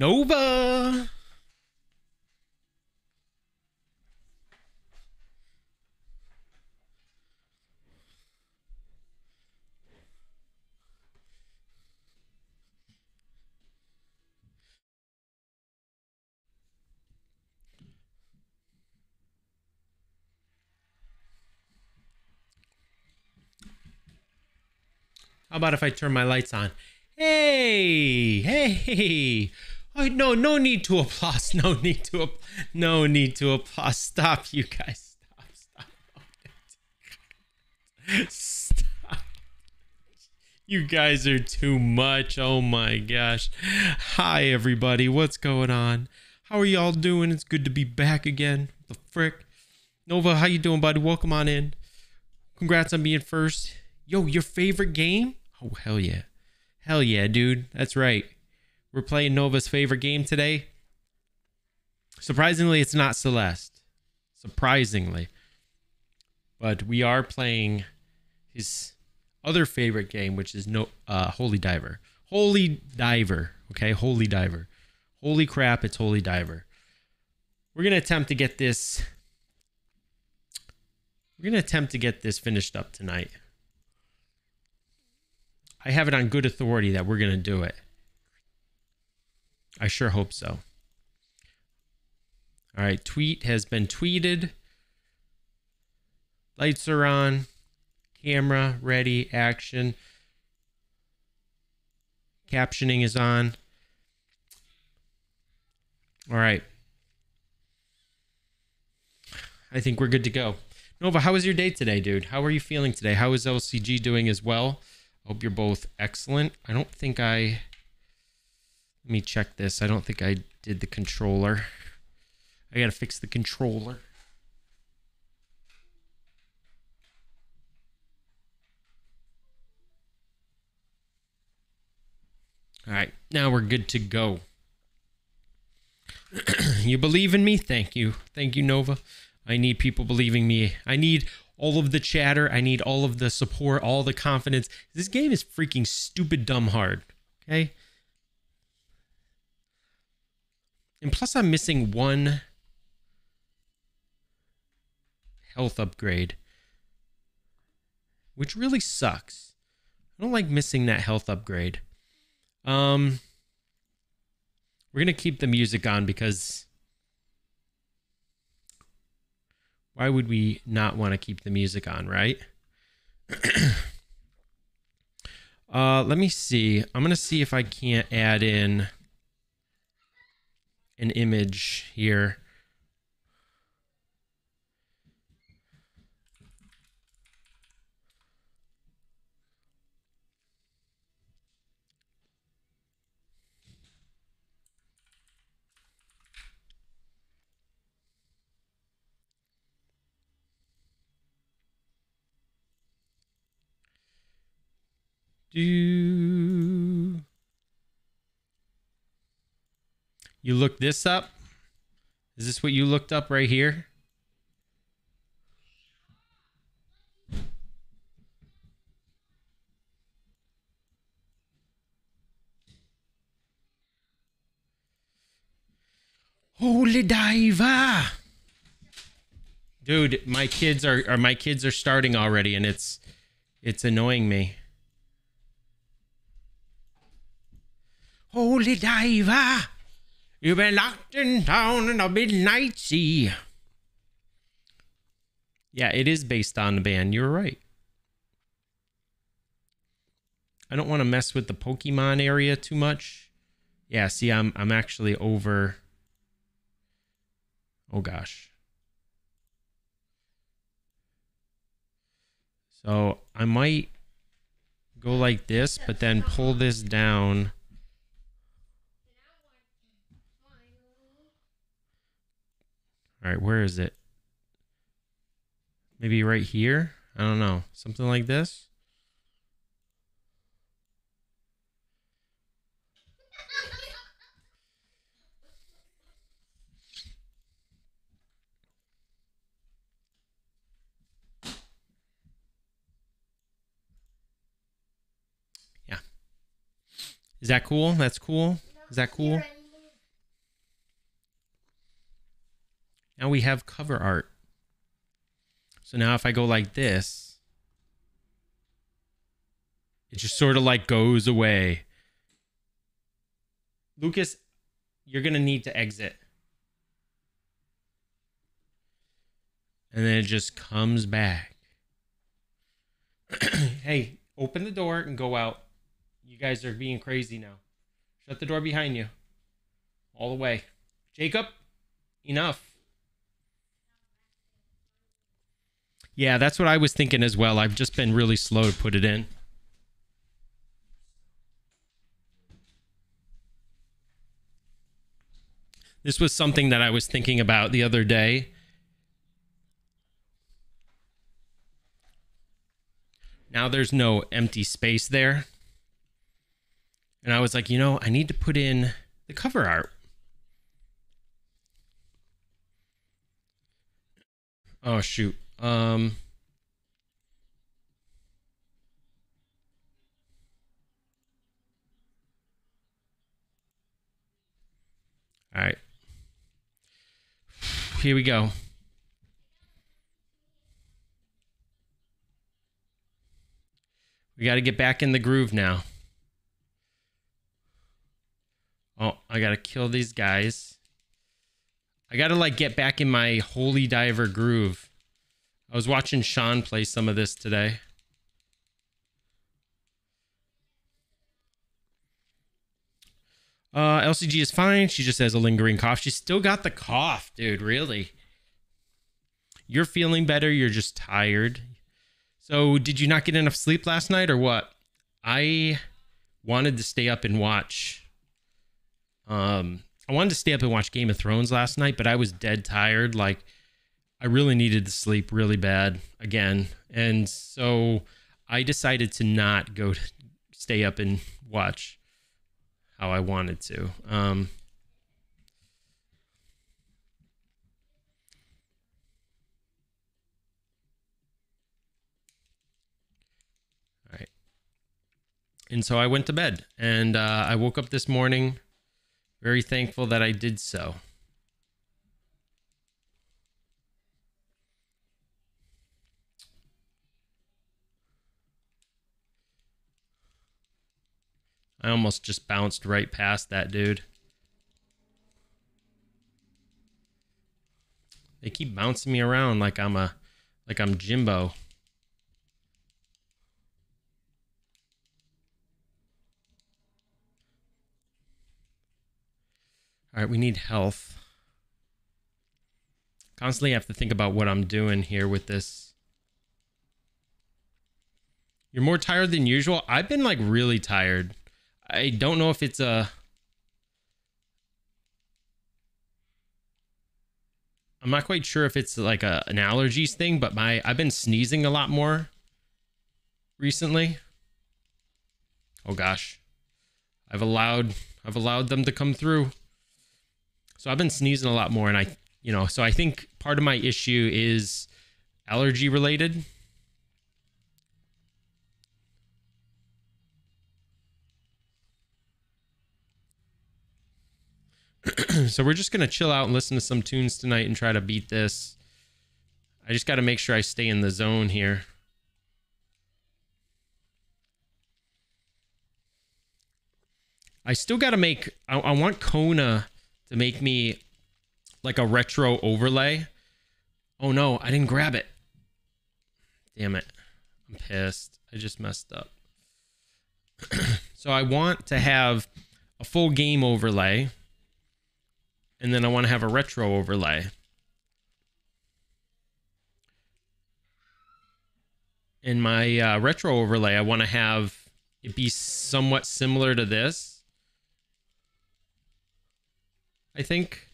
Nova. How about if I turn my lights on? Hey, hey. No, no need to applause. No need to, no need to applause. Stop, you guys. Stop, stop. Stop. You guys are too much. Oh my gosh. Hi, everybody. What's going on? How are y'all doing? It's good to be back again. The frick. Nova, how you doing, buddy? Welcome on in. Congrats on being first. Yo, your favorite game? Oh, hell yeah. Hell yeah, dude. That's right. We're playing Nova's favorite game today. Surprisingly, it's not Celeste. Surprisingly. But we are playing his other favorite game, which is no uh Holy Diver. Holy Diver. Okay, Holy Diver. Holy crap, it's Holy Diver. We're gonna attempt to get this. We're gonna attempt to get this finished up tonight. I have it on good authority that we're to do it. I sure hope so. All right, tweet has been tweeted. Lights are on. Camera ready. Action. Captioning is on. All right. I think we're good to go. Nova, how was your day today, dude? How are you feeling today? How is LCG doing as well? I Hope you're both excellent. I don't think I. Let me check this. I don't think I did the controller. I gotta fix the controller. All right, now we're good to go. you believe in me? Thank you. Thank you, Nova. I need people believing me. I need all of the chatter. I need all of the support, all the confidence. This game is freaking stupid dumb hard. Okay. And plus, I'm missing one health upgrade, which really sucks. I don't like missing that health upgrade. Um, we're gonna keep the music on because why would we not want to keep the music on, right? uh, let me see. I'm going to see if I can't add in an image here. Do you look this up? Is this what you looked up right here? Holy diver. Dude, my kids are, are my kids are starting already and it's it's annoying me. Holy diver, you've been locked in down in a midnight sea. Yeah, it is based on the band. You're right. I don't want to mess with the Pokemon area too much. Yeah, see, I'm I'm actually over. Oh gosh. So I might go like this, but then pull this down. All right, where is it? Maybe right here? I don't know. Something like this? Yeah. Is that cool? That's cool? Is that cool? Now we have cover art. So now if I go like this, it just sort of like goes away. Lucas, you're going to need to exit. And then it just comes back. hey, open the door and go out. You guys are being crazy now. Shut the door behind you. All the way. Jacob, enough. Yeah, that's what I was thinking as well. I've just been really slow to put it in. This was something that I was thinking about the other day. Now there's no empty space there. And I was like, you know, I need to put in the cover art. Oh shoot. Um All right. Here we go. We got to get back in the groove now. Oh, I got to kill these guys. I got to like get back in my holy diver groove. I was watching Sean play some of this today. Uh, LCG is fine. She just has a lingering cough. She's still got the cough, dude. Really. You're feeling better. You're just tired. So, did you not get enough sleep last night or what? I wanted to stay up and watch. Um, I wanted to stay up and watch Game of Thrones last night, but I was dead tired. Like, I really needed to sleep really bad again. And so I decided to not go to stay up and watch how I wanted to. Um, all right. And so I went to bed and uh, I woke up this morning very thankful that I did so. I almost just bounced right past that dude. They keep bouncing me around like I'm a like I'm Jimbo. All right, we need health. Constantly have to think about what I'm doing here with this. You're more tired than usual. I've been like really tired. I don't know if it's a. I'm not quite sure if it's like a an allergies thing, but my I've been sneezing a lot more recently. Oh gosh. I've allowed I've allowed them to come through. So I've been sneezing a lot more and I you know, so I think part of my issue is allergy related. so we're just going to chill out and listen to some tunes tonight and try to beat this. I just got to make sure I stay in the zone here. I still got to make, I, I, want Kona to make me like a retro overlay. Oh no, I didn't grab it. Damn it. I'm pissed. I just messed up. so I want to have a full game overlay and then I want to have a retro overlay. In my uh, retro overlay, I want to have it be somewhat similar to this. I think.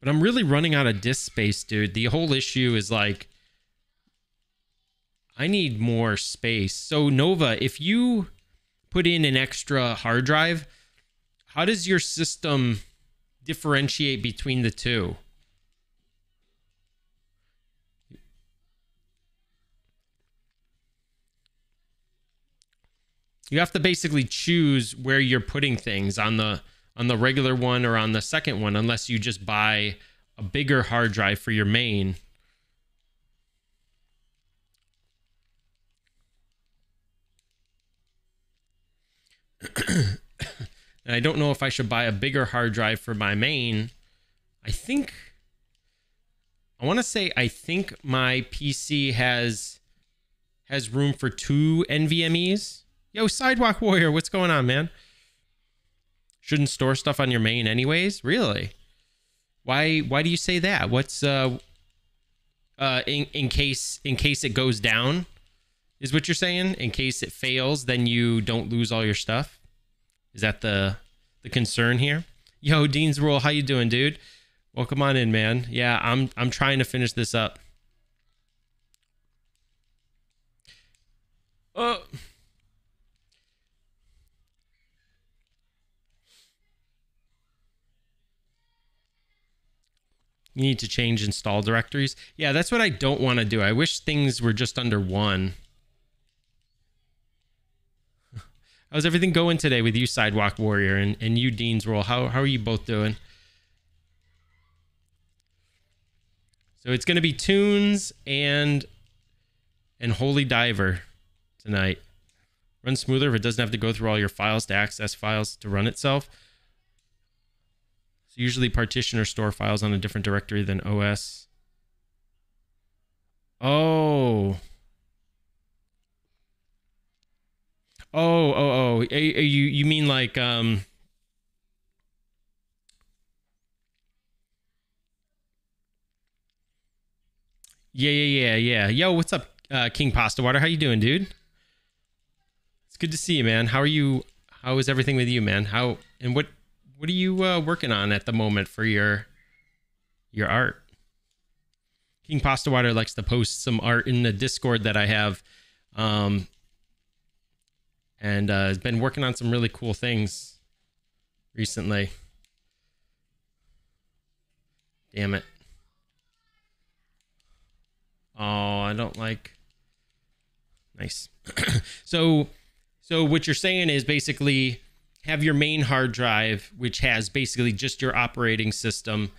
But I'm really running out of disk space, dude. The whole issue is like, I need more space. So, Nova, if you put in an extra hard drive, how does your system differentiate between the two? You have to basically choose where you're putting things on the on the regular one or on the second one unless you just buy a bigger hard drive for your main. And I don't know if I should buy a bigger hard drive for my main. I think I want to say I think my PC has has room for two NVMe's. Yo, Sidewalk Warrior, what's going on, man? Shouldn't store stuff on your main anyways? Really? Why why do you say that? What's uh uh in in case in case it goes down? Is what you're saying? In case it fails, then you don't lose all your stuff? Is that the the concern here? Yo, Dean's Rule, how you doing, dude? Welcome on in, man. Yeah, I'm I'm trying to finish this up. Oh. You need to change install directories. Yeah, that's what I don't want to do. I wish things were just under one. How's everything going today with you, Sidewalk Warrior, and, and you, Dean's Role? How, how are you both doing? So it's going to be Tunes and and Holy Diver tonight. Run smoother if it doesn't have to go through all your files to access files to run itself. Usually partition or store files on a different directory than OS. Oh. Oh, oh, oh. You you mean like um Yeah, yeah, yeah, yeah. Yo, what's up, uh, King Pasta Water? How you doing, dude? It's good to see you, man. How are you? How is everything with you, man? How and what what are you uh, working on at the moment for your your art? King Pasta Water likes to post some art in the Discord that I have, um, and uh, has been working on some really cool things recently. Damn it. Oh, I don't like. Nice. so, so what you're saying is basically have your main hard drive, which has basically just your operating system,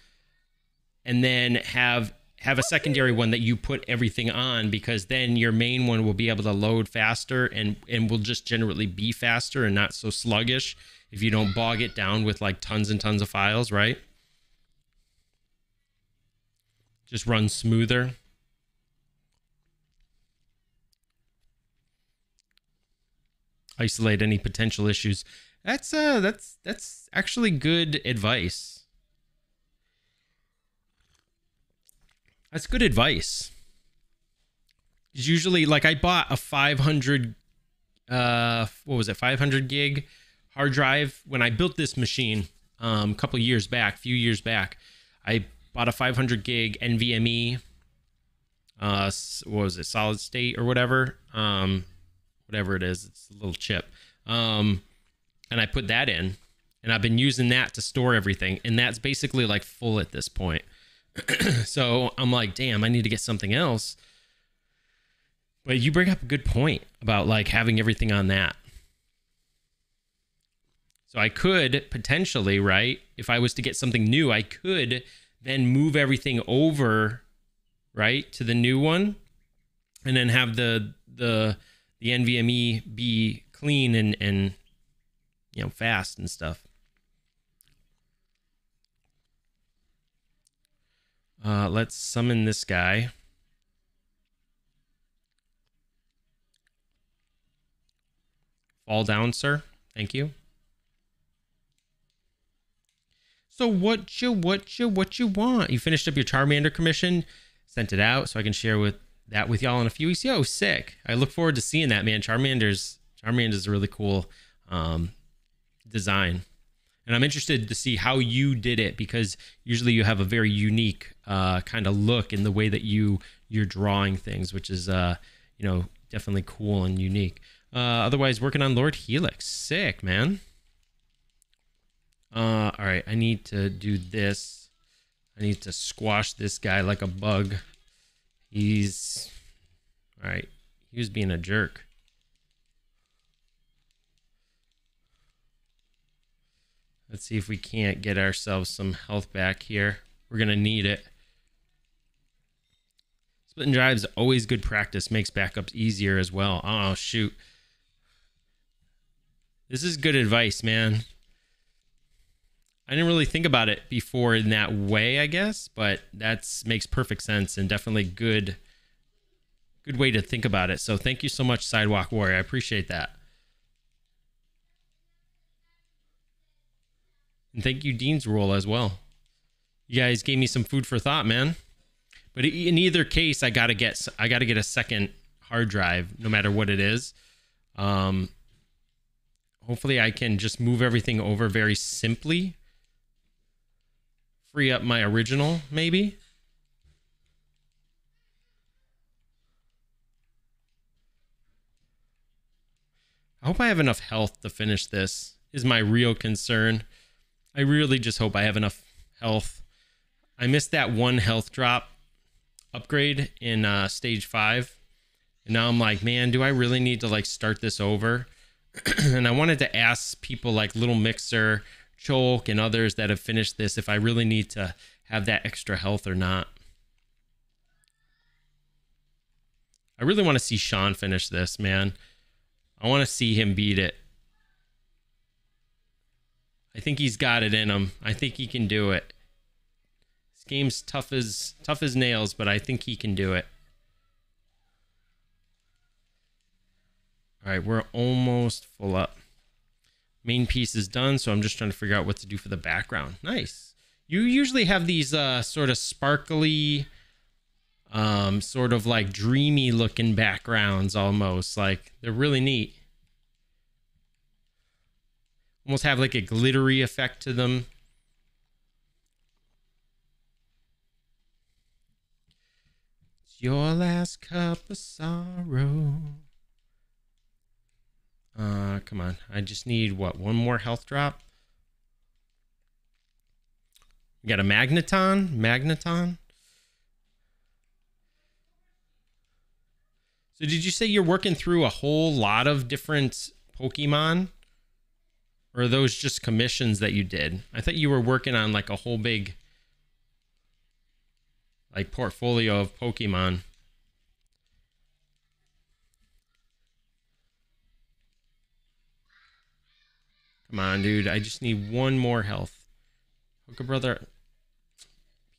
and then have have a secondary one that you put everything on because then your main one will be able to load faster and and will just generally be faster and not so sluggish if you don't bog it down with like tons and tons of files, right? Just run smoother. isolate any potential issues. That's uh that's that's actually good advice. That's good advice. Usually like I bought a 500 uh what was it? 500 gig hard drive when I built this machine um a couple years back, few years back. I bought a 500 gig NVMe uh what was it? Solid state or whatever. Um whatever it is. It's a little chip. Um, and I put that in, and I've been using that to store everything, and that's basically like full at this point. so I'm like, damn, I need to get something else. But you bring up a good point about like having everything on that. So I could potentially, right? If I was to get something new, I could then move everything over, right, to the new one, and then have the the the NVMe be clean and and you know fast and stuff. Uh, let's summon this guy. Fall down, sir. Thank you. So what you what you what you want? You finished up your Charmander commission, sent it out so I can share with that with y'all in a few weeks. Yo, sick. I look forward to seeing that, man. Charmander's Charmander's a really cool um, design. And I'm interested to see how you did it because usually you have a very unique uh, kind of look in the way that you you're drawing things, which is uh, you know definitely cool and unique. Uh, otherwise, working on Lord Helix, sick man. Uh, all right, I need to do this. I need to squash this guy like a bug. He's all right. He was being a jerk. Let's see if we can't get ourselves some health back here We're gonna need it. Splitting drives always good practice. Makes backups easier as well. Oh shoot. This is good advice, man. I didn't really think about it before in that way, I guess, but that's makes perfect sense and definitely good good way to think about it. So thank you so much, Sidewalk Warrior. I appreciate that. And thank you, Dean's Rule, as well. You guys gave me some food for thought, man. But in either case, I gotta get I gotta get a second hard drive, no matter what it is. Um, hopefully, I can just move everything over very simply. Free up my original, maybe. I hope I have enough health to finish this. Is my real concern. I really just hope I have enough health. I missed that one health drop upgrade in uh, stage five. And now I'm like, man, do I really need to like start this over? and I wanted to ask people like Little Mixer, Cholk, and others that have finished this if I really need to have that extra health or not. I really want to see Sean finish this, man. I want to see him beat it. I think he's got it in him. I think he can do it. This game's tough as tough as nails, but I think he can do it. All right, we're almost full up. Main piece is done, so I'm just trying to figure out what to do for the background. Nice. You usually have these uh, sort of sparkly, um, sort of like dreamy looking backgrounds almost. Like they're really neat almost have like a glittery effect to them. It's your last cup of sorrow. Uh, come on. I just need what? One more health drop. We got a magneton. Magneton. So did you say you're working through a whole lot of different Pokemon? Or those just commissions that you did? I thought you were working on like a whole big like portfolio of Pokemon. Come on, dude. I just need one more health. Poke brother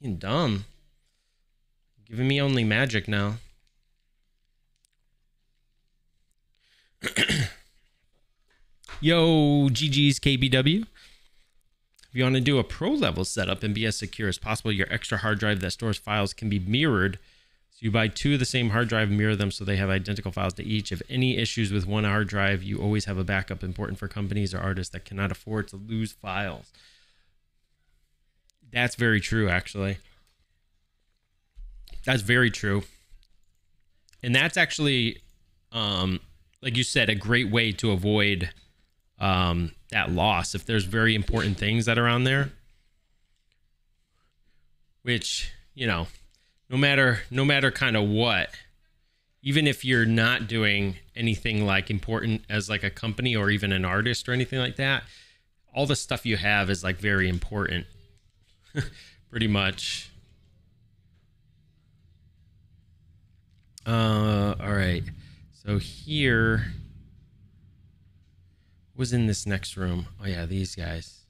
being dumb. Giving me only magic now. Yo, GG's KBW. If you want to do a pro level setup and be as secure as possible, your extra hard drive that stores files can be mirrored. So you buy two of the same hard drive, mirror them so they have identical files to each. If any issues with one hard drive, you always have a backup important for companies or artists that cannot afford to lose files. That's very true, actually. That's very true. And that's actually, um, like you said, a great way to avoid um, that loss if there's very important things that are on there which you know no matter no matter kind of what even if you're not doing anything like important as like a company or even an artist or anything like that all the stuff you have is like very important. Pretty much. Uh all right. So here was in this next room? Oh yeah, these guys.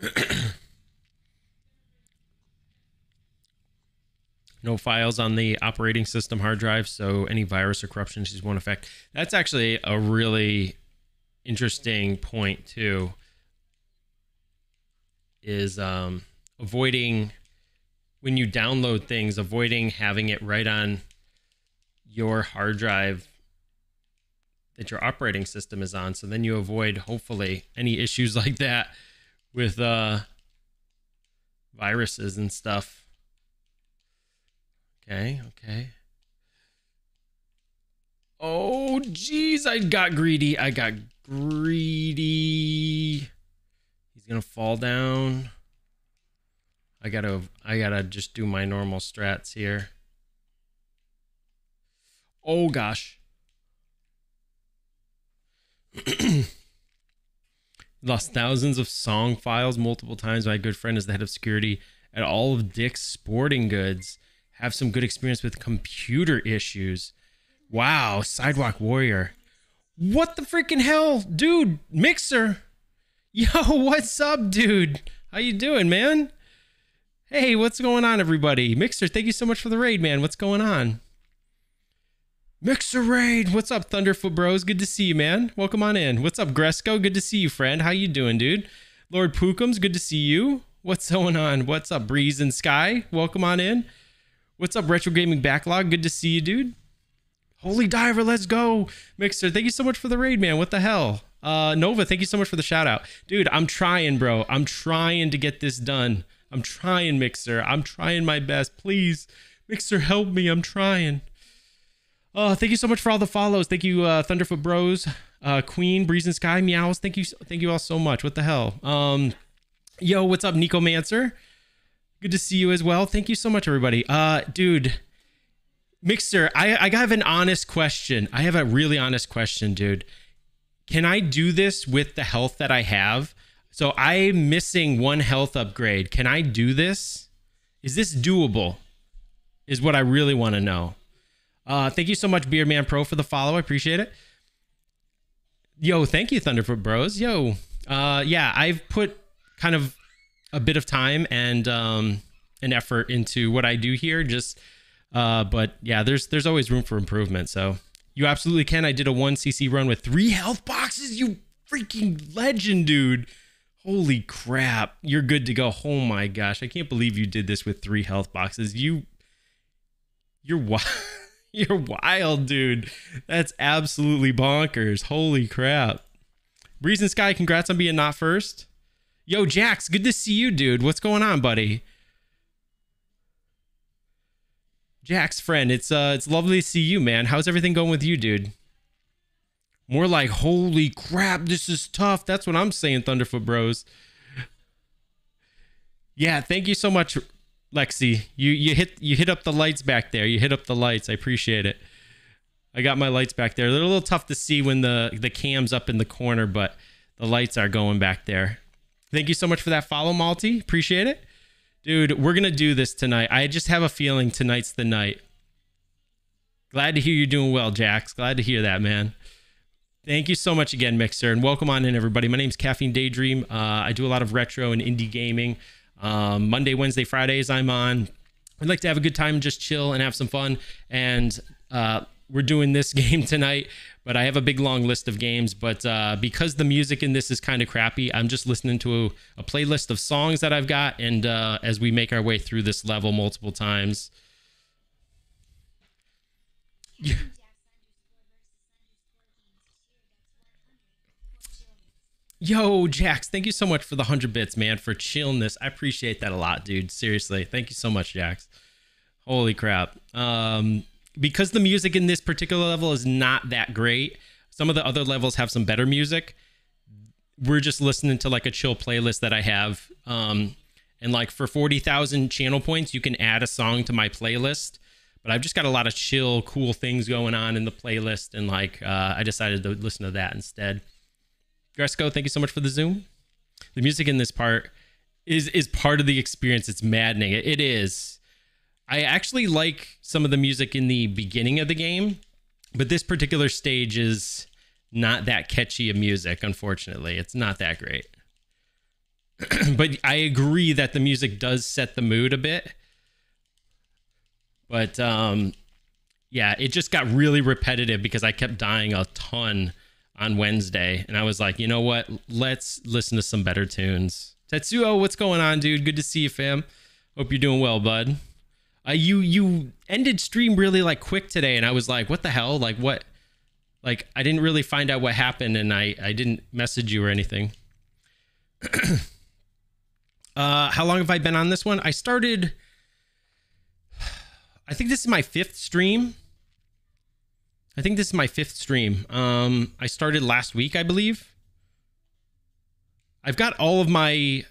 no files on the operating system hard drive, so any virus or corruption just won't affect. That's actually a really interesting point too. Is um, avoiding when you download things, avoiding having it right on your hard drive that your operating system is on. So then you avoid, hopefully, any issues like that with uh, viruses and stuff. Okay, okay. Oh, jeez, I got greedy. I got greedy. He's gonna fall down. I gotta, I gotta just do my normal strats here. Oh gosh. Lost thousands of song files multiple times. My good friend is the head of security at all of Dick's Sporting Goods. Have some good experience with computer issues. Wow, Sidewalk Warrior. What the freaking hell, dude? Mixer. Yo, what's up, dude? How you doing, man? Hey, what's going on, everybody? Mixer, thank you so much for the raid, man. What's going on? Mixer raid. What's up, Thunderfoot Bros? Good to see you, man. Welcome on in. What's up, Gresco? Good to see you, friend. How you doing, dude? Lord Pookums, good to see you. What's going on? What's up, Breeze and Sky? Welcome on in. What's up, Retro Gaming Backlog? Good to see you, dude. Holy Diver, let's go. Mixer, thank you so much for the raid, man. What the hell? Uh, Nova, thank you so much for the shout out. Dude, I'm trying, bro. I'm trying to get this done. I'm trying, Mixer. I'm trying my best. Please, Mixer, help me. I'm trying. Oh, thank you so much for all the follows. Thank you, uh, Thunderfoot Bros, uh, Queen, Breeze and Sky, Meows. Thank you, thank you all so much. What the hell? Um, yo, what's up, Nico Mancer? Good to see you as well. Thank you so much, everybody. Uh, dude, Mixer, I I have an honest question. I have a really honest question, dude. Can I do this with the health that I have? So I'm missing one health upgrade. Can I do this? Is this doable? Is what I really want to know. Uh, thank you so much, Beardman Pro, for the follow. I appreciate it. Yo, thank you, Thunderfoot Bros. Yo, uh, yeah, I've put kind of a bit of time and um, an effort into what I do here. Just, uh, but yeah, there's there's always room for improvement. So you absolutely can. I did a one CC run with three health boxes. You freaking legend, dude. Holy crap. You're good to go. Oh my gosh. I can't believe you did this with three health boxes. You you're wild. You're wild, dude. That's absolutely bonkers. Holy crap. Breeze and Sky, congrats on being not first. Yo, Jax, good to see you, dude. What's going on, buddy? Jax, friend, it's uh it's lovely to see you, man. How's everything going with you, dude? More like, holy crap, this is tough. That's what I'm saying, Thunderfoot Bros. Yeah, thank you so much, Lexi, you you hit you hit up the lights back there. You hit up the lights. I appreciate it. I got my lights back there. They're a little tough to see when the the cam's up in the corner, but the lights are going back there. Thank you so much for that follow, Malty. Appreciate it. Dude, we're gonna do this tonight. I just have a feeling tonight's the night. Glad to hear you're doing well, Jax. Glad to hear that, man. Thank you so much again, Mixer, and welcome on in, everybody. My name's Caffeine Daydream. Uh, I do a lot of retro and indie gaming. Um, Monday, Wednesday, Fridays, I'm on. I'd like to have a good time, just chill and have some fun. And uh, we're doing this game tonight, but I have a big long list of games. But uh, because the music in this is kind of crappy, I'm just listening to a, a, playlist of songs that I've got. And uh, as we make our way through this level multiple times. Yo, Jax, thank you so much for the 100 bits, man, for chilling this. I appreciate that a lot, dude. Seriously. Thank you so much, Jax. Holy crap. Um, because the music in this particular level is not that great, some of the other levels have some better music. We're just listening to like a chill playlist that I have. Um, and like for 40,000 channel points, you can add a song to my playlist. But I've just got a lot of chill, cool things going on in the playlist. And like, uh, I decided to listen to that instead. Gresco, thank you so much for the Zoom. The music in this part is is part of the experience. It's maddening. It, it is. I actually like some of the music in the beginning of the game, but this particular stage is not that catchy of music, unfortunately. It's not that great. but I agree that the music does set the mood a bit. But um yeah, it just got really repetitive because I kept dying a ton on Wednesday, and I was like, you know what? Let's listen to some better tunes. Tetsuo, what's going on, dude? Good to see you, fam. Hope you're doing well, bud. Uh, you you ended stream really like quick today, and I was like, what the hell? Like what? Like I didn't really find out what happened, and I I didn't message you or anything. uh, how long have I been on this one? I started. I think this is my fifth stream. I think this is my fifth stream. Um, I started last week, I believe. I've got all of my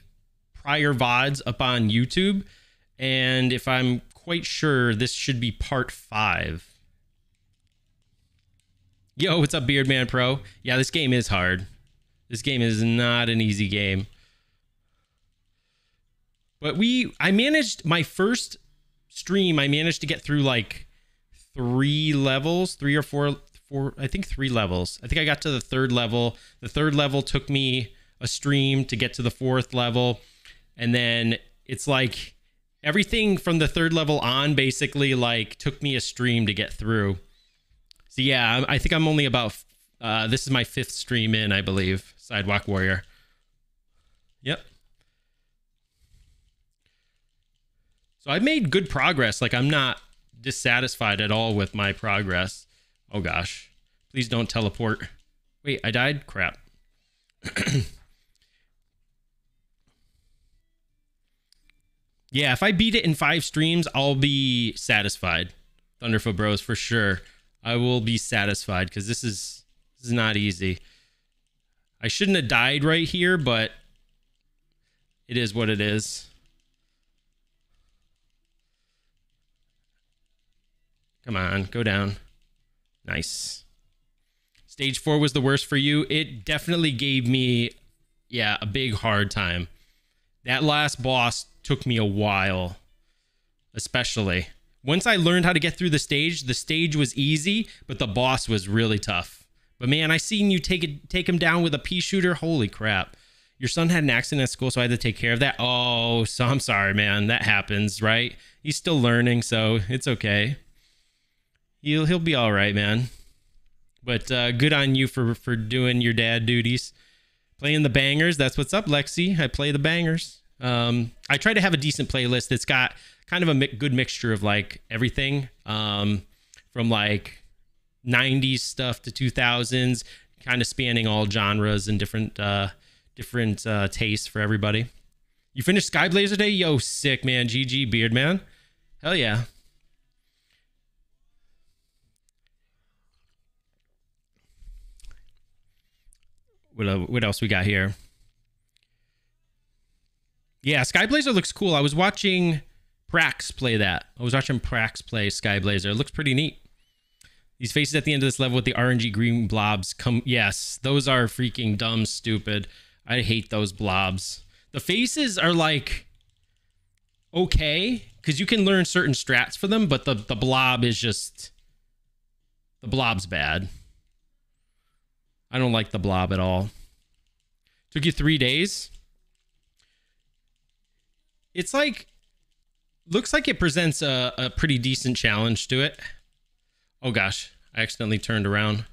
prior VODs up on YouTube, and if I'm quite sure, this should be part five. Yo, what's up, Beardman Pro? Yeah, this game is hard. This game is not an easy game. But we, I managed my first stream. I managed to get through like three levels, three or four, four. I think three levels. I think I got to the third level. The third level took me a stream to get to the fourth level, and then it's like everything from the third level on basically like took me a stream to get through. So yeah, I think I'm only about. Uh, this is my fifth stream in, I believe. Sidewalk Warrior. Yep. So I've made good progress. Like I'm not dissatisfied at all with my progress. Oh gosh. Please don't teleport. Wait, I died? Crap. yeah, if I beat it in five streams, I'll be satisfied. Thunderfoot Bros for sure. I will be satisfied because this is this is not easy. I shouldn't have died right here, but it is what it is. Come on, go down. Nice. Stage four was the worst for you. It definitely gave me, yeah, a big hard time. That last boss took me a while, especially. Once I learned how to get through the stage, the stage was easy, but the boss was really tough. But man, I seen you take it, take him down with a pea shooter. Holy crap! Your son had an accident at school, so I had to take care of that. Oh, so I'm sorry, man. That happens, right? He's still learning, so it's okay he'll he'll be all right, man. But uh, good on you for for doing your dad duties, playing the bangers. That's what's up, Lexi. I play the bangers. Um, I try to have a decent playlist that's got kind of a mi- good mixture of like everything, um, from like '90s stuff to 2000s, kind of spanning all genres and different uh, different uh, tastes for everybody. You finished Skyblazer Day? Yo, sick man. GG Beard man. Hell yeah. What, uh, what else we got here? Yeah, Skyblazer looks cool. I was watching Prax play that. I was watching Prax play Skyblazer. It looks pretty neat. These faces at the end of this level with the RNG green blobs come. Yes, those are freaking dumb, stupid. I hate those blobs. The faces are like okay because you can learn certain strats for them, but the the blob is just the blob's bad. I don't like the blob at all. Took you three days. It's like, looks like it presents a, a pretty decent challenge to it. Oh gosh, I accidentally turned around.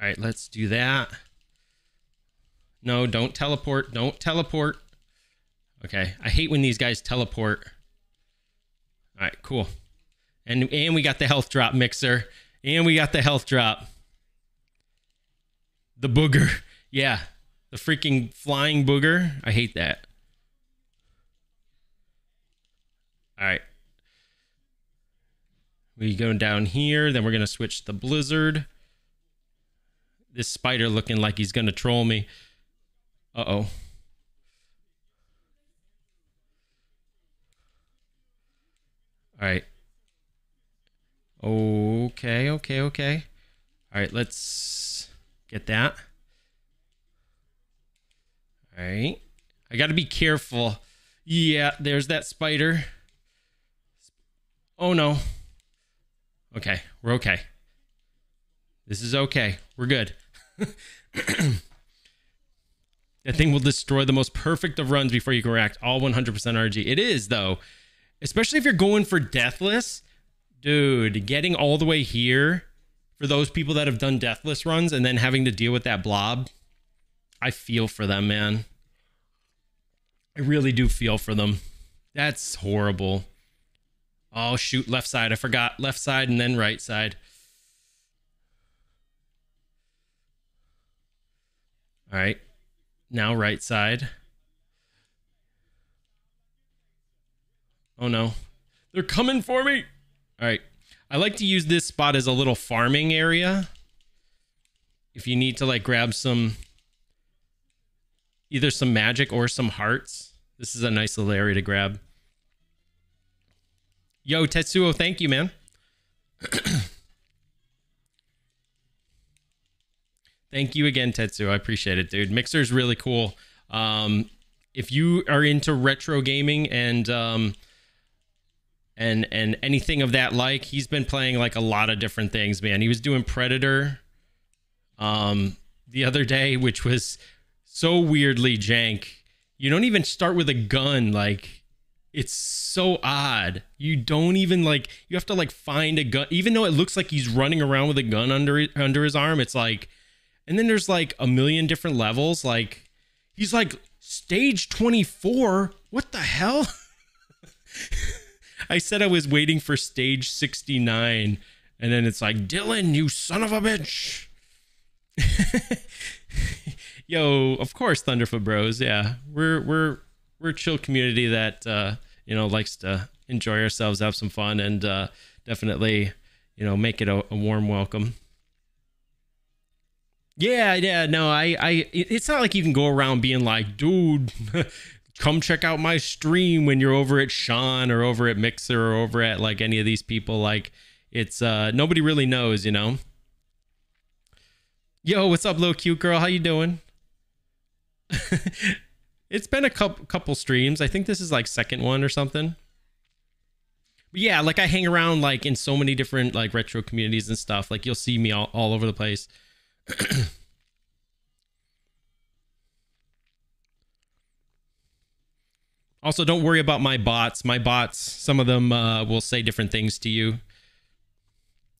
All right, let's do that. No, don't teleport. Don't teleport. Okay, I hate when these guys teleport. All right, cool. And and we got the health drop mixer. And we got the health drop. The booger. Yeah. The freaking flying booger. I hate that. All right. We go down here. Then we're going to switch the blizzard. This spider looking like he's going to troll me. Uh-oh. All right. Okay, okay, okay. All right, let's get that. All right. I got to be careful. Yeah, there's that spider. Oh no. Okay, we're okay. This is okay. We're good. that thing will destroy the most perfect of runs before you can react. All 100% RG. It is, though. Especially if you're going for Deathless dude, getting all the way here for those people that have done deathless runs and then having to deal with that blob, I feel for them, man. I really do feel for them. That's horrible. Oh, shoot, left side. I forgot left side and then right side. All right. Now right side. Oh no. They're coming for me. All right. I like to use this spot as a little farming area. If you need to like grab some either some magic or some hearts. This is a nice little area to grab. Yo, Tetsuo, thank you, man. thank you again, Tetsuo. I appreciate it, dude. Mixer's is really cool. Um, if you are into retro gaming and um, and and anything of that like, he's been playing like a lot of different things, man. He was doing Predator um the other day, which was so weirdly jank. You don't even start with a gun, like it's so odd. You don't even like you have to like find a gun even though it looks like he's running around with a gun under under his arm. It's like and then there's like a million different levels like he's like stage 24. What the hell? I said I was waiting for stage 69 and then it's like Dylan, you son of a bitch. Yo, of course Thunderfoot Bros. Yeah. We're we're we're a chill community that uh, you know likes to enjoy ourselves, have some fun, and uh, definitely you know make it a, a warm welcome. Yeah, yeah, no, I, I, it's not like you can go around being like, dude, come check out my stream when you're over at Sean or over at Mixer or over at like any of these people. Like, it's uh, nobody really knows, you know. Yo, what's up, little cute girl? How you doing? it's been a couple couple streams. I think this is like second one or something. But yeah, like I hang around like in so many different like retro communities and stuff. Like you'll see me all, all over the place. also, don't worry about my bots. My bots, some of them uh, will say different things to you.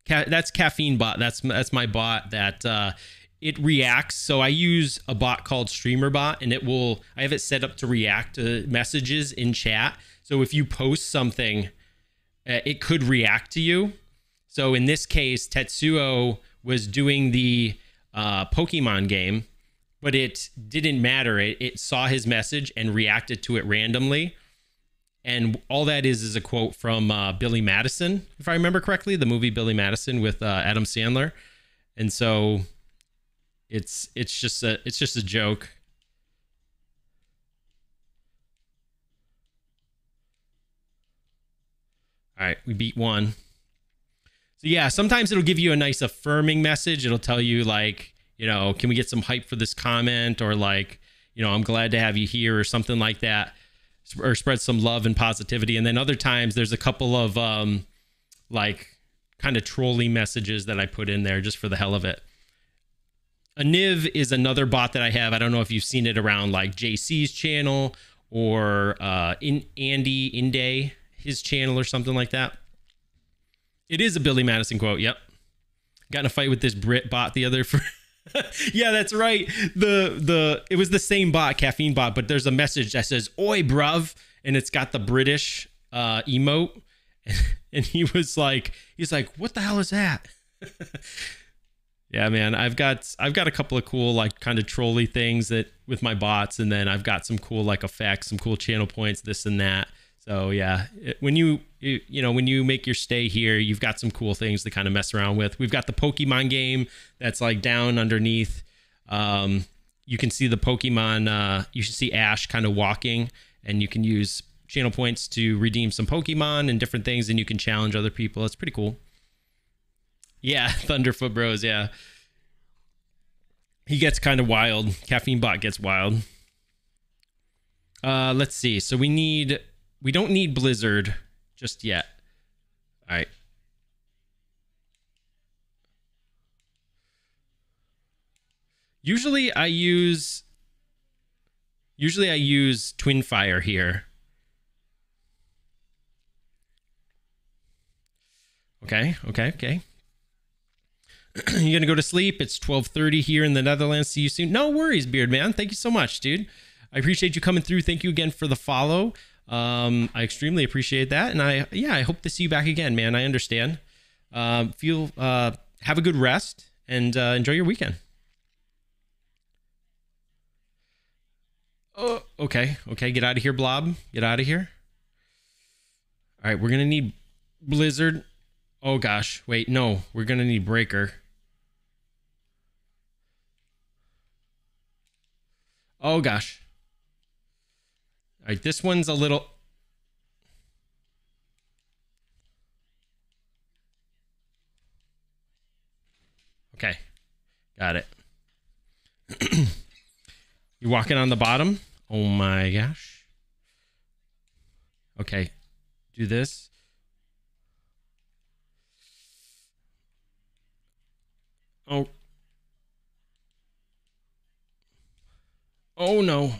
Ca- that's caffeine bot. That's that's my bot that uh, it reacts. So I use a bot called Streamer Bot, and it will. I have it set up to react to messages in chat. So if you post something, uh, it could react to you. So in this case, Tetsuo was doing the uh, Pokemon game, but it didn't matter. It, it saw his message and reacted to it randomly. And all that is is a quote from uh, Billy Madison, if I remember correctly, the movie Billy Madison with uh, Adam Sandler. And so it's it's just a it's just a joke. All right, we beat one. So yeah, sometimes it'll give you a nice affirming message. It'll tell you like, you know, can we get some hype for this comment or like, you know, I'm glad to have you here or something like that or spread some love and positivity. And then other times there's a couple of um like kind of trolly messages that I put in there just for the hell of it. A Niv is another bot that I have. I don't know if you've seen it around like JC's channel or uh, in Andy Inday his channel or something like that. It is a Billy Madison quote. Yep. Got in a fight with this Brit bot the other for. yeah, that's right. The the it was the same bot, caffeine bot, but there's a message that says "Oi, bruv," and it's got the British uh, emote, and he was like, he's like, "What the hell is that?" yeah man i've got i've got a couple of cool like kind of trolly things that with my bots and then i've got some cool like effects some cool channel points this and that so yeah it, when you, you you know when you make your stay here you've got some cool things to kind of mess around with we've got the pokemon game that's like down underneath um you can see the pokemon uh you should see ash kind of walking and you can use channel points to redeem some pokemon and different things and you can challenge other people it's pretty cool yeah, Thunderfoot Bros. Yeah, he gets kind of wild. Caffeine Bot gets wild. Uh, let's see. So we need we don't need Blizzard just yet. All right. Usually I use usually I use Twin Fire here. Okay, okay, okay. you gonna go to sleep? It's 12:30 here in the Netherlands. See you soon. No worries, Beard Man. Thank you so much, dude. I appreciate you coming through. Thank you again for the follow. Um, I extremely appreciate that, and I yeah, I hope to see you back again, man. I understand. Um, feel uh, have a good rest and uh, enjoy your weekend. Oh, okay, okay. Get out of here, Blob. Get out of here. All right, we're gonna need Blizzard. Oh gosh, wait, no, we're gonna need Breaker. Oh gosh. All right, this one's a little. Okay, got it. You walking on the bottom? Oh my gosh. Okay. Do this. Oh. Oh no.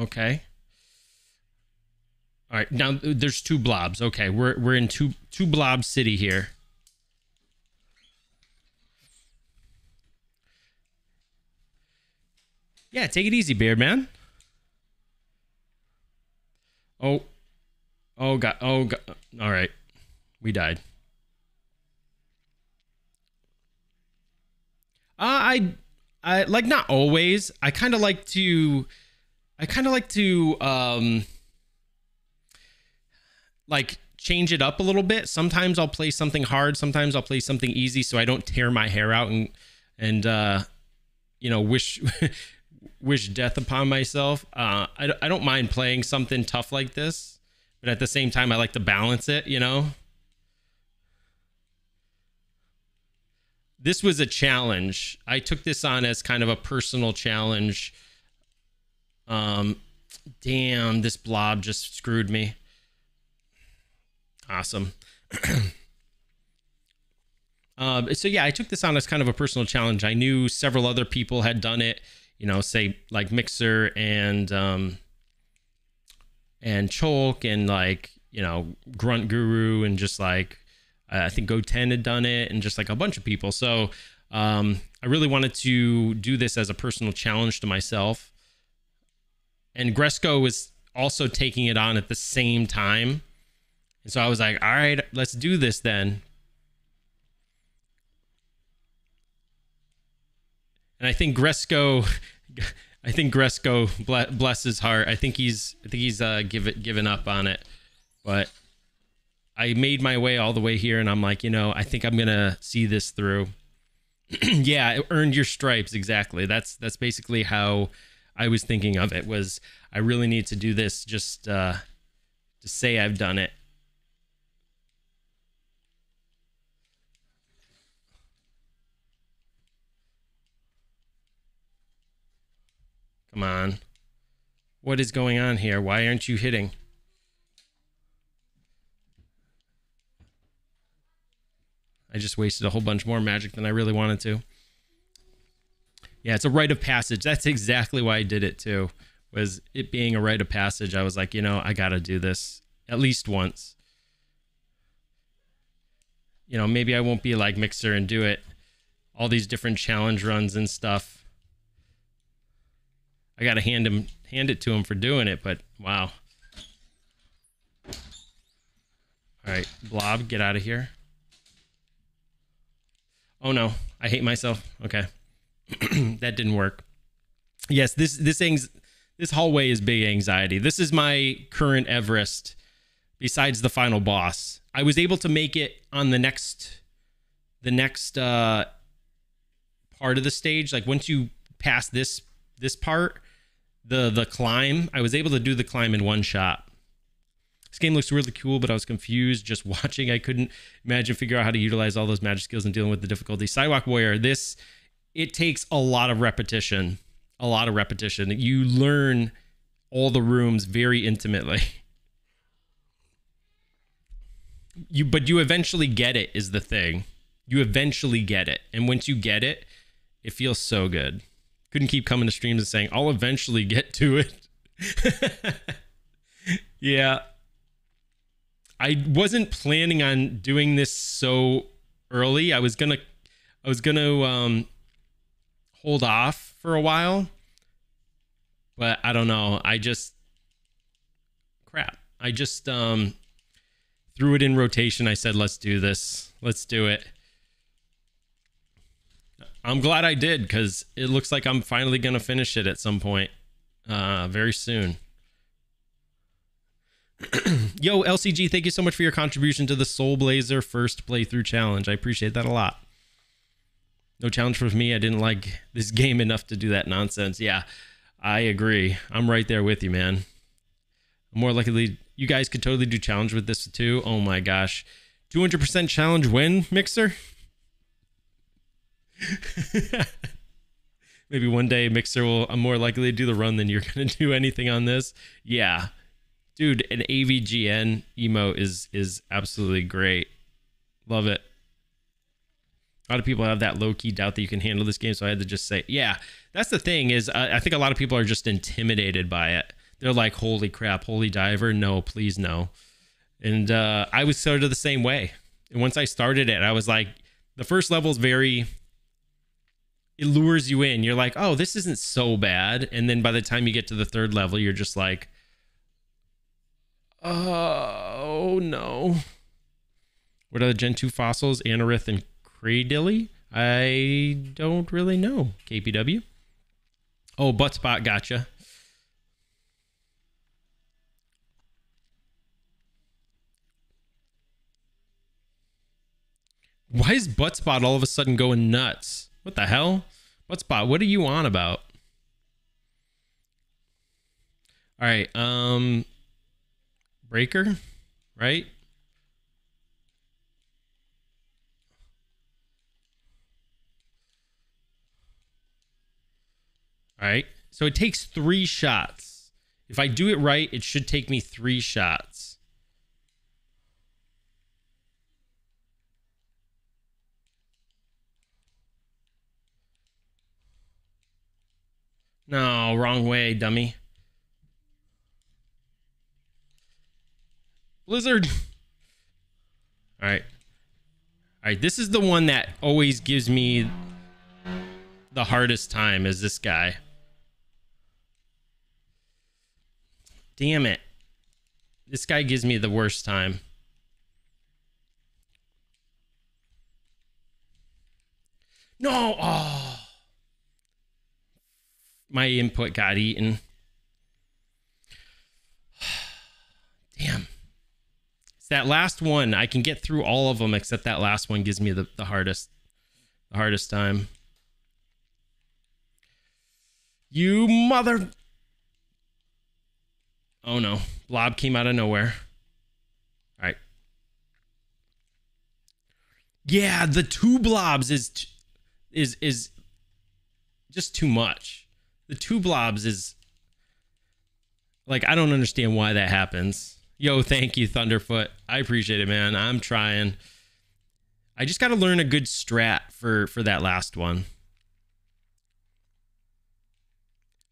Okay. All right. Now there's two blobs. Okay. We're we're in two two blob city here. Yeah, take it easy, beard man. Oh. Oh god. Oh god. All right. We died. Uh, I I like not always. I kind of like to I kind of like to um like change it up a little bit. Sometimes I'll play something hard, sometimes I'll play something easy so I don't tear my hair out and and uh you know wish wish death upon myself. Uh I I don't mind playing something tough like this, but at the same time I like to balance it, you know? This was a challenge. I took this on as kind of a personal challenge um, damn, this blob just screwed me. Awesome. um, so yeah, I took this on as kind of a personal challenge. I knew several other people had done it. You know, say like Mixer and um, and Cholk and like you know Grunt Guru and just like I think Goten had done it and just like a bunch of people. So um, I really wanted to do this as a personal challenge to myself and Gresco was also taking it on at the same time. And so I was like, all right, let's do this then. And I think Gresco, I think Gresco, bless his heart, I think he's, I think he's uh, give it, given up on it. But I made my way all the way here, and I'm like, you know, I think I'm gonna see this through. yeah, earned your stripes exactly. That's that's basically how I was thinking of it was I really need to do this just uh, to say I've done it. Come on. What is going on here? Why aren't you hitting? I just wasted a whole bunch more magic than I really wanted to. Yeah, it's a rite of passage. That's exactly why I did it too. Was it being a rite of passage? I was like, you know, I got to do this at least once. You know, maybe I won't be like Mixer and do it all these different challenge runs and stuff. I got to hand him hand it to him for doing it, but wow. All right, Blob, get out of here. Oh no, I hate myself. Okay. that didn't work. Yes, this this thing's this hallway is big anxiety. This is my current Everest. Besides the final boss, I was able to make it on the next the next uh, part of the stage. Like once you pass this this part, the the climb, I was able to do the climb in one shot. This game looks really cool, but I was confused just watching. I couldn't imagine figure out how to utilize all those magic skills and dealing with the difficulty. Sidewalk Warrior, this it takes a lot of repetition, a lot of repetition. You learn all the rooms very intimately. You but you eventually get it is the thing. You eventually get it. And once you get it, it feels so good. Couldn't keep coming to streams and saying, "I'll eventually get to it." yeah. I wasn't planning on doing this so early. I was going to I was going to um hold off for a while. But I don't know. I just crap. I just um threw it in rotation. I said, "Let's do this. Let's do it." I'm glad I did because it looks like I'm finally gonna finish it at some point, uh, very soon. Yo, LCG, thank you so much for your contribution to the Soul Blazer first playthrough challenge. I appreciate that a lot. No challenge for me. I didn't like this game enough to do that nonsense. Yeah, I agree. I'm right there with you, man. More likely, you guys could totally do challenge with this too. Oh my gosh. 200% challenge win, Mixer? Maybe one day Mixer will. I'm more likely to do the run than you're gonna do anything on this. Yeah, dude, an AVGN emote is is absolutely great. Love it. A lot of people have that low key doubt that you can handle this game, so I had to just say, yeah. That's the thing is, uh, I think a lot of people are just intimidated by it. They're like, "Holy crap, holy diver, no, please no." And uh, I was sort of the same way. And once I started it, I was like, the first level is very it lures you in. You're like, oh, this isn't so bad. And then by the time you get to the third level, you're just like, oh no. What are the Gen 2 fossils? Anorith and Cradily? I don't really know. KPW. Oh, butt spot, gotcha. Why is butt spot all of a sudden going nuts? What the hell? Butt spot, what are you on about? All right, um breaker, right? All right. So it takes three shots. If I do it right, it should take me three shots. No, wrong way, dummy. Blizzard. All right. All right, this is the one that always gives me the hardest time is this guy. Damn it. This guy gives me the worst time. No. Oh. My input got eaten. Damn. It's that last one. I can get through all of them except that last one gives me the, the hardest the hardest time. You mother Oh no. Blob came out of nowhere. All right. Yeah, the two blobs is is is just too much. The two blobs is like I don't understand why that happens. Yo, thank you Thunderfoot. I appreciate it, man. I'm trying. I just got to learn a good strat for for that last one.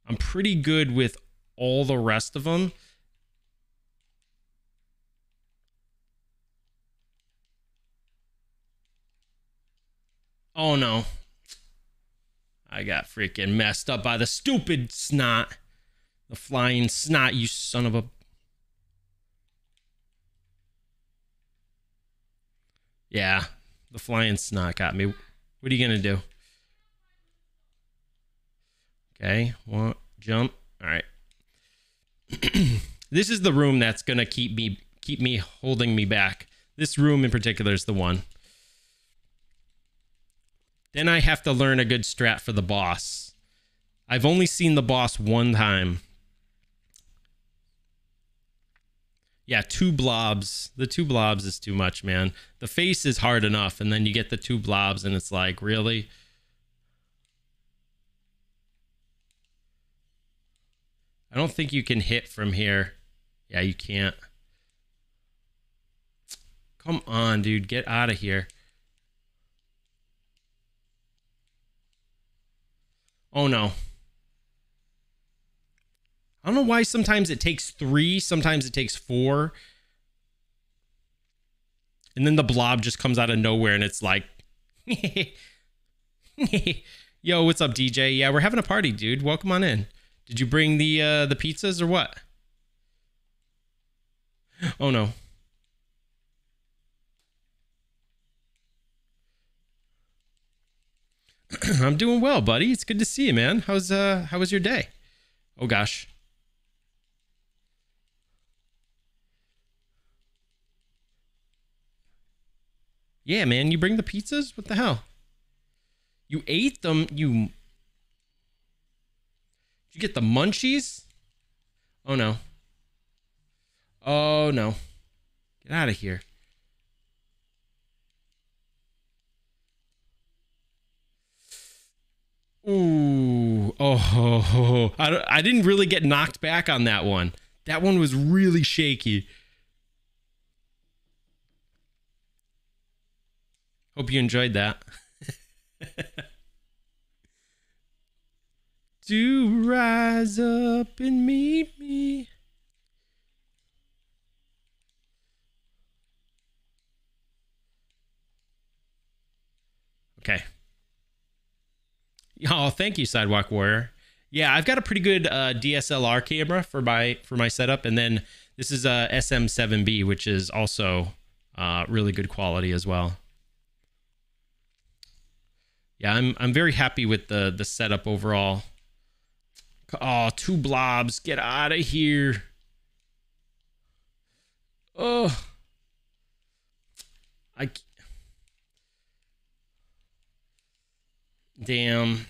I'm pretty good with all the rest of them. Oh no. I got freaking messed up by the stupid snot. The flying snot, you son of a. Yeah, the flying snot got me. What are you going to do? Okay, one jump. All right. this is the room that's gonna keep me keep me holding me back. This room in particular is the one. Then I have to learn a good strat for the boss. I've only seen the boss one time. Yeah, two blobs. The two blobs is too much, man. The face is hard enough, and then you get the two blobs, and it's like, really? I don't think you can hit from here. Yeah, you can't. Come on, dude. Get out of here. Oh, no. I don't know why sometimes it takes three, sometimes it takes four. And then the blob just comes out of nowhere and it's like, yo, what's up, DJ? Yeah, we're having a party, dude. Welcome on in. Did you bring the uh, the pizzas or what? Oh no. I'm doing well, buddy. It's good to see you, man. How's uh how was your day? Oh gosh. Yeah, man, you bring the pizzas? What the hell? You ate them, you you get the munchies? Oh no. Oh no. Get out of here. Ooh! Oh, I, I didn't really get knocked back on that one. That one was really shaky. Hope you enjoyed that. Do rise up and meet me. Okay. Oh, thank you, Sidewalk Warrior. Yeah, I've got a pretty good uh, DSLR camera for my for my setup, and then this is a SM7B, which is also uh, really good quality as well. Yeah, I'm I'm very happy with the the setup overall. Oh, two blobs, get out of here! Oh, I Damn.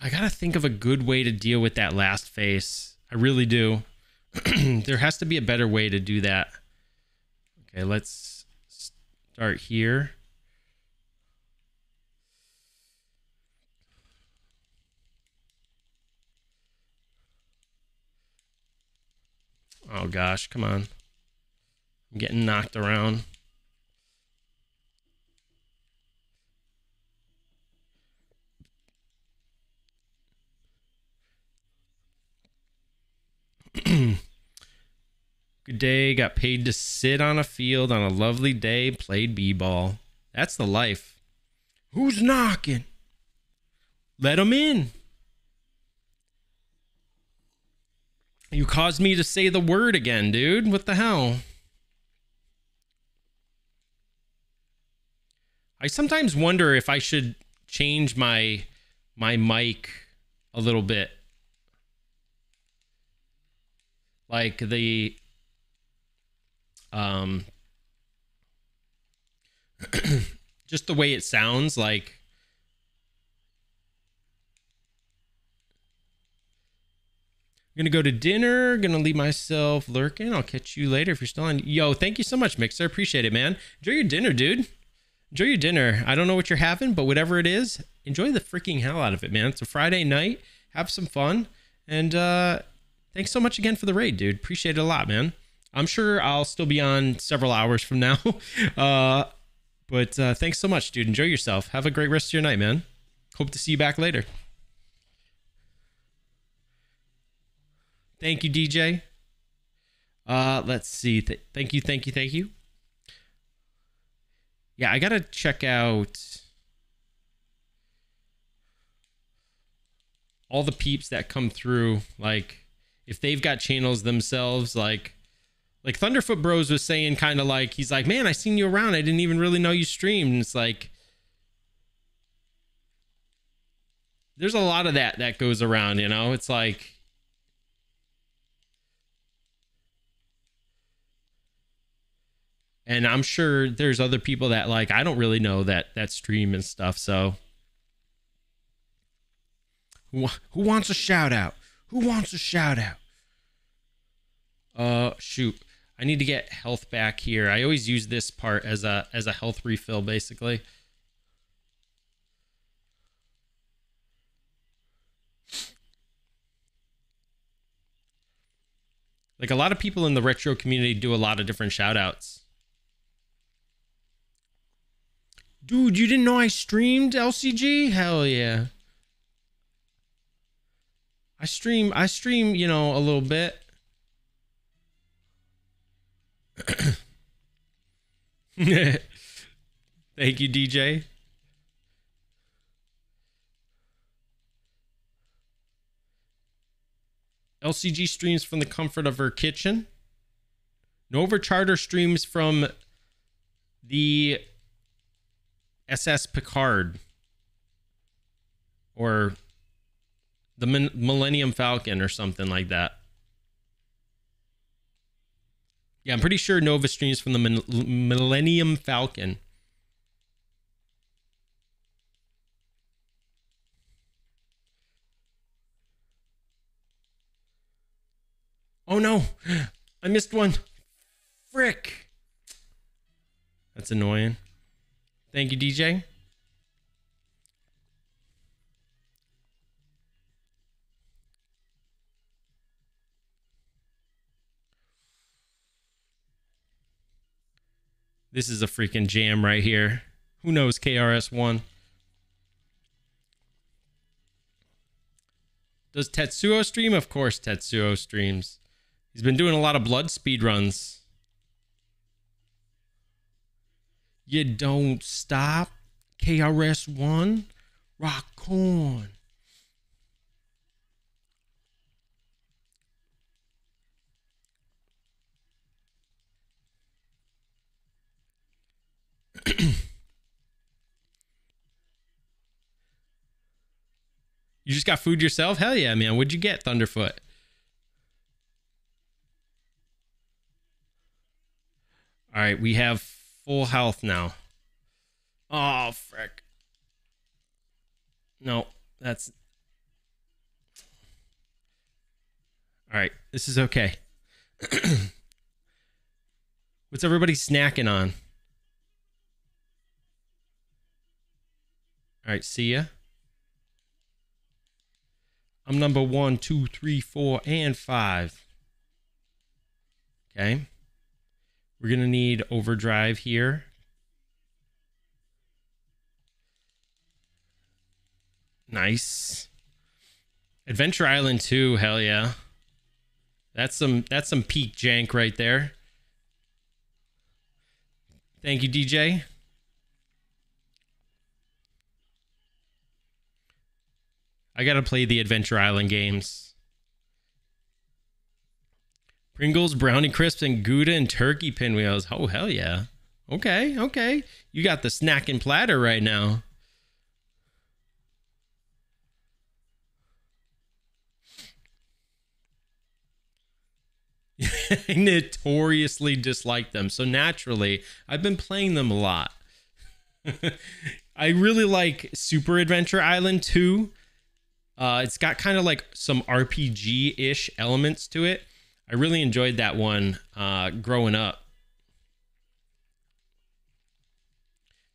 I gotta think of a good way to deal with that last face. I really do. there has to be a better way to do that. Okay, let's start here. Oh gosh, come on. I'm getting knocked around. Good day. Got paid to sit on a field on a lovely day. Played b-ball. That's the life. Who's knocking? Let him in. You caused me to say the word again, dude. What the hell? I sometimes wonder if I should change my my mic a little bit. Like the um just the way it sounds like Gonna go to dinner. Gonna leave myself lurking. I'll catch you later if you're still on. Yo, thank you so much, Mixer. Appreciate it, man. Enjoy your dinner, dude. Enjoy your dinner. I don't know what you're having, but whatever it is, enjoy the freaking hell out of it, man. It's a Friday night. Have some fun. And uh thanks so much again for the raid, dude. Appreciate it a lot, man. I'm sure I'll still be on several hours from now. Uh, but uh, thanks so much, dude. Enjoy yourself. Have a great rest of your night, man. Hope to see you back later. Thank you, DJ. Uh, let's see. Th- thank you, thank you, thank you. Yeah, I gotta check out all the peeps that come through. Like, if they've got channels themselves, like like Thunderfoot Bros was saying, kind of like he's like, man, I seen you around. I didn't even really know you streamed. And it's like there's a lot of that that goes around. You know, it's like. And I'm sure there's other people that like I don't really know that that stream and stuff. So who, who wants a shout out? Who wants a shout out? Uh, shoot. I need to get health back here. I always use this part as a as a health refill basically. Like a lot of people in the retro community do a lot of different shout outs. Dude, you didn't know I streamed LCG? Hell yeah. I stream I stream, you know, a little bit. Thank you, DJ. LCG streams from the comfort of her kitchen. Nova Charter streams from the SS Picard or the Millennium Falcon or something like that. Yeah, I'm pretty sure Nova streams from the Millennium Falcon. Oh no, I missed one. Frick. That's annoying. Thank you, DJ. This is a freaking jam right here. Who knows KRS1? Does Tetsuo stream? Of course Tetsuo streams. He's been doing a lot of blood speed runs. You don't stop. KRS1. Rock on. you just got food yourself? Hell yeah, man. What'd you get, Thunderfoot? All right, we have full health now. Oh, frick. No, that's. All right, this is okay. What's everybody snacking on? All right, see ya. I'm number one, two, three, four, and five. Okay. We're going to need overdrive here. Nice. Adventure Island 2, hell yeah. That's some that's some peak jank right there. Thank you, DJ. I gotta play the Adventure Island games. Pringles, brownie crisps, and Gouda and turkey pinwheels. Oh hell yeah! Okay, okay. You got the snacking platter right now. I notoriously dislike them. So naturally, I've been playing them a lot. I really like Super Adventure Island 2. Uh, it's got kind of like some RPG ish elements to it. I really enjoyed that one uh, growing up.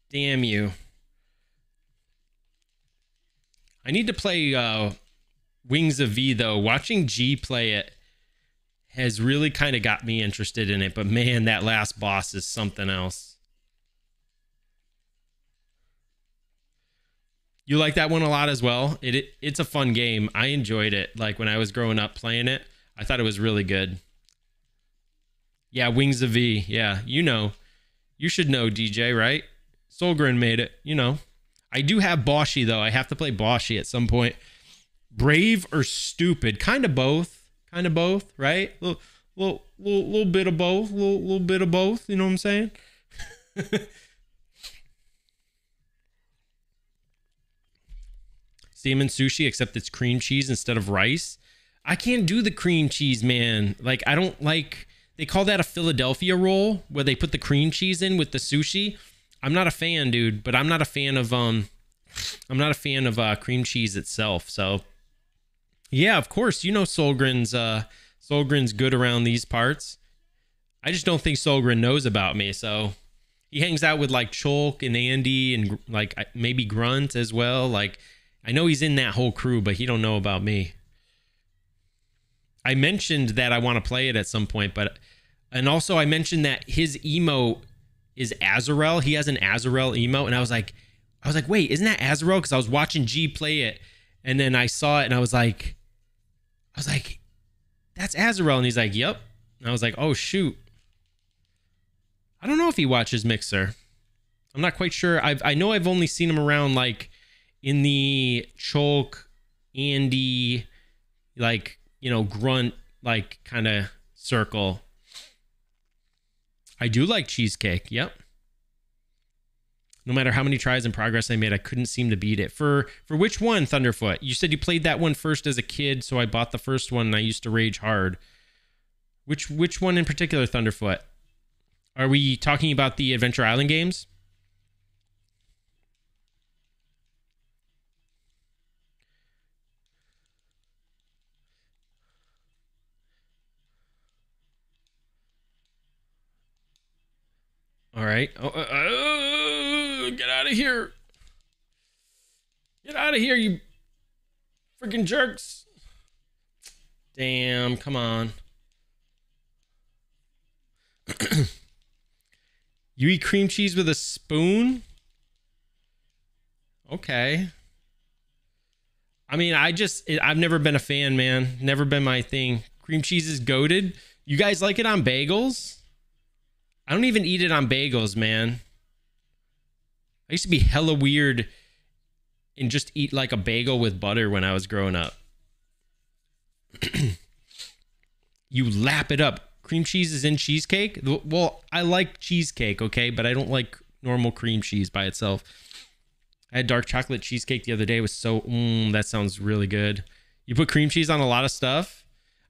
Damn you. I need to play uh, Wings of Vi though. Watching G play it has really kind of got me interested in it. But man, that last boss is something else. You like that one a lot as well. It, it it's a fun game. I enjoyed it. Like when I was growing up playing it, I thought it was really good. Yeah, Wings of Vi. Yeah, you know, you should know DJ, right? Solgryn made it. You know, I do have Boshy though. I have to play Boshy at some point. Brave or stupid? Kind of both kind of both, right? Little, little, little, little bit of both, little, little bit of both. You know what I'm saying? Salmon sushi, except it's cream cheese instead of rice. I can't do the cream cheese, man. Like I don't like. They call that a Philadelphia roll, where they put the cream cheese in with the sushi. I'm not a fan, dude. But I'm not a fan of um. I'm not a fan of uh, cream cheese itself. So yeah, of course. You know Solgryn's uh Solgryn's good around these parts. I just don't think Solgryn knows about me, so he hangs out with like Cholk and Andy and like maybe Grunt as well. Like I know he's in that whole crew, but he don't know about me. I mentioned that I want to play it at some point, but and also I mentioned that his emo is Azrael. He has an Azrael emo, and I was like, I was like, wait, isn't that Azrael? Because I was watching G play it, and then I saw it, and I was like, I was like, that's Azrael. And he's like, yep. And I was like, oh, shoot. I don't know if he watches Mixer. I'm not quite sure. I've, I know I've only seen him around like in the Cholk, Andy, like, you know, grunt, like kind of circle. I do like cheesecake. Yep no matter how many tries and progress I made, I couldn't seem to beat it. For for which one, Thunderfoot? You said you played that one first as a kid, so I bought the first one and I used to rage hard. Which which one in particular, Thunderfoot? Are we talking about the Adventure Island games? All right. Oh, uh, uh, get out of here. Get out of here, you freaking jerks. Damn, come on. You eat cream cheese with a spoon? Okay. I mean, I just I've never been a fan, man. Never been my thing. Cream cheese is goaded. You guys like it on bagels? I don't even eat it on bagels, man. I used to be hella weird and just eat like a bagel with butter when I was growing up. you lap it up. Cream cheese is in cheesecake. Well, I like cheesecake, okay, but I don't like normal cream cheese by itself. I had dark chocolate cheesecake the other day. It was so, mm, that sounds really good. You put cream cheese on a lot of stuff.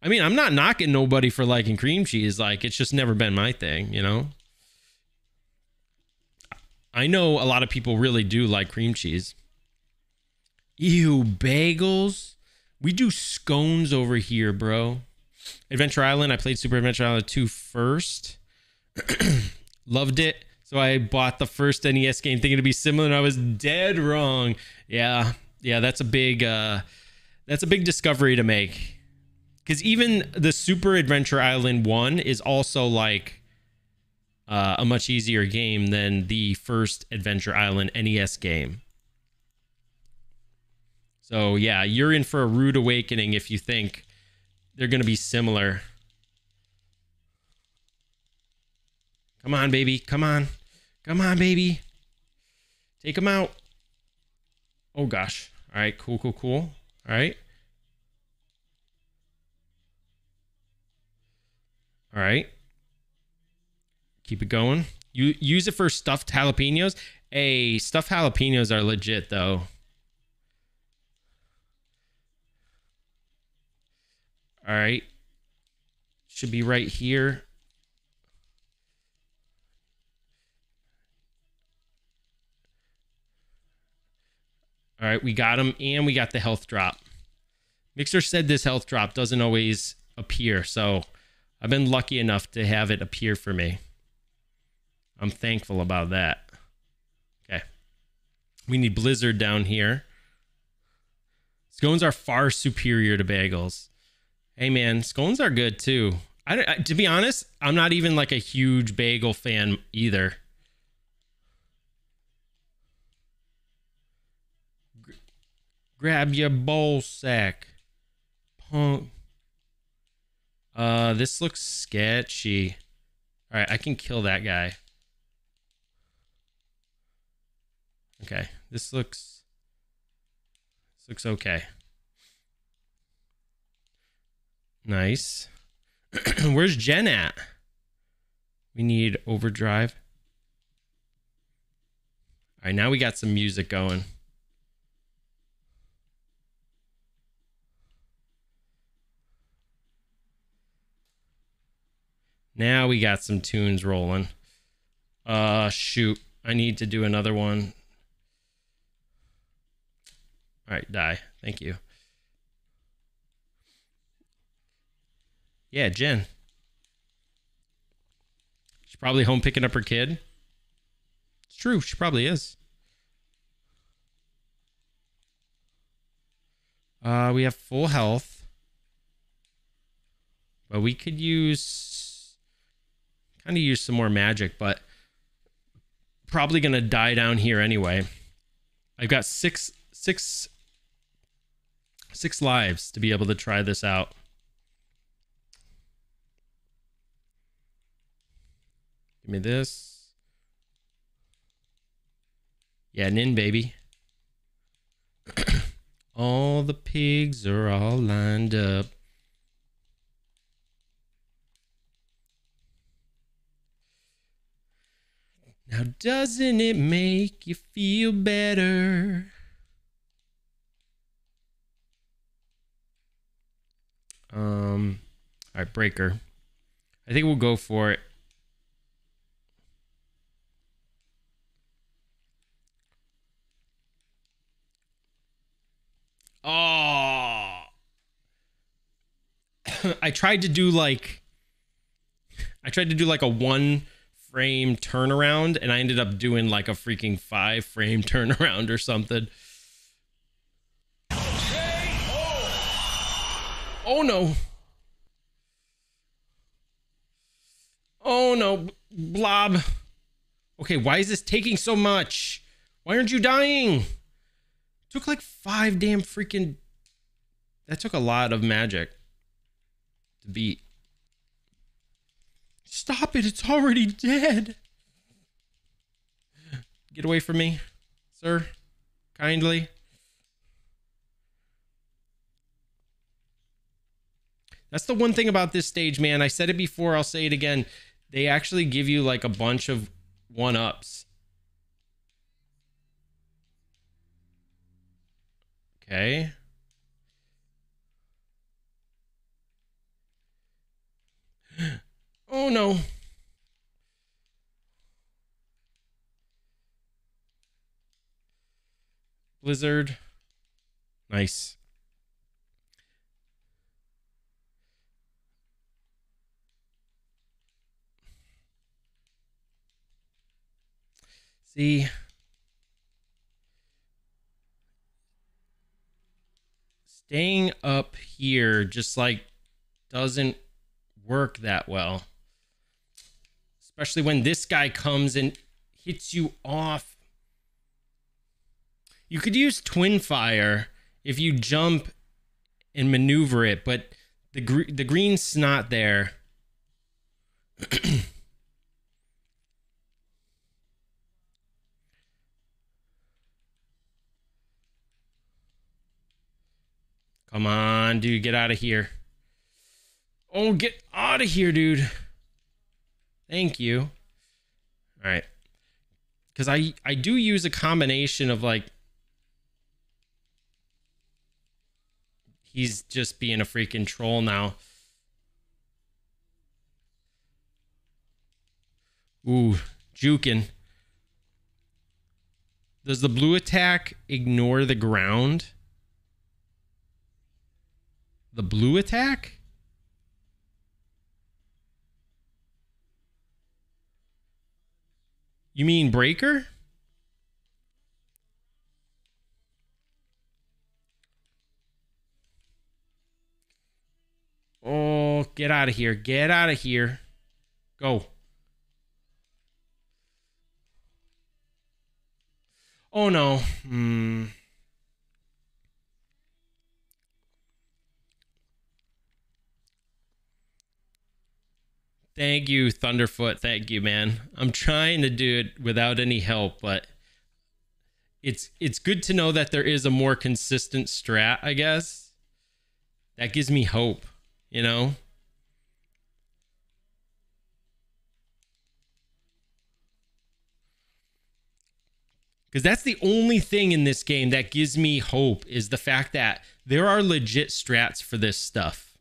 I mean, I'm not knocking nobody for liking cream cheese. Like, it's just never been my thing, you know? I know a lot of people really do like cream cheese. Ew, bagels. We do scones over here, bro. Adventure Island. I played Super Adventure Island 2 first. Loved it. So I bought the first NES game thinking to be similar, and I was dead wrong. Yeah, yeah, that's a big, uh, that's a big discovery to make. Because even the Super Adventure Island one is also like uh, a much easier game than the first Adventure Island NES game. So yeah, you're in for a rude awakening if you think they're going to be similar. Come on, baby. Come on. Come on, baby. Take him out. Oh, gosh. All right. Cool, cool, cool. All right. All right. Keep it going. You use it for stuffed jalapenos. Hey, stuffed jalapenos are legit though. All right. Should be right here. All right, we got him, and we got the health drop. Mixer said this health drop doesn't always appear, so I've been lucky enough to have it appear for me. I'm thankful about that. Okay. We need Blizzard down here. Scones are far superior to bagels. Hey man, scones are good too. I, I, to be honest, I'm not even like a huge bagel fan either. Grab your bowl sack. Punk. Uh, this looks sketchy. All right, I can kill that guy. Okay, this looks this looks okay. Nice. Where's Jen at? We need overdrive. All right, now we got some music going. Now we got some tunes rolling. Uh, shoot. I need to do another one. All right, die. Thank you. Yeah, Jen. She's probably home picking up her kid. It's true. She probably is. Uh, we have full health. But we could use kind of use some more magic, but probably going to die down here anyway. I've got six, six, six lives to be able to try this out. Give me this. Yeah, Nin, baby. all the pigs are all lined up. Now, doesn't it make you feel better? Um, all right, breaker. I think we'll go for it. Oh, I tried to do like, I tried to do like a one frame turnaround and I ended up doing like a freaking five frame turnaround or something. Oh no. Oh no, blob. Okay, why is this taking so much? Why aren't you dying? Took like five damn freaking. That took a lot of magic to beat. Stop it, it's already dead. Get away from me, sir. Kindly. That's the one thing about this stage, man. I said it before, I'll say it again. They actually give you like a bunch of one ups. Okay. Oh no. Blizzard. Nice. See, staying up here just like doesn't work that well. Especially when this guy comes and hits you off. You could use twin fire if you jump and maneuver it, but the gr- the green's not there. Come on, dude, get out of here. Oh, get out of here, dude. Thank you. All right. Cuz I I do use a combination of like He's just being a freaking troll now. Ooh, juking. Does the blue attack ignore the ground? The blue attack? You mean breaker? Oh, get out of here. Get out of here. Go. Oh no. Hmm. Thank you, Thunderfoot. Thank you, man. I'm trying to do it without any help, but it's it's good to know that there is a more consistent strat, I guess. That gives me hope, you know? Because that's the only thing in this game that gives me hope is the fact that there are legit strats for this stuff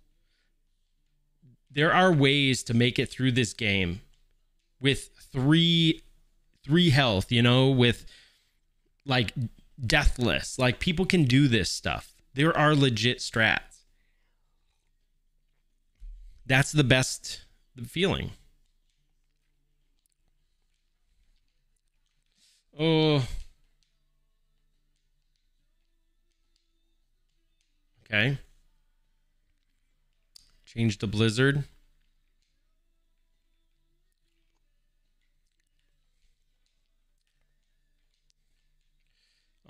there are ways to make it through this game with three three health, you know, with like deathless. Like people can do this stuff. There are legit strats. That's the best feeling. Oh. Okay. Change to Blizzard.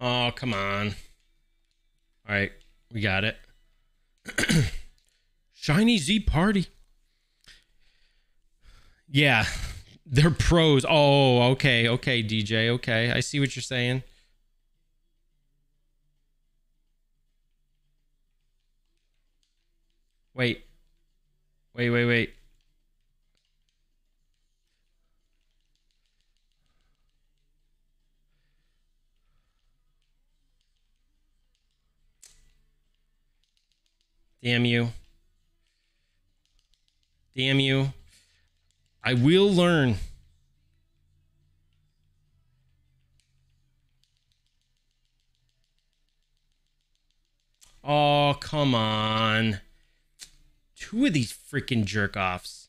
Oh, come on. All right, we got it. Shiny Z Party. Yeah, they're pros. Oh, okay, okay, DJ. Okay, I see what you're saying. Wait. Wait, wait, wait. Damn you. Damn you. I will learn. Oh, come on two of these freaking jerk offs.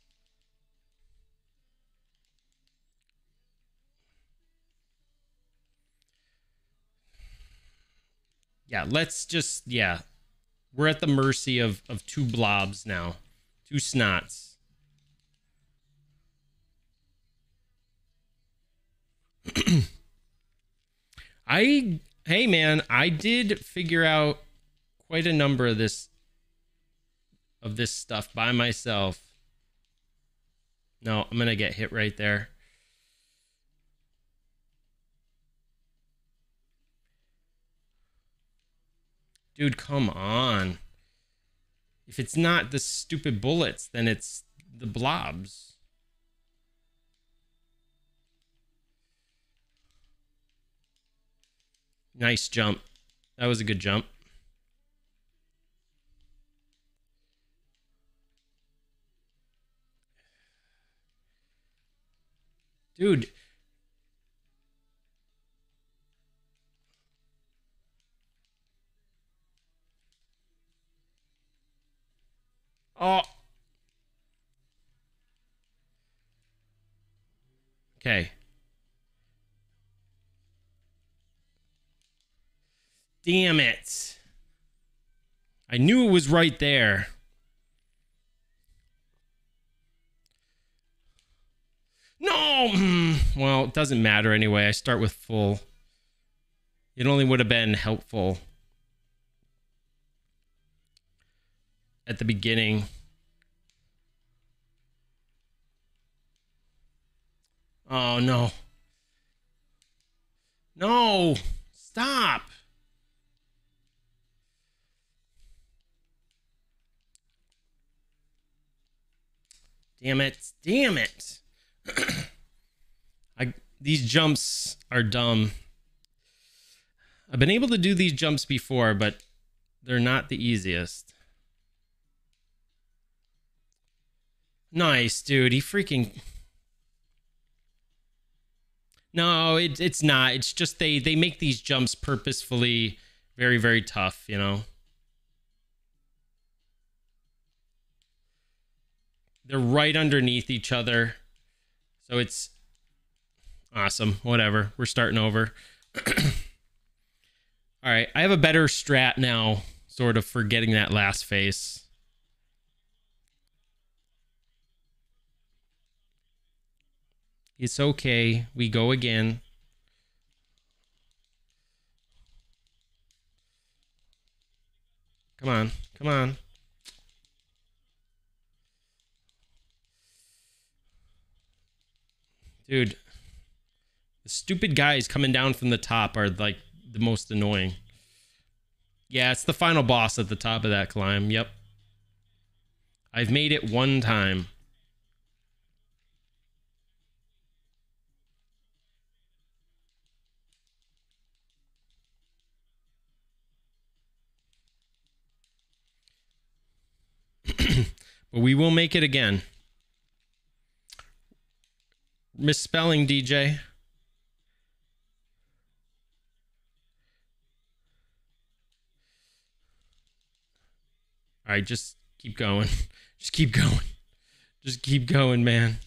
Yeah, let's just yeah. We're at the mercy of of two blobs now. Two snots. I hey man, I did figure out quite a number of this of this stuff by myself. No, I'm going to get hit right there. Dude, come on. If it's not the stupid bullets, then it's the blobs. Nice jump. That was a good jump. Dude. Oh. Okay. Damn it. I knew it was right there. No! Hmm. Well, it doesn't matter anyway. I start with full. It only would have been helpful at the beginning. Oh, no. No! Stop! Damn it. Damn it. I these jumps are dumb. I've been able to do these jumps before, but they're not the easiest. Nice, dude. He freaking No, it, it's not. It's just they they make these jumps purposefully very very tough, you know. They're right underneath each other. So it's awesome. Whatever. We're starting over. All right. I have a better strat now, sort of, for getting that last face. It's okay. We go again. Come on. Come on. Dude, the stupid guys coming down from the top are like the most annoying. Yeah, it's the final boss at the top of that climb. Yep. I've made it one time. but we will make it again. Misspelling, DJ. All right, just keep going. Just keep going. Just keep going, man.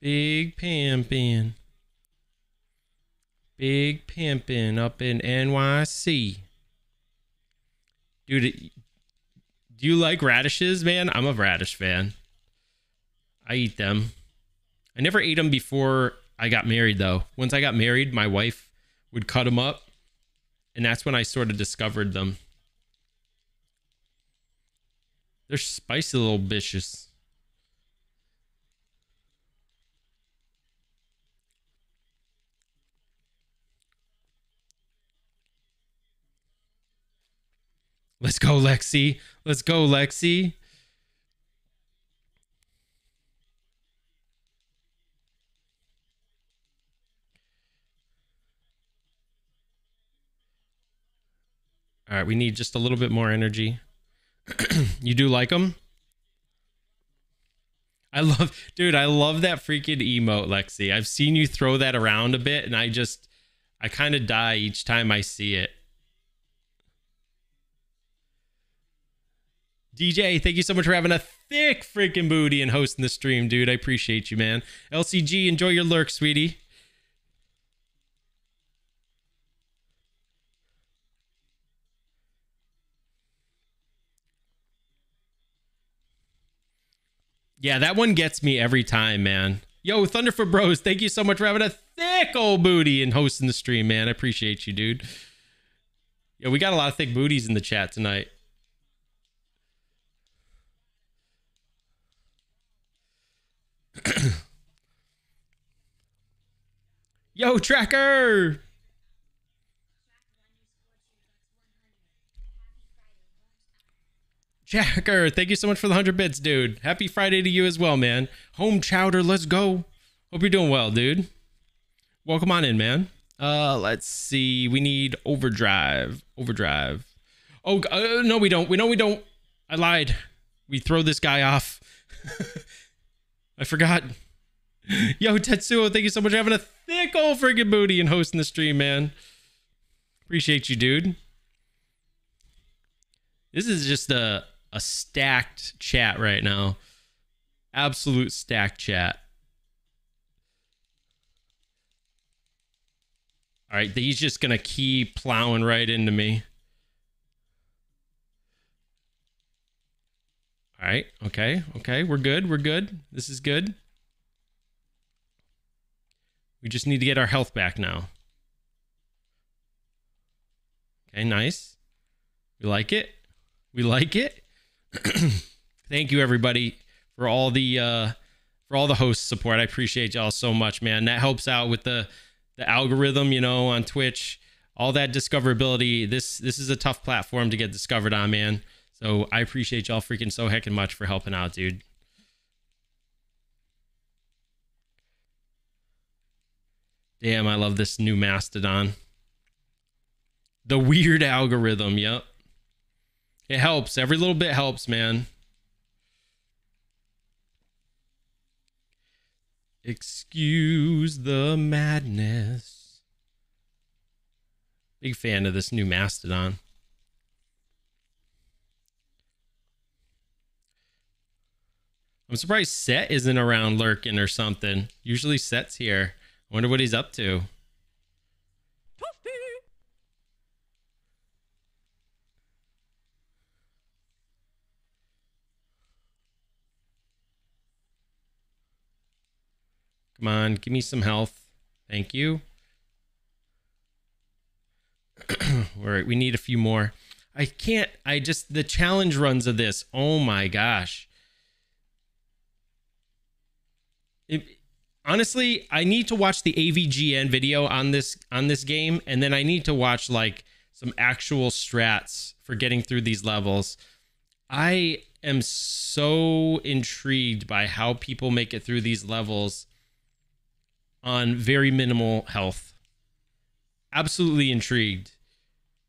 Big pimpin'. Big pimpin' up in NYC. Dude, do you like radishes, man? I'm a radish fan. I eat them. I never ate them before I got married, though. Once I got married, my wife would cut them up, and that's when I sort of discovered them. They're spicy little bitches. Let's go, Lexi. Let's go, Lexi. All right, we need just a little bit more energy. you do like them? I love, dude, I love that freaking emote, Lexi. I've seen you throw that around a bit, and I just, I kind of die each time I see it. DJ, thank you so much for having a thick freaking booty and hosting the stream, dude. I appreciate you, man. LCG, enjoy your lurk, sweetie. Yeah, that one gets me every time, man. Yo, Thunderfoot Bros, thank you so much for having a thick old booty and hosting the stream, man. I appreciate you, dude. Yo, we got a lot of thick booties in the chat tonight. Yo, tracker! Jacker, thank you so much for the 100 bits, dude. Happy Friday to you as well, man. Home chowder, let's go. Hope you're doing well, dude. Welcome on in, man. Uh, let's see. We need overdrive. Overdrive. Oh, uh, no, we don't. We know we don't. I lied. We throw this guy off. I forgot. Yo, Tetsuo, thank you so much for having a thick old friggin' booty and hosting the stream, man. Appreciate you, dude. This is just a a stacked chat right now. Absolute stacked chat. All right, he's just to keep plowing right into me. All right, okay, okay, we're good, we're good. This is good. We just need to get our health back now. Okay, nice. We like it. We like it. thank you everybody for all the uh for all the host support. I appreciate y'all so much, man. That helps out with the the algorithm, you know, on Twitch, all that discoverability. This this is a tough platform to get discovered on, man. So I appreciate y'all freaking so heckin' much for helping out, dude. Damn, I love this new Mastodon. The weird algorithm, yep. It helps. Every little bit helps, man. Excuse the madness. Big fan of this new Mastodon. I'm surprised Set isn't around lurking or something. Usually Set's here. I wonder what he's up to. Come on, give me some health. Thank you. All right, we need a few more. I can't, I just, the challenge runs of this, oh my gosh. It, honestly, I need to watch the AVGN video on this on this game, and then I need to watch like some actual strats for getting through these levels. I am so intrigued by how people make it through these levels on very minimal health. Absolutely intrigued.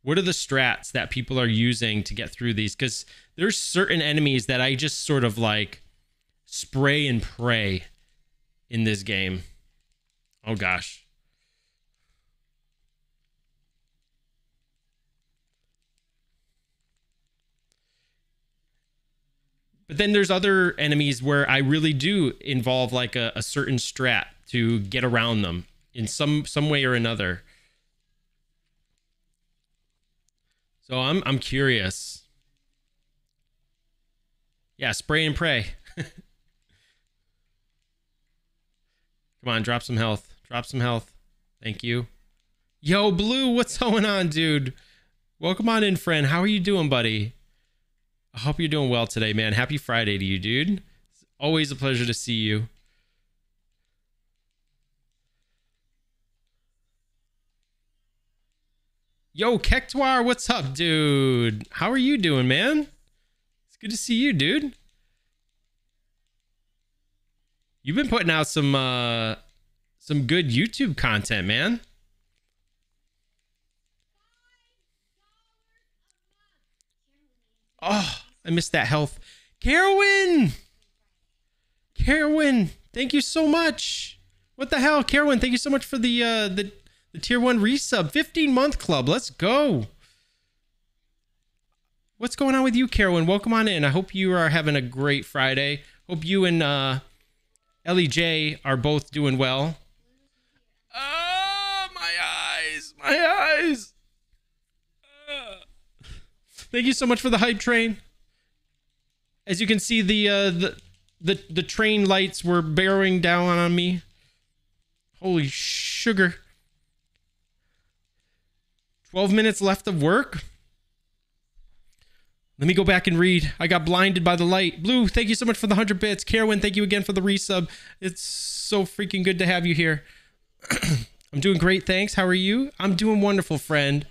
What are the strats that people are using to get through these? Because there's certain enemies that I just sort of like spray and pray in this game. Oh gosh. But then there's other enemies where I really do involve like a, a certain strat to get around them in some some way or another. So I'm I'm curious. Yeah, spray and pray. Come on, drop some health. Drop some health. Thank you. Yo, Blue, what's going on, dude? Welcome on in, friend. How are you doing, buddy? I hope you're doing well today, man. Happy Friday to you, dude. It's always a pleasure to see you. Yo, Kektuar, what's up, dude? How are you doing, man? It's good to see you, dude. You've been putting out some uh some good YouTube content, man. Oh, I missed that health. Carowin! Carowin, thank you so much. What the hell, Carowin? Thank you so much for the uh the the tier one resub, 15 month club. Let's go. What's going on with you, Carolyn? Welcome on in. I hope you are having a great Friday. Hope you and uh, Ellie J are both doing well. Oh, my eyes, my eyes. Uh. Thank you so much for the hype train. As you can see, the uh, the the the train lights were bearing down on me. Holy sugar. 12 minutes left of work. Let me go back and read. I got blinded by the light. Blue, thank you so much for the 100 bits. Carwin, thank you again for the resub. It's so freaking good to have you here. I'm doing great, thanks. How are you? I'm doing wonderful, friend.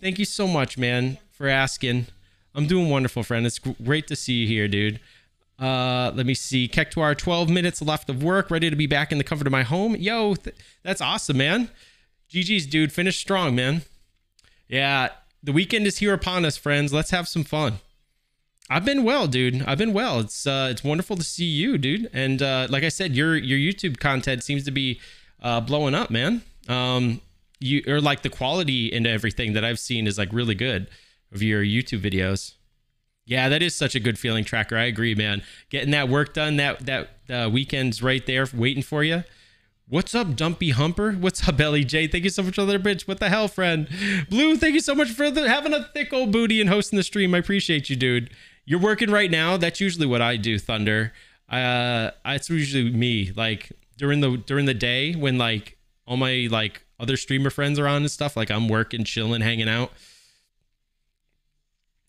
Thank you so much, man, for asking. I'm doing wonderful, friend. It's great to see you here, dude. Uh, let me see. Kektuar, 12 minutes left of work, ready to be back in the comfort of my home. Yo, th- that's awesome, man. GG's, dude. Finish strong, man. Yeah, the weekend is here upon us, friends. Let's have some fun. I've been well, dude. I've been well. It's uh, it's wonderful to see you, dude. And uh, like I said, your your YouTube content seems to be uh, blowing up, man. Um, you or like the quality and everything that I've seen is like really good of your YouTube videos. Yeah, that is such a good feeling, Tracker. I agree, man. Getting that work done, that that uh, weekend's right there waiting for you. What's up, Dumpy Humper? What's up, Ellie J? Thank you so much for the bitch. What the hell, friend? Blue, thank you so much for the, having a thick old booty and hosting the stream. I appreciate you, dude. You're working right now. That's usually what I do, Thunder. Uh, it's usually me. Like during the during the day when like all my like other streamer friends are on and stuff. Like I'm working, chilling, hanging out.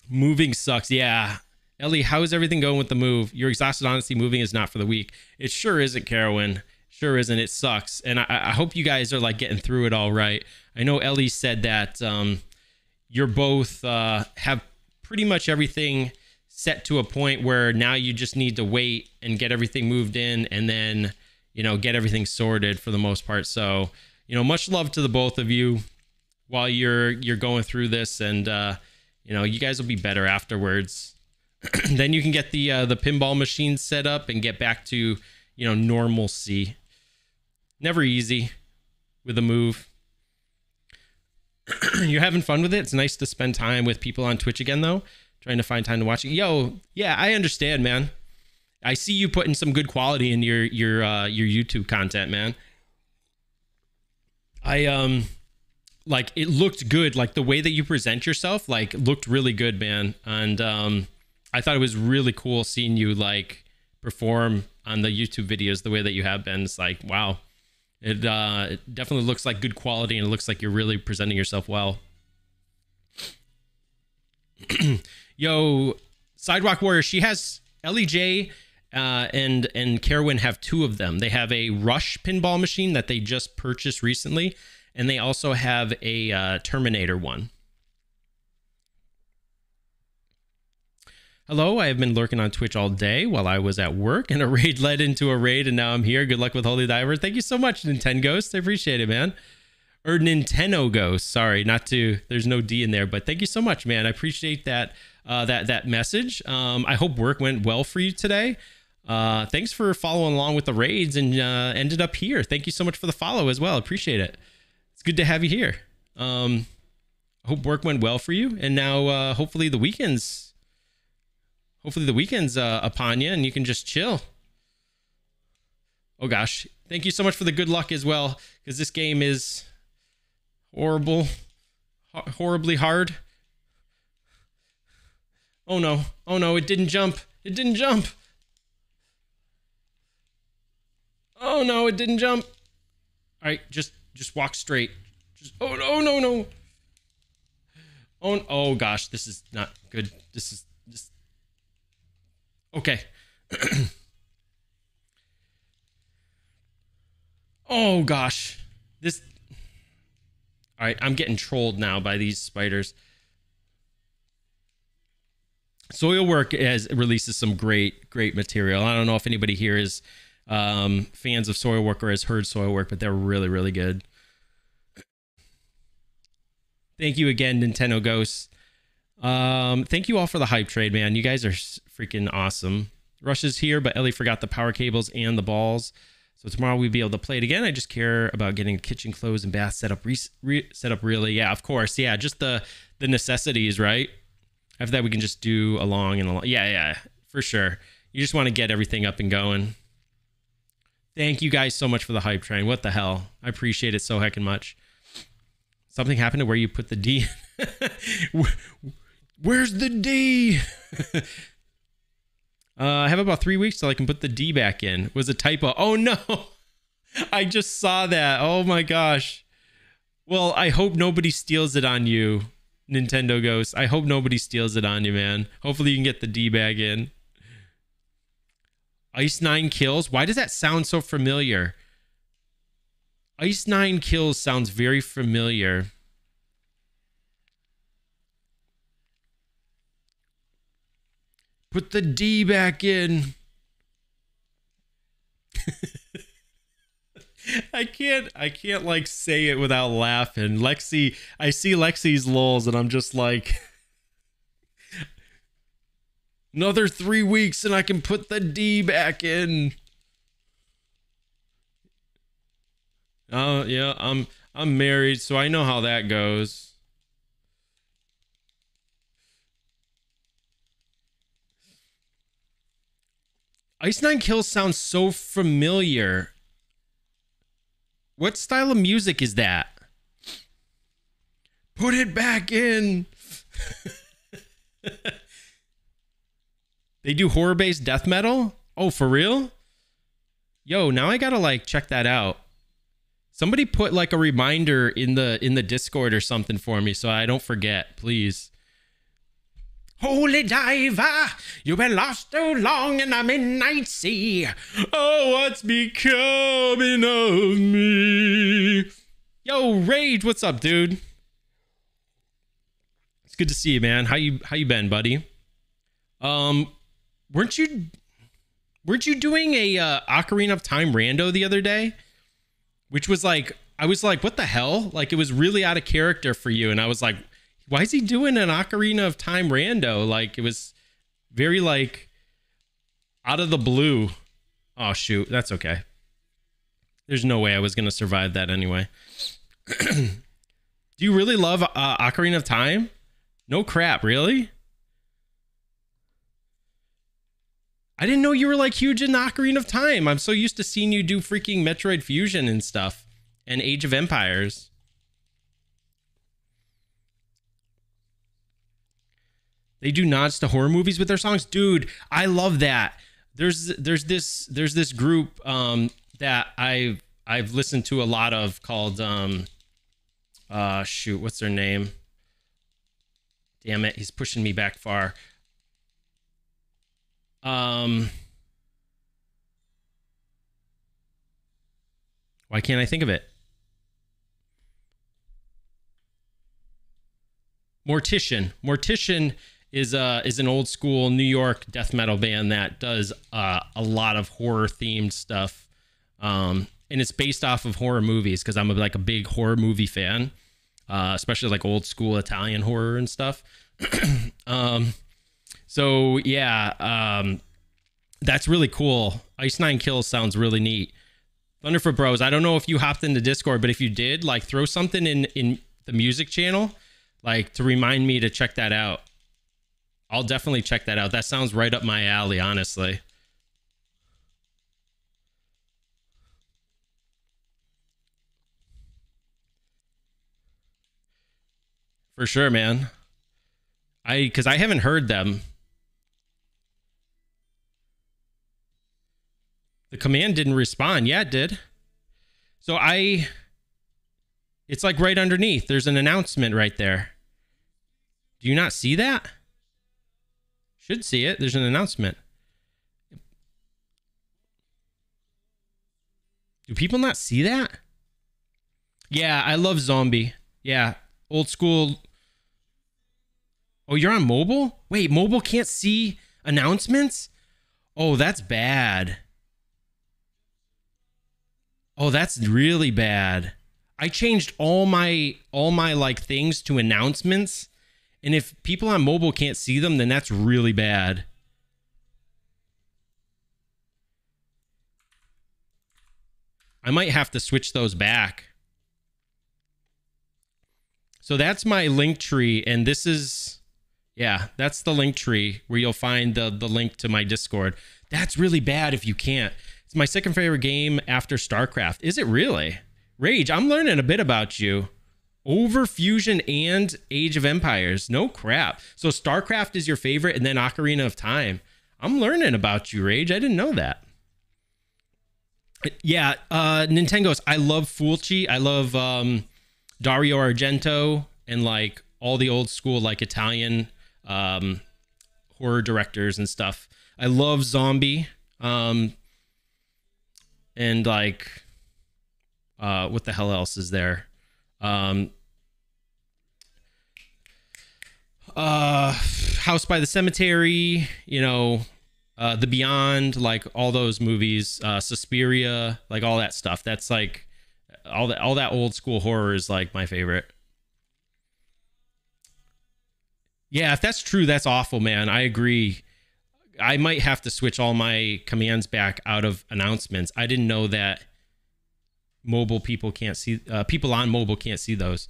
Moving sucks. Yeah. Ellie, how is everything going with the move? You're exhausted, honestly. Moving is not for the weak. It sure isn't, Carowin sure isn't. It sucks, and I, I hope you guys are like getting through it all right. I know Ellie said that um, you're both uh, have pretty much everything set to a point where now you just need to wait and get everything moved in, and then you know get everything sorted for the most part. So you know, much love to the both of you while you're you're going through this, and uh, you know, you guys will be better afterwards. then you can get the uh, the pinball machine set up and get back to you know normalcy Never easy with a move. You're having fun with it. It's nice to spend time with people on Twitch again, though. Trying to find time to watch it. Yo, yeah, I understand, man. I see you putting some good quality in your your uh, your YouTube content, man. I um like it looked good like the way that you present yourself like looked really good man and um i thought it was really cool seeing you like perform on the youtube videos the way that you have been it's like wow it, uh, it definitely looks like good quality, and it looks like you're really presenting yourself well. Yo, Sidewalk Warrior, she has LEJ uh, and and Carowin have two of them. They have a Rush pinball machine that they just purchased recently, and they also have a uh, Terminator one. Hello, I have been lurking on Twitch all day while I was at work, and a raid led into a raid, and now I'm here. Good luck with Holy Diver. Thank you so much, Nintendo Ghost. I appreciate it, man. Or Nintendo Ghost. Sorry, not to. There's no D in there, but thank you so much, man. I appreciate that. Uh, that that message. Um, I hope work went well for you today. Uh, thanks for following along with the raids and uh, ended up here. Thank you so much for the follow as well. Appreciate it. It's good to have you here. Um, hope work went well for you, and now uh, hopefully the weekends hopefully the weekend's uh, upon you and you can just chill. Oh gosh, thank you so much for the good luck as well, because this game is horrible, H- horribly hard. Oh no, oh no, it didn't jump. It didn't jump. Oh no, it didn't jump. All right, just just walk straight. Just oh no no no. Oh oh gosh, this is not good. This is Okay. oh gosh. This All right, I'm getting trolled now by these spiders. Soilwork has releases some great great material. I don't know if anybody here is um, fans of Soilwork or has heard Soilwork, but they're really really good. Thank you again, Nintendo Ghosts. Um, thank you all for the hype trade, man. You guys are freaking awesome. Rush is here, but Ellie forgot the power cables and the balls. So tomorrow we'll be able to play it again. I just care about getting kitchen clothes and bath set up, re- re- set up really. Yeah, of course. Yeah, just the the necessities, right? After that, we can just do along and along. Yeah, yeah, for sure. You just want to get everything up and going. Thank you guys so much for the hype train. What the hell? I appreciate it so heckin' much. Something happened to where you put the D. Where's the D? Uh, I have about three weeks till I can put the D back in. Was a typo. Oh no. I just saw that. Oh my gosh. Well, I hope nobody steals it on you, Nintendo Ghost. I hope nobody steals it on you, man. Hopefully you can get the D bag in. Ice Nine Kills. Why does that sound so familiar? Ice Nine Kills sounds very familiar. Put the D back in. I can't I can't like say it without laughing. Lexi, I see Lexi's lulls and I'm just like another 3 weeks and I can put the D back in. Oh, uh, yeah, I'm I'm married, so I know how that goes. Ice Nine Kills sounds so familiar. What style of music is that? Put it back in. they do horror based death metal? Oh, for real? Yo, now I gotta like check that out. Somebody put like a reminder in the in the Discord or something for me so I don't forget, please. Holy diver, you've been lost too long in the midnight sea. Oh, what's becoming of me? Yo, Rage, what's up, dude? It's good to see you, man. How you how you been, buddy? Um, weren't you weren't you doing a uh, Ocarina of Time rando the other day? Which was like I was like, what the hell? Like it was really out of character for you, and I was like why is he doing an Ocarina of Time rando? Like it was very like out of the blue. Oh shoot, that's okay. There's no way I was gonna survive that anyway. Do you really love uh, Ocarina of Time? No crap, really? I didn't know you were like huge in Ocarina of Time. I'm so used to seeing you do freaking Metroid Fusion and stuff and Age of Empires. They do nods to horror movies with their songs. Dude, I love that. There's there's this there's this group um that I've I've listened to a lot of called um uh shoot, what's their name? Damn it, he's pushing me back far. Um Why can't I think of it? Mortician. Mortician is uh is an old school New York death metal band that does uh, a lot of horror themed stuff. Um, and it's based off of horror movies because I'm a, like a big horror movie fan, uh, especially like old school Italian horror and stuff. um, so yeah, um, that's really cool. Ice Nine Kills sounds really neat. Thunderfoot Bros. I don't know if you hopped into Discord, but if you did, like throw something in in the music channel, like to remind me to check that out. I'll definitely check that out. That sounds right up my alley, honestly. For sure, man. I because I haven't heard them. The command didn't respond. Yeah, it did. So I it's like right underneath. There's an announcement right there. Do you not see that? Should see it. There's an announcement. Do people not see that? Yeah, I love zombie. Yeah, old school. Oh, you're on mobile? Wait, mobile can't see announcements? Oh, that's bad. Oh, that's really bad. I changed all my all my like things to announcements and if people on mobile can't see them, then that's really bad. I might have to switch those back. So that's my link tree, and this is, yeah, that's the link tree where you'll find the the link to my Discord. That's really bad if you can't. It's my second favorite game after StarCraft. Is it really? Rage, I'm learning a bit about you over Fusion and Age of Empires. No crap. So StarCraft is your favorite, and then Ocarina of Time. I'm learning about you, Rage. I didn't know that. Yeah, uh Nintendo's I love Fulci. I love um Dario Argento and like all the old school like Italian um horror directors and stuff. I love Zombie. Um and like uh what the hell else is there? Um uh House by the Cemetery, you know, uh The Beyond, like all those movies, uh Suspiria, like all that stuff. That's like all that all that old school horror is like my favorite. Yeah, if that's true, that's awful, man. I agree. I might have to switch all my commands back out of announcements. I didn't know that mobile people can't see uh, people on mobile can't see those.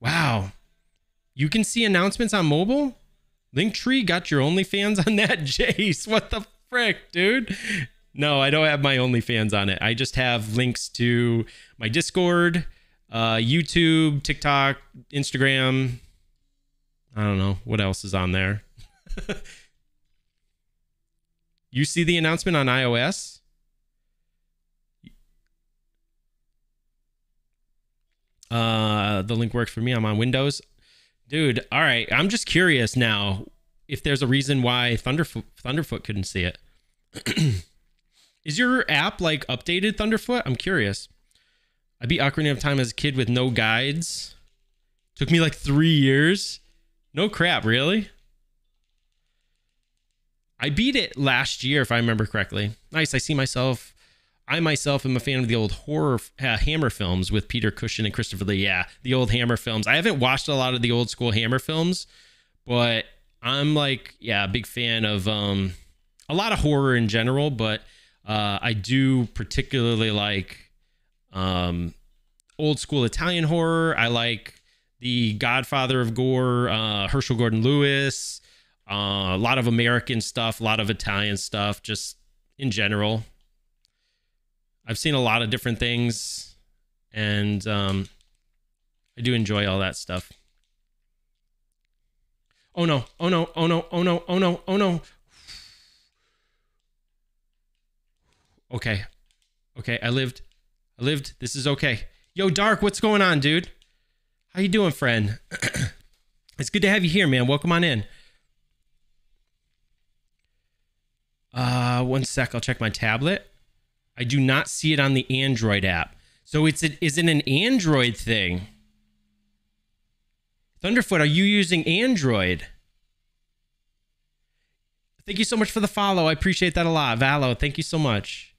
Wow. You can see announcements on mobile? Linktree got your OnlyFans on that, Jace. What the frick, dude? No, I don't have my OnlyFans on it. I just have links to my Discord, uh, YouTube, TikTok, Instagram. I don't know what else is on there. you see the announcement on iOS? Uh, the link works for me. I'm on Windows. Dude, all right. I'm just curious now if there's a reason why Thunderfoot, Thunderfoot couldn't see it. Is your app like updated, Thunderfoot? I'm curious. I beat Ocarina of Time as a kid with no guides. Took me like three years. No crap, really? I beat it last year, if I remember correctly. Nice. I see myself. I myself am a fan of the old horror uh, Hammer films with Peter Cushing and Christopher Lee. Yeah, the old Hammer films. I haven't watched a lot of the old school Hammer films, but I'm like, yeah, a big fan of um, a lot of horror in general. But uh, I do particularly like um, old school Italian horror. I like the Godfather of Gore, uh, Herschell Gordon Lewis, uh, a lot of American stuff, a lot of Italian stuff, just in general. I've seen a lot of different things, and um, I do enjoy all that stuff. Oh no! Oh no! Oh no! Oh no! Oh no! Oh no! Okay, okay. I lived. I lived. This is okay. Yo, Dark, what's going on, dude? How you doing, friend? it's good to have you here, man. Welcome on in. Uh, one sec. I'll check my tablet. I do not see it on the Android app. So it's a, is it an Android thing? Thunderfoot, are you using Android? Thank you so much for the follow. I appreciate that a lot. Valo, thank you so much.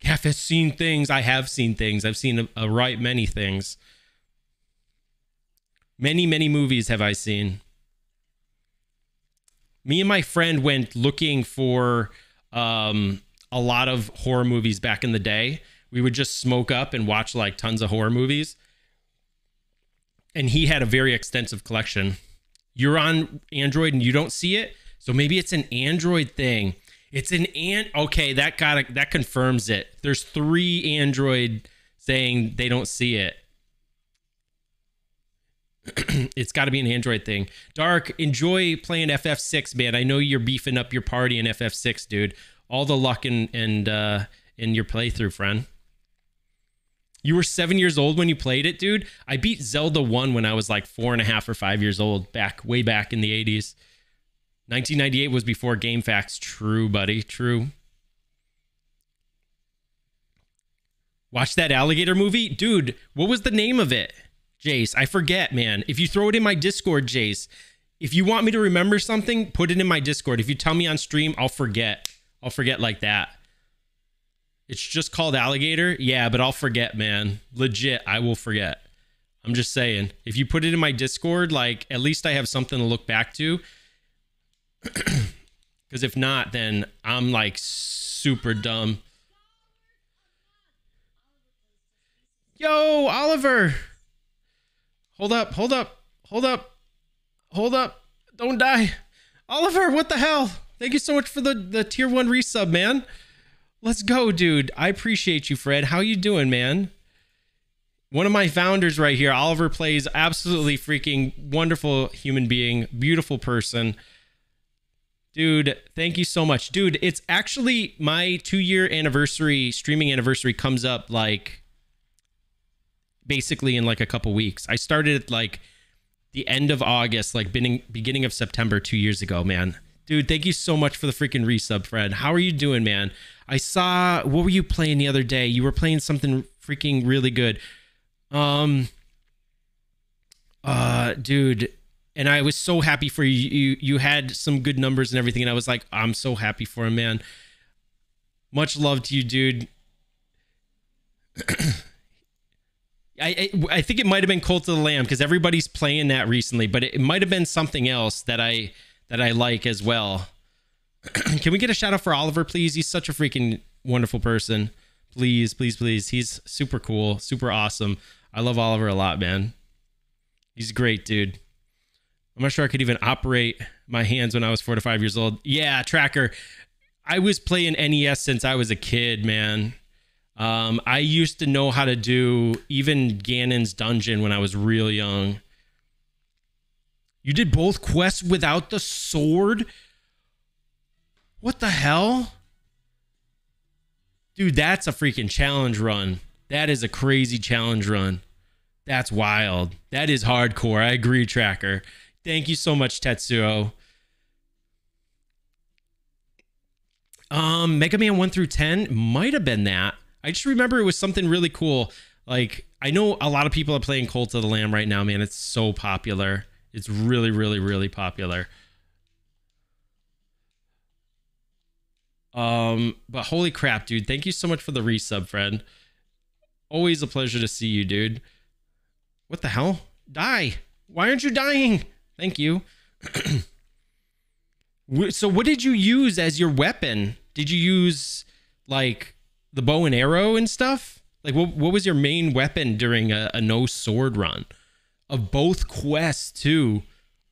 Calf has seen things. I have seen things. I've seen a, a right many things. Many, many movies have I seen. Me and my friend went looking for um, a lot of horror movies back in the day. We would just smoke up and watch like tons of horror movies. And he had a very extensive collection. You're on Android and you don't see it. So maybe it's an Android thing. It's an ant. Okay, that got that confirms it. There's three Android saying they don't see it. it's got to be an Android thing. Dark, enjoy playing FF6, man. I know you're beefing up your party in FF6, dude. All the luck in and uh, in your playthrough, friend. You were seven years old when you played it, dude. I beat Zelda 1 when I was like four and a half or five years old, back way back in the 80s. 1998 was before GameFAQs. True, buddy. True. Watch that alligator movie? Dude, what was the name of it? Jace, I forget, man. If you throw it in my Discord, Jace, if you want me to remember something, put it in my Discord. If you tell me on stream, I'll forget. I'll forget like that. It's just called alligator. Yeah, but I'll forget, man. Legit, I will forget. I'm just saying. If you put it in my Discord, like at least I have something to look back to. Because if not, then I'm like super dumb. Yo, Oliver. Hold up, hold up, hold up, hold up. Don't die. Oliver, what the hell? Thank you so much for the, the tier one resub, man. Let's go, dude. I appreciate you, Fred. How you doing, man? One of my founders right here, Oliver plays absolutely freaking wonderful human being, beautiful person. Dude, thank you so much. Dude, it's actually my two year anniversary, streaming anniversary comes up like basically in like a couple weeks. I started at like the end of August, like beginning beginning of September two years ago, man. Dude, thank you so much for the freaking resub, Fred. How are you doing, man? I saw what were you playing the other day? You were playing something freaking really good. Um uh dude, and I was so happy for you. You you had some good numbers and everything, and I was like, I'm so happy for him, man. Much love to you, dude. I, I, think it might have been Cult of the Lamb because everybody's playing that recently, but it might have been something else that I that I like as well. Can we get a shout out for Oliver, please? He's such a freaking wonderful person. Please, please, please. He's super cool, super awesome. I love Oliver a lot, man. He's great, dude. I'm not sure I could even operate my hands when I was four to five years old. Yeah, tracker. I was playing NES since I was a kid, man. Um, I used to know how to do even Ganon's dungeon when I was real young. You did both quests without the sword? What the hell? Dude, that's a freaking challenge run. That is a crazy challenge run. That's wild. That is hardcore. I agree, Tracker. Thank you so much, Tetsuo. Um, Mega Man 1 through 10 might have been that. I just remember it was something really cool. Like, I know a lot of people are playing Cult of the Lamb right now, man. It's so popular. It's really, really, really popular. Um, but holy crap, dude. Thank you so much for the resub, friend. Always a pleasure to see you, dude. What the hell? Die. Why aren't you dying? Thank you. so what did you use as your weapon? Did you use like the bow and arrow and stuff? Like what what was your main weapon during a, a no sword run? Of both quests too.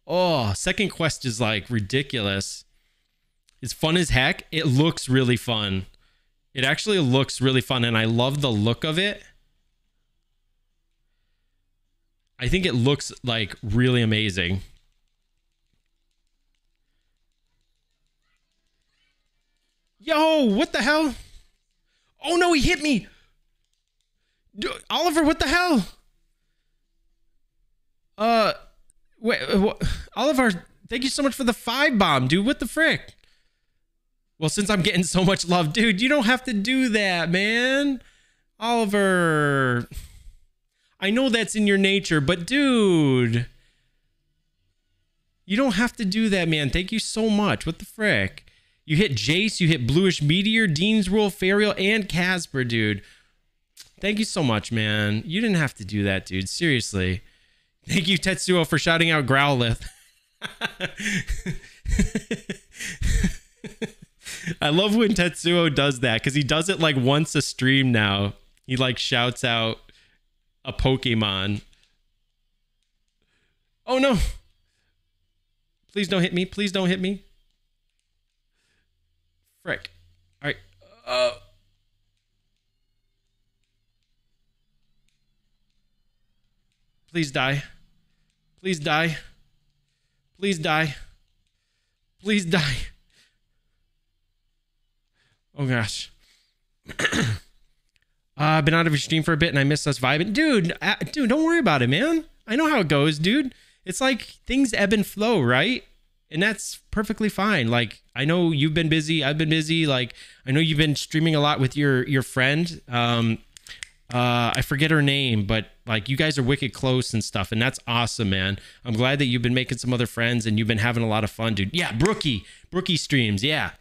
Oh, second quest is like ridiculous. It's fun as heck. It looks really fun. It actually looks really fun and I love the look of it. I think it looks like really amazing. Yo, what the hell? Oh no, he hit me. Oliver, what the hell? Uh, wait, what? Oliver, thank you so much for the five bomb, dude. What the frick? Well, since I'm getting so much love, dude, you don't have to do that, man. Oliver, I know that's in your nature, but dude, you don't have to do that, man. Thank you so much. What the frick? You hit Jace, you hit Bluish Meteor, Dean's Rule, Fariel, and Casper, dude. Thank you so much, man. You didn't have to do that, dude. Seriously. Thank you, Tetsuo, for shouting out Growlithe. I love when Tetsuo does that because he does it like once a stream now. He like shouts out a Pokemon. Oh no. Please don't hit me. Please don't hit me. Frick. All right. Uh. Please die. Please die. Please die. Please die. Oh gosh. uh, I've been out of your stream for a bit and I missed us vibing. Dude, uh, dude, don't worry about it, man. I know how it goes, dude. It's like things ebb and flow, right? and that's perfectly fine like i know you've been busy i've been busy like i know you've been streaming a lot with your your friend um uh i forget her name but like you guys are wicked close and stuff and that's awesome man. I'm glad that you've been making some other friends and you've been having a lot of fun dude. Yeah brookie brookie streams yeah.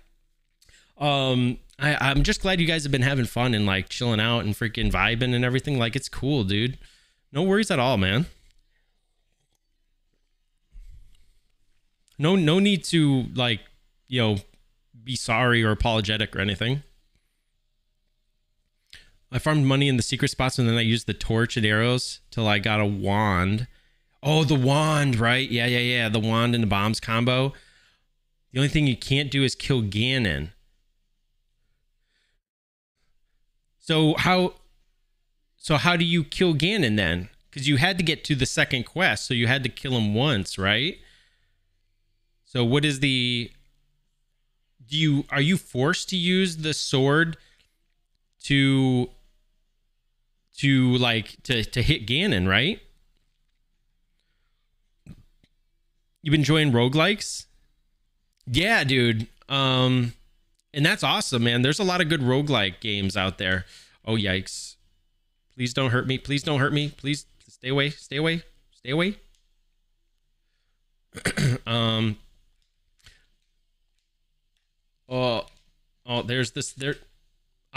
Um I, i'm just glad you guys have been having fun and like chilling out and freaking vibing and everything. Like it's cool dude. No worries at all man. No, no need to like, you know, be sorry or apologetic or anything. I farmed money in the secret spots and then I used the torch and arrows till I got a wand. Oh, the wand, right? Yeah, yeah, yeah. The wand and the bombs combo. The only thing you can't do is kill Ganon. So how so how do you kill Ganon then? Because you had to get to the second quest, so you had to kill him once, right? So what is the do you are you forced to use the sword to to like to to hit Ganon, right? You've been enjoying roguelikes? Yeah, dude. Um and that's awesome, man. There's a lot of good roguelike games out there. Oh yikes. Please don't hurt me. Please don't hurt me. Please stay away. Stay away. Stay away. um Oh, oh, there's this there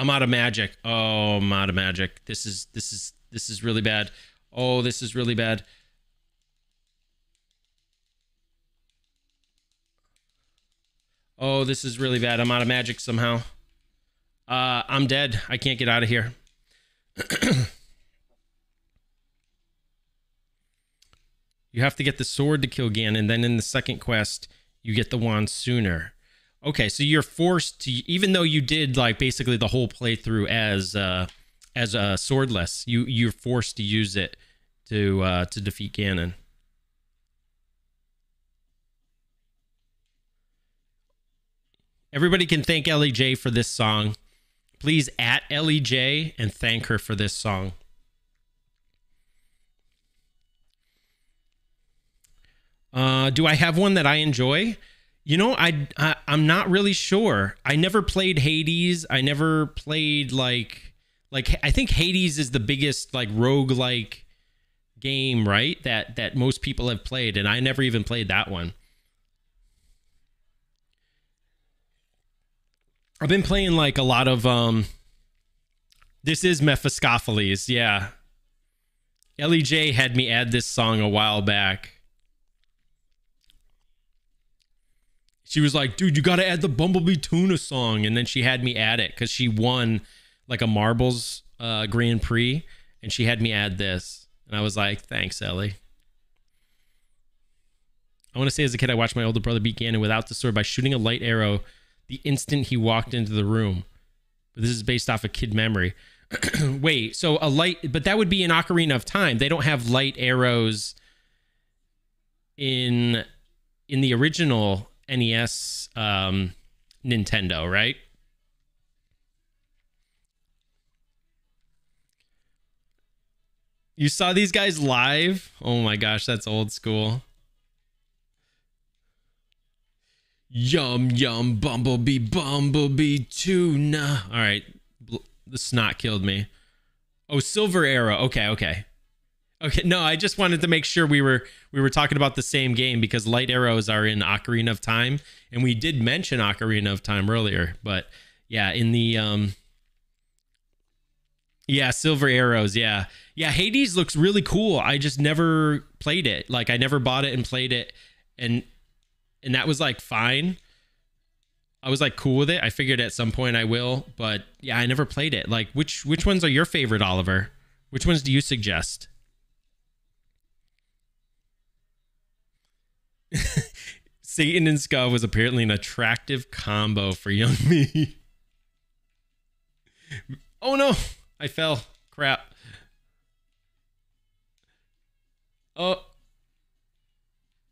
I'm out of magic. Oh, I'm out of magic. This is this is this is really bad. Oh, this is really bad. Oh, this is really bad. I'm out of magic somehow. Uh, I'm dead. I can't get out of here. you have to get the sword to kill Ganon. And then in the second quest, you get the wand sooner. Okay, so you're forced to, even though you did like basically the whole playthrough as uh, as a swordless, you you're forced to use it to uh, to defeat Ganon. Everybody can thank Ellie J for this song. Please at Ellie J and thank her for this song. Uh, do I have one that I enjoy? You know, I, I I'm not really sure. I never played Hades. I never played like like I think Hades is the biggest like rogue like game, right? That that most people have played and I never even played that one. I've been playing like a lot of um This is Mephiskapheles, yeah. Ellie J had me add this song a while back. She was like, dude, you got to add the Bumblebee Tuna song. And then she had me add it because she won like a marbles uh, Grand Prix. And she had me add this. And I was like, thanks, Ellie. I want to say as a kid, I watched my older brother beat Ganon without the sword by shooting a light arrow the instant he walked into the room. But this is based off a kid memory. Wait, so a light, but that would be an Ocarina of Time. They don't have light arrows in in the original NES um, Nintendo, right? You saw these guys live? Oh my gosh, that's old school. Yum yum bumblebee bumblebee tuna. All right, the snot killed me. Oh, silver arrow. Okay, okay. Okay, no, I just wanted to make sure we were we were talking about the same game because light arrows are in Ocarina of Time, and we did mention Ocarina of Time earlier. But yeah, in the um, yeah, silver arrows. Yeah, yeah. Hades looks really cool. I just never played it. Like I never bought it and played it, and and that was like fine. I was like cool with it. I figured at some point I will, but yeah, I never played it. Like which which ones are your favorite, Oliver? Which ones do you suggest? Satan and Ska was apparently an attractive combo for young me. oh no, I fell. Crap. Oh.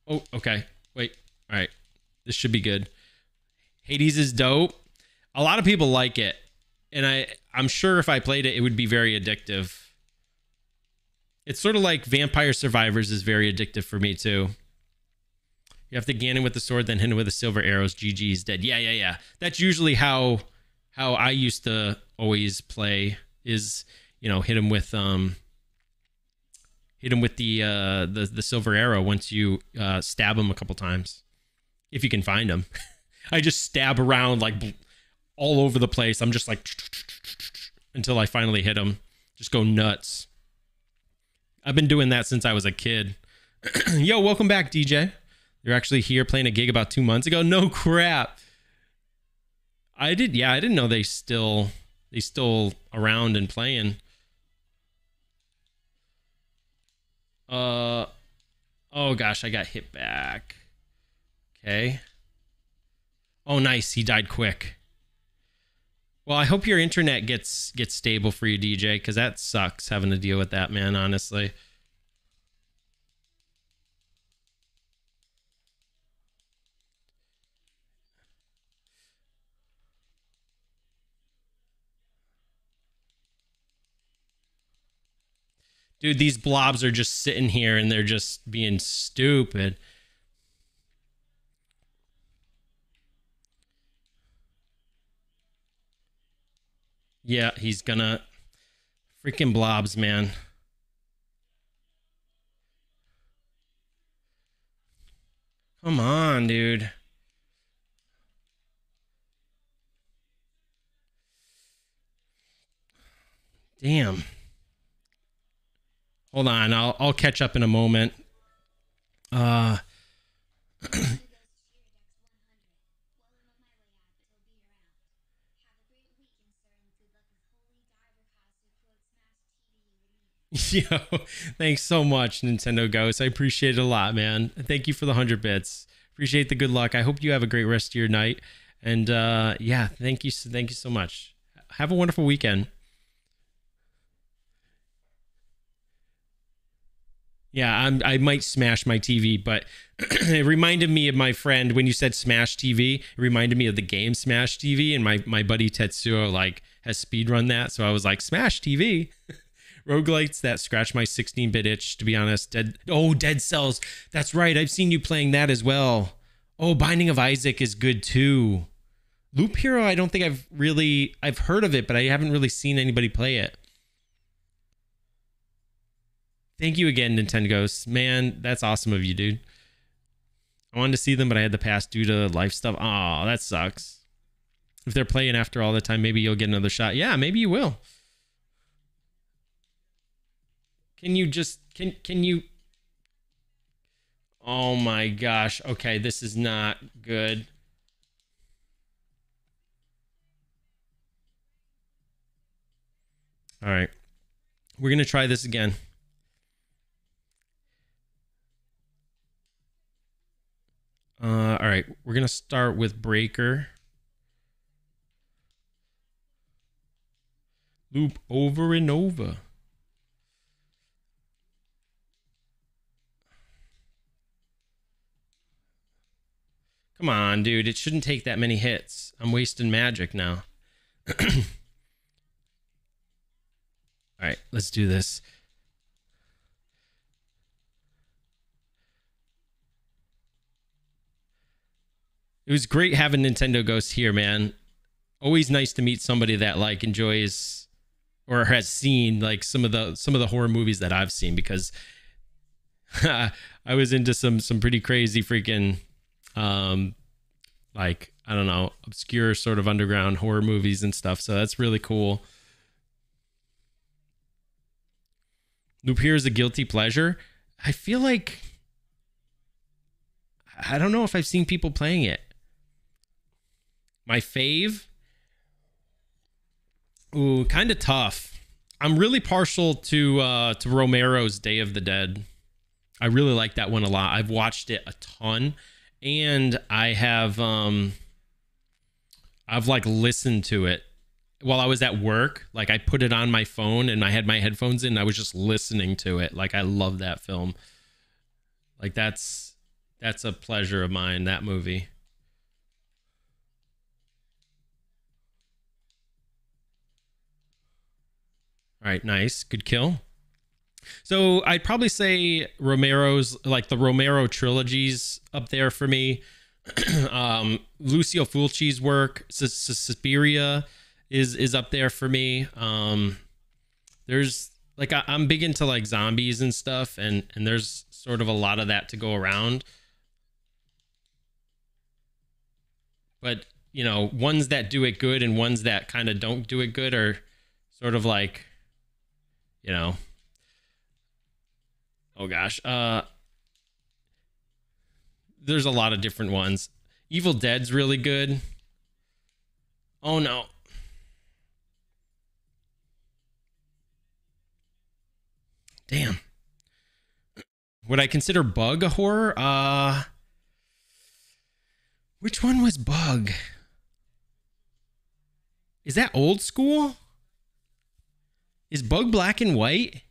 Oh, okay. Wait. All right. This should be good. Hades is dope. A lot of people like it. And I I'm sure if I played it it would be very addictive. It's sort of like Vampire Survivors is very addictive for me too. You have to Ganon with the sword, then hit him with the silver arrows. GG is dead. Yeah, yeah, yeah. That's usually how how I used to always play. Is you know hit him with um hit him with the uh the the silver arrow once you uh stab him a couple times if you can find him. I just stab around like all over the place. I'm just like until I finally hit him. Just go nuts. I've been doing that since I was a kid. Yo, welcome back, DJ. You're actually here playing a gig about two months ago. No crap. I did. Yeah, I didn't know they still they still around and playing. Uh, oh gosh, I got hit back. Okay. Oh, nice. He died quick. Well, I hope your internet gets gets stable for you, DJ, because that sucks having to deal with that, man. Honestly. Dude, these blobs are just sitting here and they're just being stupid. Yeah, he's gonna freaking blobs, man. Come on, dude. Damn. Hold on, I'll I'll catch up in a moment. Uh Yo, thanks so much, Nintendo Ghost. I appreciate it a lot, man. Thank you for the 100 bits. Appreciate the good luck. I hope you have a great rest of your night. And uh, yeah, thank you. Thank you so much. Have a wonderful weekend. Yeah, I'm, I might smash my TV, but it reminded me of my friend when you said smash TV. It reminded me of the game Smash TV, and my my buddy Tetsuo like has speedrun that, so I was like, smash TV. roguelites that scratch my 16-bit itch to be honest dead oh dead cells that's right i've seen you playing that as well oh binding of isaac is good too loop hero i don't think i've really i've heard of it but i haven't really seen anybody play it thank you again nintendo ghost man that's awesome of you dude i wanted to see them but i had to pass due to life stuff oh that sucks if they're playing after all the time maybe you'll get another shot yeah maybe you will can you just can can you Oh my gosh. Okay, this is not good. All right. We're going to try this again. Uh, all right, we're going to start with breaker. Loop over and over. Come on, dude. It shouldn't take that many hits. I'm wasting magic now. All right, let's do this. It was great having Nintendo Ghost here, man. Always nice to meet somebody that like enjoys or has seen like some of the some of the horror movies that I've seen because I was into some some pretty crazy freaking um, like I don't know, obscure sort of underground horror movies and stuff. So that's really cool. Loop Hero is a guilty pleasure. I feel like I don't know if I've seen people playing it. My fave. Ooh, kind of tough. I'm really partial to uh to Romero's Day of the Dead. I really like that one a lot. I've watched it a ton and I have um I've like listened to it while I was at work. Like I put it on my phone and I had my headphones in. I was just listening to it. Like I love that film. Like that's that's a pleasure of mine. That movie. All right, nice, good kill. So I'd probably say Romero's like the Romero trilogies up there for me. um, Lucio Fulci's work, Suspiria, is is up there for me. Um, there's like I, am big into like zombies and stuff, and and there's sort of a lot of that to go around. But you know, ones that do it good and ones that kind of don't do it good are sort of like, you know, oh gosh, uh, there's a lot of different ones. Evil Dead's really good. Oh no. Damn. Would I consider Bug a horror? Uh Which one was Bug? Is that old school? Is Bug black and white?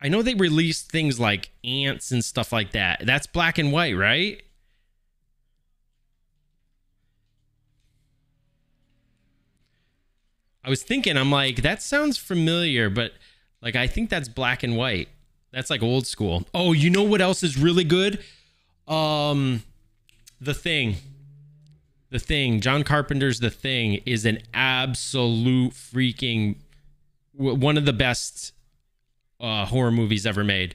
I know they released things like ants and stuff like that. That's black and white, right? I was thinking, I'm like, that sounds familiar, but like I think that's black and white. That's like old school. Oh, you know what else is really good? Um, The Thing. The Thing. John Carpenter's The Thing is an absolute freaking one of the best uh, horror movies ever made.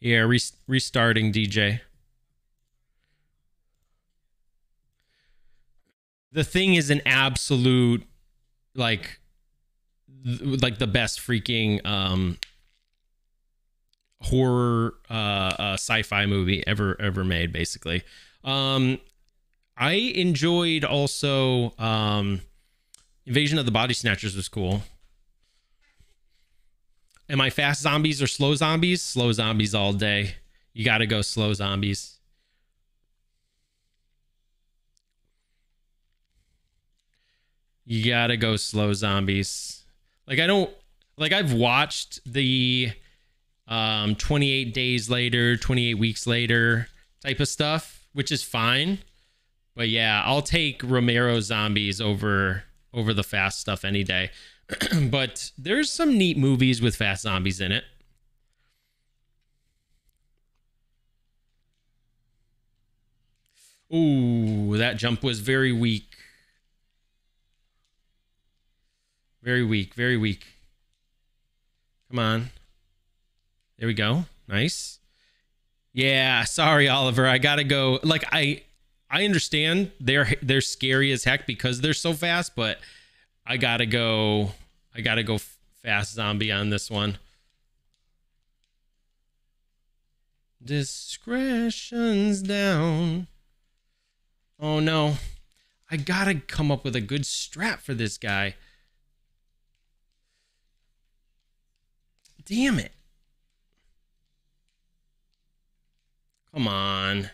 Yeah, re- restarting DJ. The thing is an absolute like th- like the best freaking um horror uh, uh sci-fi movie ever ever made basically. Um I enjoyed also um Invasion of the Body Snatchers was cool. Am I fast zombies or slow zombies? Slow zombies all day. You got to go slow zombies. You got to go slow zombies. Like I don't like I've watched the um 28 days later, 28 weeks later type of stuff, which is fine. But yeah, I'll take Romero zombies over over the fast stuff any day. but there's some neat movies with fast zombies in it. Ooh, that jump was very weak. Very weak, very weak. Come on. There we go. Nice. Yeah, sorry Oliver. I got to go. Like I I understand they're they're scary as heck because they're so fast, but I gotta go. I gotta go fast zombie on this one. Discretion's down. Oh no. I gotta come up with a good strap for this guy. Damn it. Come on.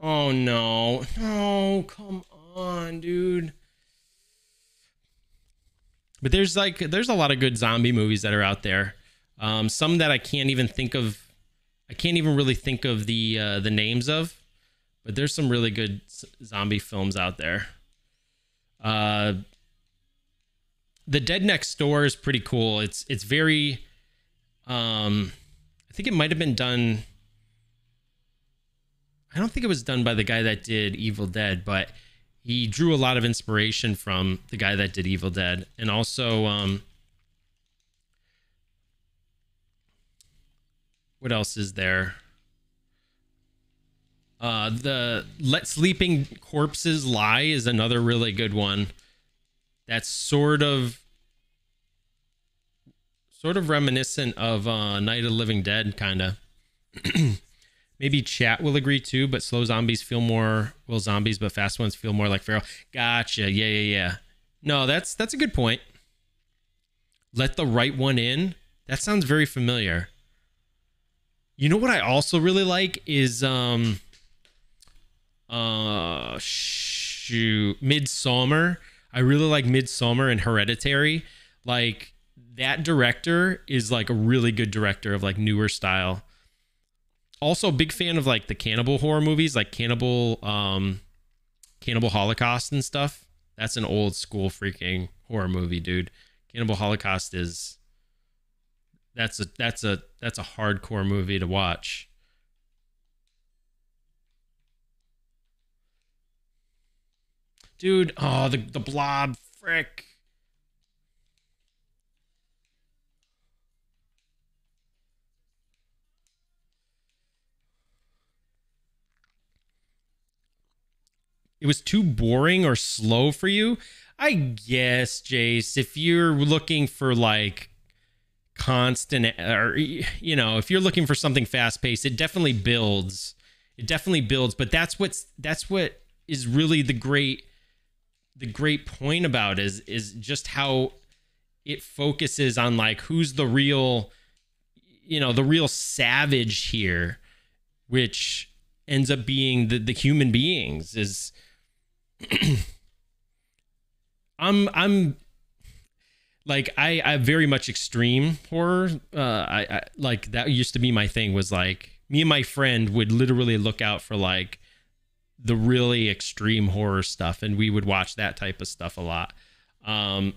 Oh no. No, come on, dude. But there's like there's a lot of good zombie movies that are out there. Um, some that I can't even think of I can't even really think of the uh, the names of, but there's some really good zombie films out there. Uh, the Dead Next Door is pretty cool. It's it's very um, I think it might have been done I don't think it was done by the guy that did Evil Dead, but he drew a lot of inspiration from the guy that did Evil Dead, and also um, what else is there? Uh, the Let Sleeping Corpses Lie is another really good one. That's sort of sort of reminiscent of uh, Night of the Living Dead, kind of. maybe chat will agree too, but slow zombies feel more well zombies, but fast ones feel more like feral. Gotcha. Yeah, yeah, yeah. No, that's that's a good point. Let the right one in. That sounds very familiar. You know what I also really like is um uh shoot Midsommar. I really like Midsommar and Hereditary. Like that director is like a really good director of like newer style also big fan of like the cannibal horror movies, like Cannibal, um, Cannibal Holocaust and stuff. That's an old school freaking horror movie, dude. Cannibal Holocaust is that's a that's a that's a hardcore movie to watch. Dude, oh the the blob frick. it was too boring or slow for you. I guess, Jace, if you're looking for like constant or you know, if you're looking for something fast paced, it definitely builds. It definitely builds, but that's what's that's what is really the great the great point about is is just how it focuses on like who's the real you know, the real savage here, which ends up being the the human beings is I'm I'm like I, I very much extreme horror. Uh, I, I like that used to be my thing. Was like me and my friend would literally look out for like the really extreme horror stuff, and we would watch that type of stuff a lot. Um,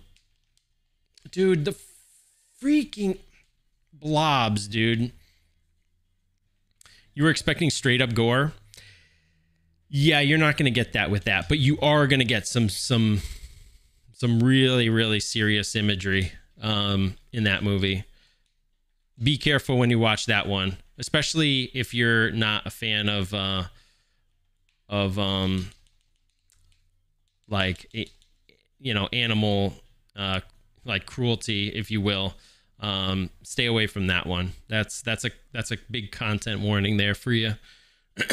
dude, the freaking blobs, dude. You were expecting straight up gore. Yeah, you're not going to get that with that, but you are going to get some some some really really serious imagery um, in that movie. Be careful when you watch that one, especially if you're not a fan of uh, of um like you know animal uh like cruelty, if you will. Um, stay away from that one. That's that's a that's a big content warning there for you.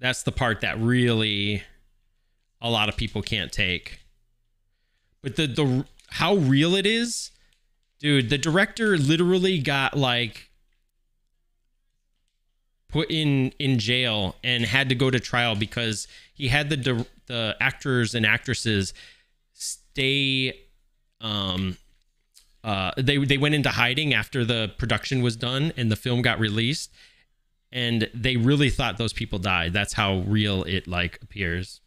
that's the part that really a lot of people can't take. But the the how real it is, dude, the director literally got like put in in jail and had to go to trial because he had the the actors and actresses stay um uh they they went into hiding after the production was done and the film got released. And they really thought those people died. That's how real it like appears.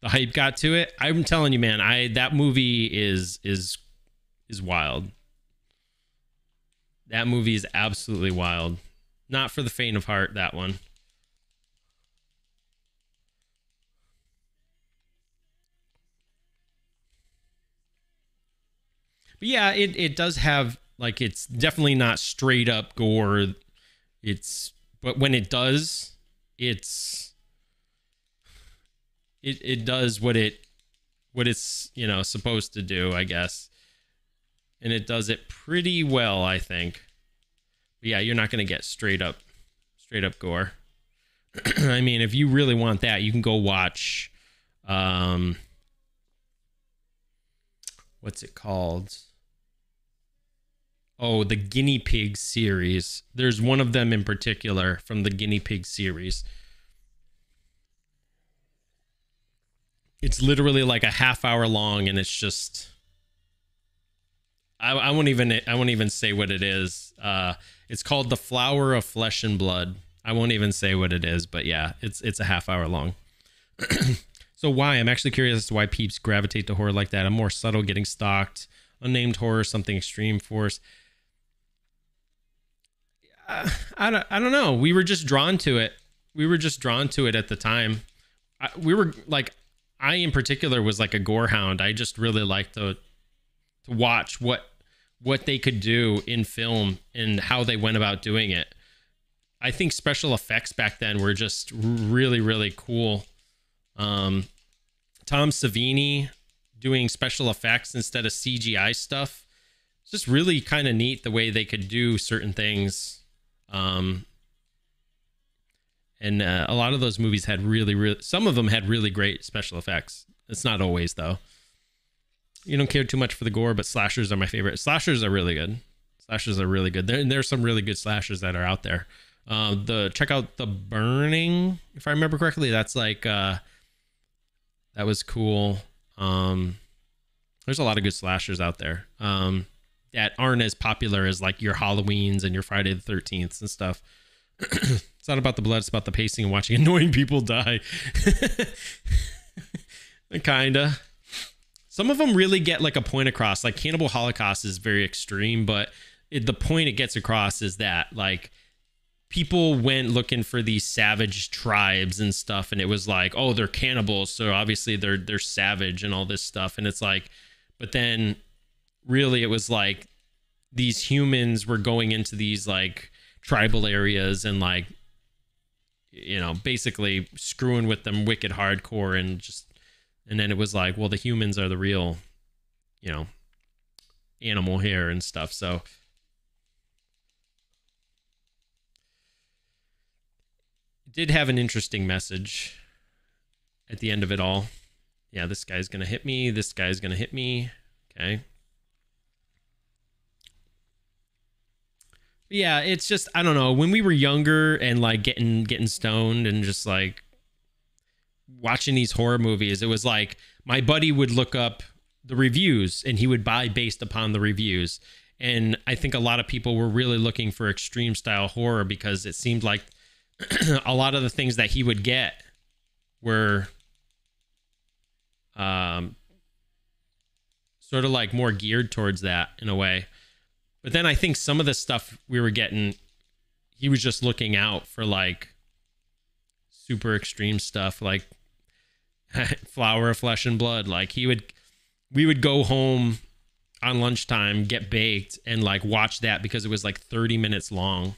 The hype got to it. I'm telling you man i that movie is is is wild that movie is absolutely wild not for the faint of heart, that one. But yeah, it, it does have like it's definitely not straight up gore. It's but when it does, it's it it does what it what it's, you know, supposed to do, I guess. And it does it pretty well, I think But yeah, you're not going to get straight up, straight up gore. I mean, if you really want that, you can go watch, um, what's it called? Oh, the guinea pig series. There's one of them in particular from the guinea pig series. It's literally like a half hour long, and it's just. I, I won't even I won't even say what it is. Uh, it's called The Flower of Flesh and Blood. I won't even say what it is, but yeah, it's it's a half hour long. so why? I'm actually curious as to why peeps gravitate to horror like that. A more subtle, getting stalked, unnamed horror, something extreme force. Uh, I don't, I don't know. We were just drawn to it. We were just drawn to it at the time. I, we were like, I in particular was like a gore hound. I just really liked to to watch what what they could do in film and how they went about doing it. I think special effects back then were just really, really cool. Um, Tom Savini doing special effects instead of CGI stuff. It's just really kind of neat the way they could do certain things. Um, and uh, a lot of those movies had really, really, some of them had really great special effects. It's not always though you don't care too much for the gore, but slashers are my favorite. Slashers are really good. Slashers are really good. There, there's some really good slashers that are out there. Uh, the check out the burning, if I remember correctly. That's like uh, that was cool. Um, there's a lot of good slashers out there um, that aren't as popular as like your Halloweens and your Friday the Thirteenth and stuff. it's not about the blood; it's about the pacing and watching annoying people die. Kinda some of them really get like a point across. Like Cannibal Holocaust is very extreme, but it, the point it gets across is that like people went looking for these savage tribes and stuff and it was like oh they're cannibals so obviously they're they're savage and all this stuff and it's like but then really it was like these humans were going into these like tribal areas and like you know basically screwing with them wicked hardcore and just and then it was like well the humans are the real you know animal here and stuff. So it did have an interesting message at the end of it all. Yeah this guy's gonna hit me. This guy's gonna hit me. Okay. Yeah it's just i don't know. When we were younger and like getting getting stoned and just like watching these horror movies, it was like my buddy would look up the reviews and he would buy based upon the reviews. And I think a lot of people were really looking for extreme style horror because it seemed like a lot of the things that he would get were um, sort of like more geared towards that in a way. But then I think some of the stuff we were getting, he was just looking out for like super extreme stuff, like Flower of Flesh and Blood. Like he would, we would go home on lunchtime, get baked, and like watch that because it was like 30 minutes long.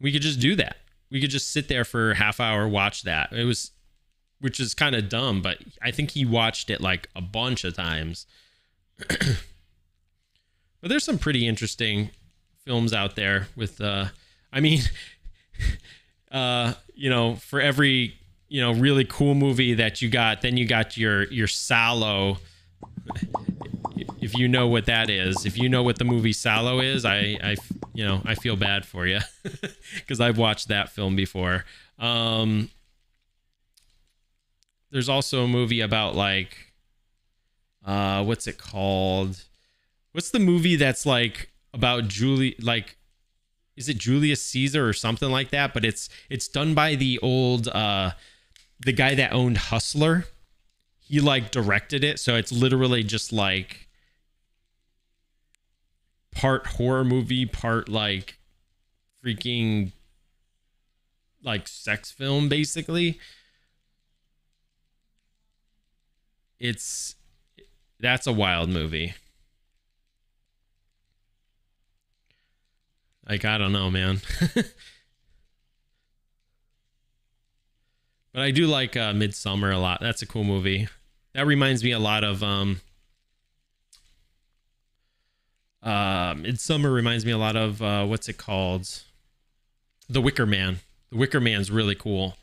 We could just do that. We could just sit there for half hour, watch that. It was which is kind of dumb, but I think he watched it like a bunch of times. but there's some pretty interesting films out there with uh I mean uh you know, for every, you know, really cool movie that you got, then you got your your Salò. if you know what that is, if you know what the movie Salò is, I, I you know, I feel bad for you because I've watched that film before. Um, there's also a movie about like uh what's it called what's the movie that's like about julie like is it julius caesar or something like that? But it's it's done by the old uh the guy that owned hustler. He like directed it. So it's literally just like part horror movie part like freaking like sex film basically. It's that's a wild movie. Like I don't know, man. but I do like uh, Midsommar a lot. That's a cool movie. That reminds me a lot of um uh Midsommar reminds me a lot of uh what's it called? The Wicker Man. The Wicker Man's really cool.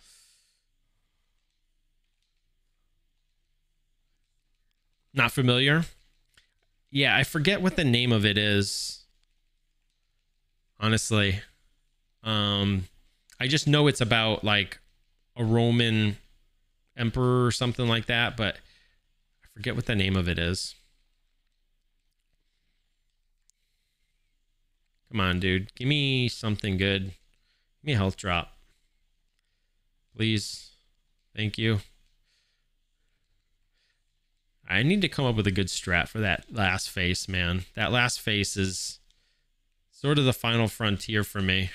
Not familiar? Yeah, I forget what the name of it is. Honestly. Um I just know it's about like a Roman emperor or something like that, but I forget what the name of it is. Come on, dude. Give me something good. Give me a health drop. Please. Thank you. I need to come up with a good strat for that last face, man. That last face is sort of the final frontier for me.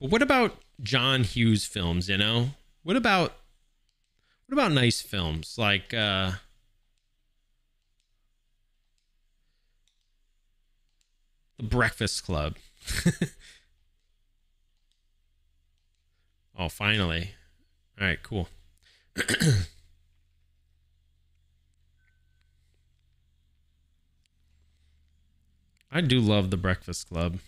But what about John Hughes films, you know? What about what about nice films like uh The Breakfast Club? Oh, finally. All right, cool. I do love The Breakfast Club.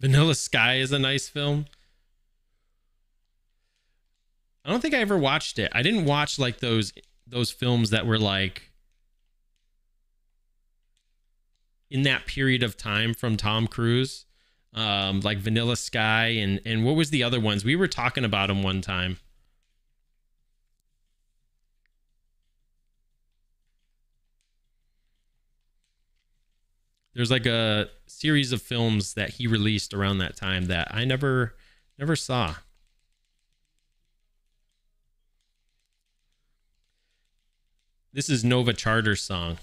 Vanilla Sky is a nice film. I don't think I ever watched it. I didn't watch like those those films that were like in that period of time from Tom Cruise, um, like Vanilla Sky and and what was the other ones? We were talking about them one time. There's like a series of films that he released around that time that I never never saw. This is Nova Charter's song.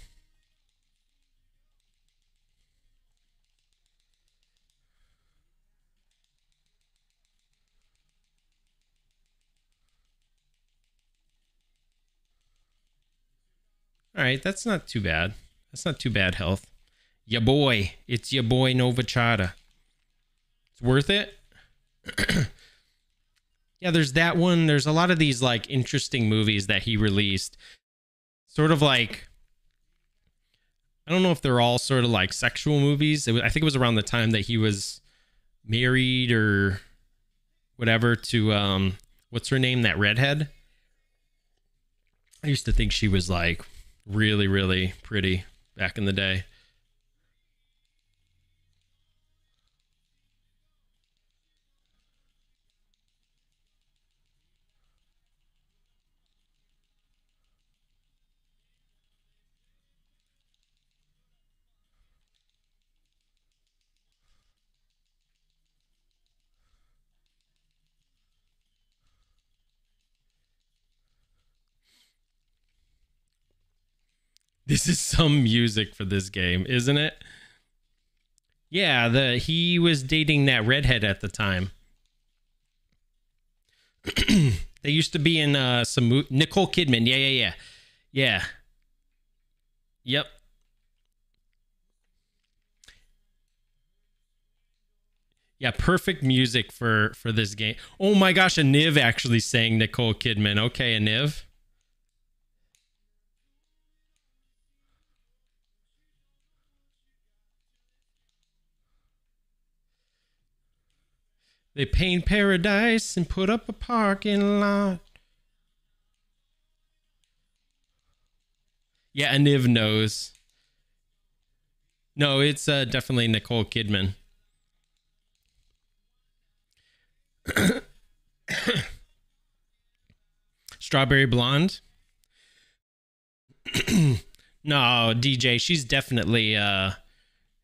All right, that's not too bad. That's not too bad health. Ya boy, it's your boy Nova Chata. It's worth it. yeah, there's that one. There's a lot of these like interesting movies that he released. Sort of like I don't know if they're all sort of like sexual movies. Was, I think it was around the time that he was married or whatever to um what's her name that redhead I used to think she was like really, really pretty back in the day. This is some music for this game, isn't it? Yeah, the he was dating that redhead at the time. they used to be in uh some Nicole Kidman. Yeah, yeah, yeah. Yeah. Yep. Yeah, perfect music for for this game. Oh my gosh, a Niv actually sang Nicole Kidman. Okay, a They paint paradise and put up a parking lot. Yeah, Niv knows. No, it's uh, definitely Nicole Kidman. Strawberry Blonde. no, DJ, she's definitely uh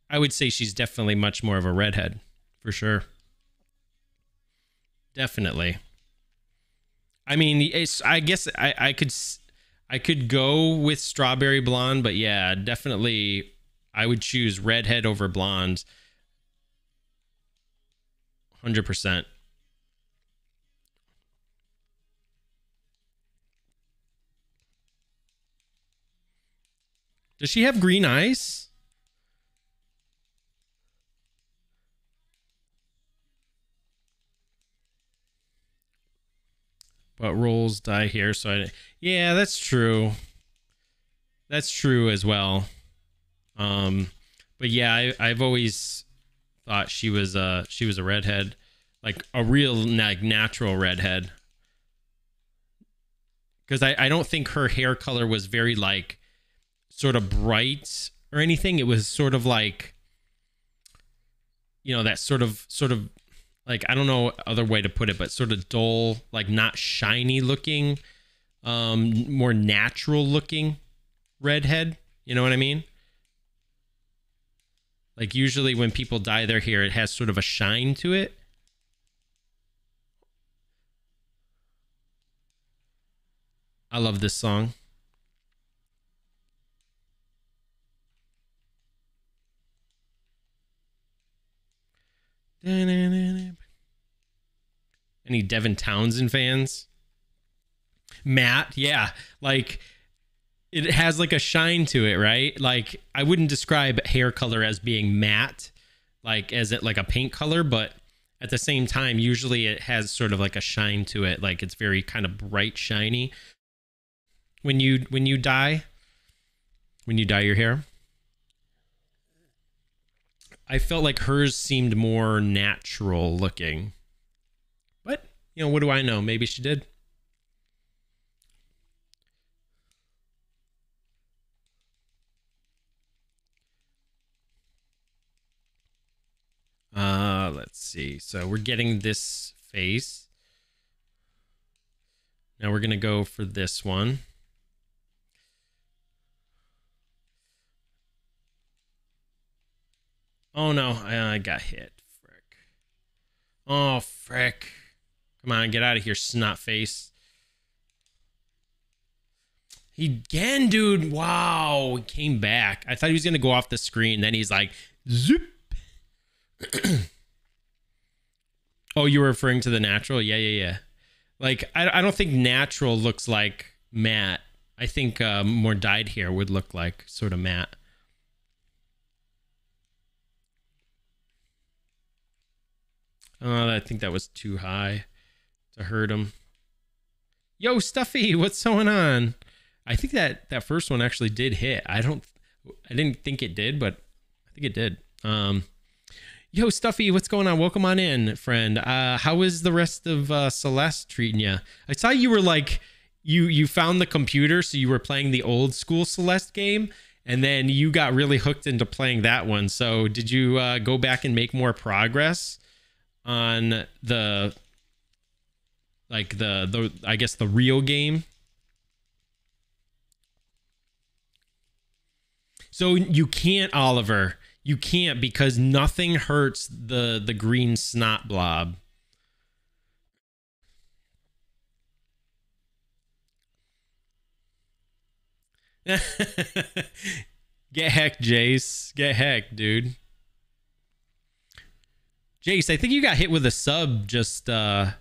I would say she's definitely much more of a redhead, for sure. Definitely. I mean, it's. I guess I, I could I could go with strawberry blonde, but yeah, definitely I would choose redhead over blonde. Hundred percent. Does she have green eyes? But roles die here. So I, yeah, that's true. That's true as well. Um, but yeah, I, I've always thought she was a she was a redhead, like a real like natural redhead. Because I, I don't think her hair color was very like sort of bright or anything. It was sort of like you know that sort of sort of like I don't know other way to put it, but sort of dull, like not shiny looking, um, more natural looking redhead. You know what I mean? Like usually when people dye their hair, it has sort of a shine to it. I love this song. Any Devin Townsend fans? Matte, yeah. Like it has like a shine to it, right? Like I wouldn't describe hair color as being matte, like as it like a paint color, but at the same time, usually it has sort of like a shine to it, like it's very kind of bright, shiny. When you when you dye, when you dye your hair, I felt like hers seemed more natural looking. But, you know, what do I know? Maybe she did. Uh, let's see. So we're getting this face. Now we're going to go for this one. Oh no, I, I got hit. Frick. Oh, frick. Come on, get out of here, snot face. He again, dude. Wow, he came back. I thought he was gonna go off the screen. Then he's like, zip. oh, you were referring to the natural? Yeah, yeah, yeah. Like, I, I don't think natural looks like matte. I think uh, more dyed hair would look like sort of matte. Oh, I think that was too high to hurt him. Yo, Stuffy, what's going on? I think that that first one actually did hit. I don't, I didn't think it did, but I think it did. Um, yo, Stuffy, what's going on? Welcome on in, friend. Uh, how is the rest of uh, Celeste treating you? I saw you were like you you found the computer, so you were playing the old school Celeste game, and then you got really hooked into playing that one. So did you uh, go back and make more progress on the like the the I guess the real game? So you can't, Oliver. You can't because nothing hurts the the green snot blob. Get heck, Jace. Get heck, dude. Jace, I think you got hit with a sub just uh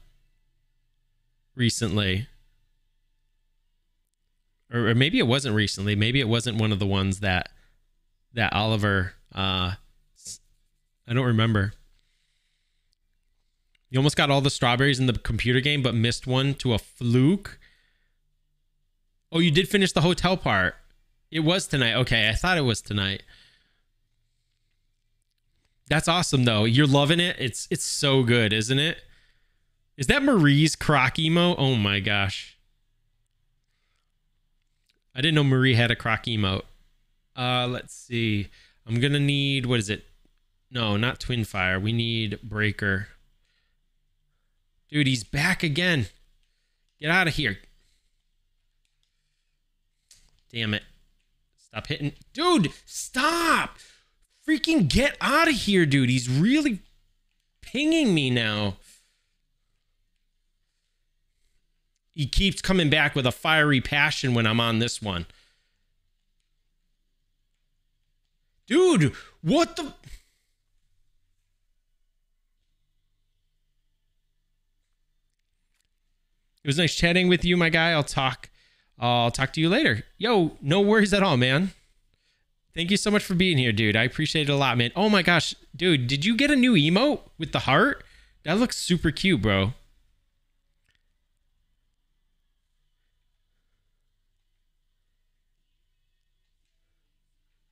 recently. Or, or maybe it wasn't recently. Maybe it wasn't one of the ones that that Oliver uh I don't remember. You almost got all the strawberries in the computer game but missed one to a fluke. Oh, you did finish the hotel part. It was tonight. Okay, I thought it was tonight. That's awesome though. You're loving it. It's it's so good, isn't it? Is that Marie's croc emo? Oh my gosh. I didn't know Marie had a croc emote. Uh let's see. I'm to need what is it? No, not Twin Fire. We need Breaker. Dude, he's back again. Get out of here. Damn it. Stop hitting. Dude, stop. Freaking get out of here, dude. He's really pinging me now. He keeps coming back with a fiery passion when I'm on this one. Dude, what the. It was nice chatting with you, my guy. I'll talk I'll talk to you later. Yo, no worries at all, man. Thank you so much for being here, dude. I appreciate it a lot, man. Oh my gosh, dude, did you get a new emote with the heart? That looks super cute, bro.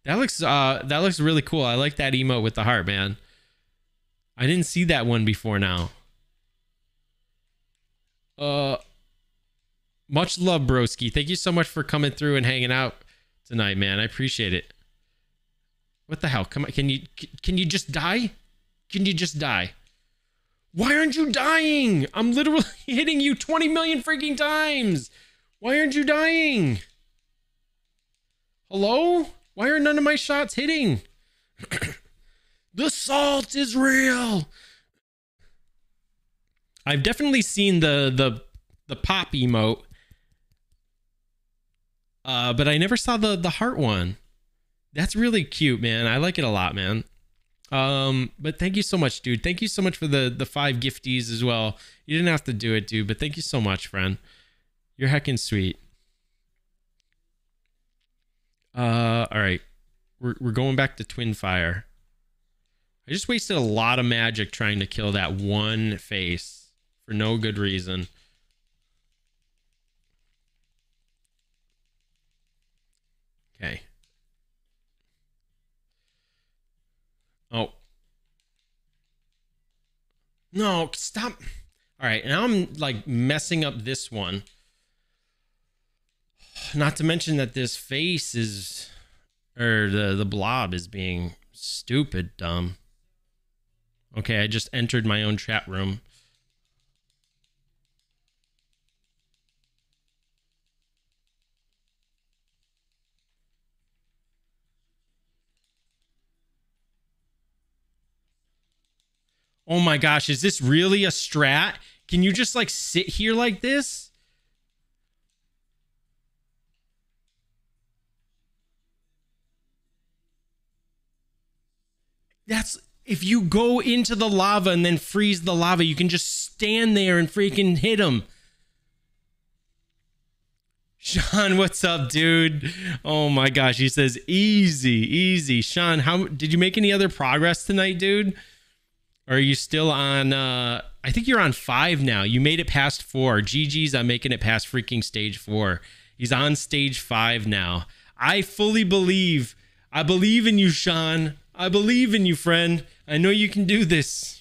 That looks uh that looks really cool. I like that emote with the heart, man. I didn't see that one before now. Uh much love, broski. Thank you so much for coming through and hanging out tonight, man. I appreciate it. What the hell? Come on, can you can you just die? Can you just die? Why aren't you dying? I'm literally hitting you 20 million freaking times. Why aren't you dying? Hello? Why are none of my shots hitting? the salt is real. I've definitely seen the the the pop emote uh, but I never saw the the heart one. That's really cute, man. I like it a lot, man. Um, but thank you so much, dude. Thank you so much for the the five gifties as well. You didn't have to do it, dude, but thank you so much, friend. You're heckin' sweet. Uh, all right. We're we're going back to Twin Fire. I just wasted a lot of magic trying to kill that one face for no good reason. Okay. Oh. No, stop. All right, now I'm like messing up this one. Not to mention that this face is, or the the blob is being stupid dumb. Okay, I just entered my own chat room. Oh my gosh, is this really a strat? Can you just like sit here like this? That's if you go into the lava and then freeze the lava, you can just stand there and freaking hit him. Sean, what's up, dude? Oh my gosh, he says easy, easy. Sean, how did you make any other progress tonight, dude? Are you still on? Uh, I think you're on five now. You made it past four. GG's I'm making it past freaking stage four. He's on stage five now. I fully believe. I believe in you, Sean. I believe in you, friend. I know you can do this.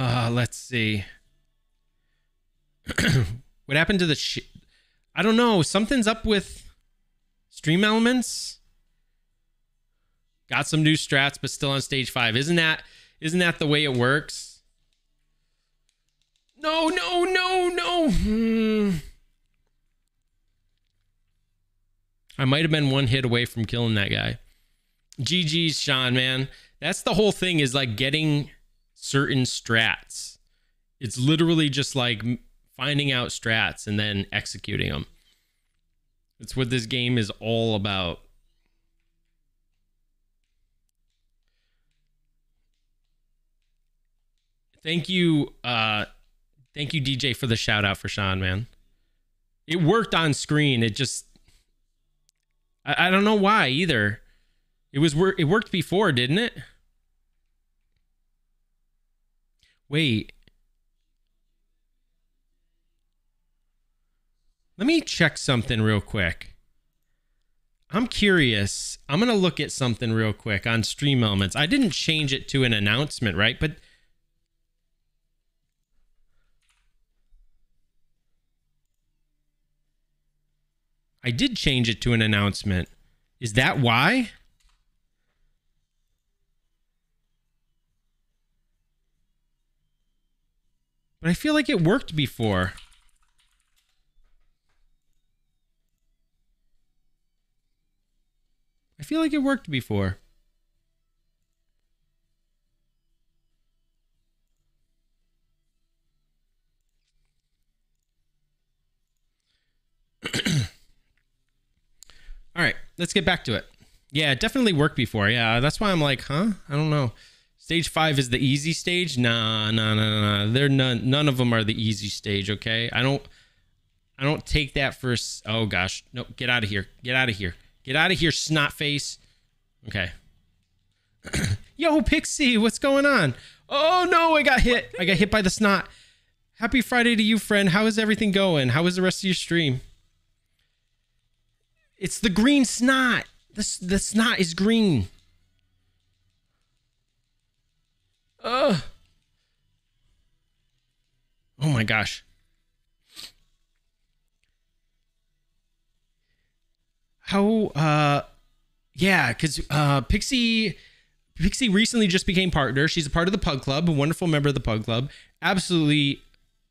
Uh, let's see. what happened to the sh- I don't know. Something's up with Stream Elements. Got some new strats, but still on stage five. Isn't that isn't that the way it works? No, no, no, no. Hmm. I might have been one hit away from killing that guy. GG's, Sean, man. That's the whole thing is like getting certain strats. It's literally just like finding out strats and then executing them. It's what this game is all about. Thank you, uh, thank you, DJ, for the shout out for Sean, man. It worked on screen. It just, I, I don't know why either. It was it worked before, didn't it? Wait. Let me check something real quick. I'm curious. I'm going to look at something real quick on Stream Elements. I didn't change it to an announcement, right? But I did change it to an announcement. Is that why? But I feel like it worked before. I feel like it worked before. All right, let's get back to it. Yeah, it definitely worked before. Yeah, that's why I'm like, huh? I don't know. Stage five is the easy stage. Nah, nah, nah, nah. They're none. None of them are the easy stage. Okay, I don't. I don't take that for. Oh gosh, no! Get out of here! Get out of here! Get out of here, snot face. Okay. Yo, Pixie, what's going on? Oh no, I got hit. I got hit by the snot. Happy Friday to you, friend. How is everything going? How is the rest of your stream? It's the green snot. The, the snot is green. Ugh. Oh my gosh. how uh yeah because uh pixie pixie recently just became partner she's a part of the pug club a wonderful member of the pug club absolutely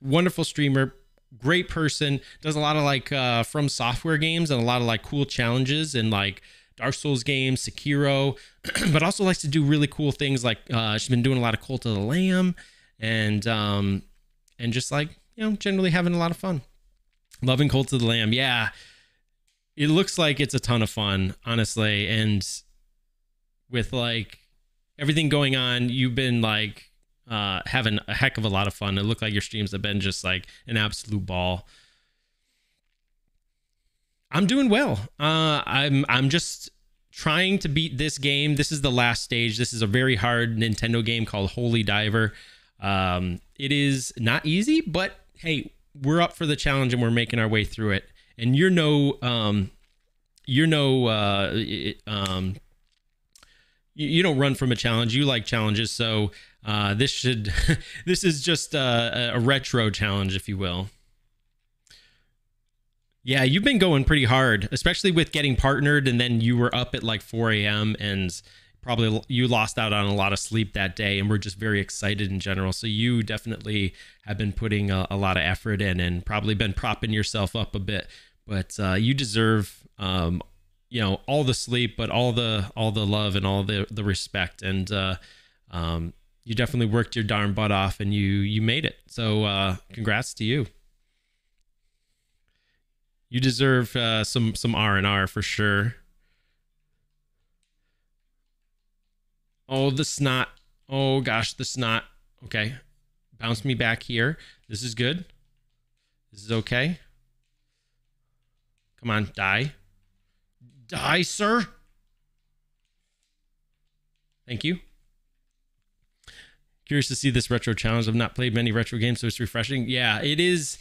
wonderful streamer great person does a lot of like uh from software games and a lot of like cool challenges and like dark souls games sekiro but also likes to do really cool things like uh she's been doing a lot of cult of the lamb and um and just like you know generally having a lot of fun loving cult of the lamb yeah it looks like it's a ton of fun, honestly. And with like everything going on, you've been like uh, having a heck of a lot of fun. It looked like your streams have been just like an absolute ball. I'm doing well. Uh, I'm I'm just trying to beat this game. This is the last stage. This is a very hard Nintendo game called Holy Diver. Um, it is not easy, but hey, we're up for the challenge and we're making our way through it and you're no um, you're no uh, um, you, you, don't run from a challenge. You like challenges, so uh, this should this is just a, a retro challenge, if you will. Yeah, you've been going pretty hard, especially with getting partnered, and then you were up at like 4 a.m. and probably you lost out on a lot of sleep that day, and we're just very excited in general. So you definitely have been putting a, a lot of effort in, and probably been propping yourself up a bit but uh, you deserve um, you know all the sleep but all the all the love and all the the respect and uh, um, you definitely worked your darn butt off and you you made it so uh, congrats to you you deserve uh, some some r&r for sure oh the snot oh gosh the snot okay bounce me back here this is good this is okay Come on, die. Die, sir. Thank you. Curious to see this retro challenge. I've not played many retro games, so it's refreshing. Yeah, it is.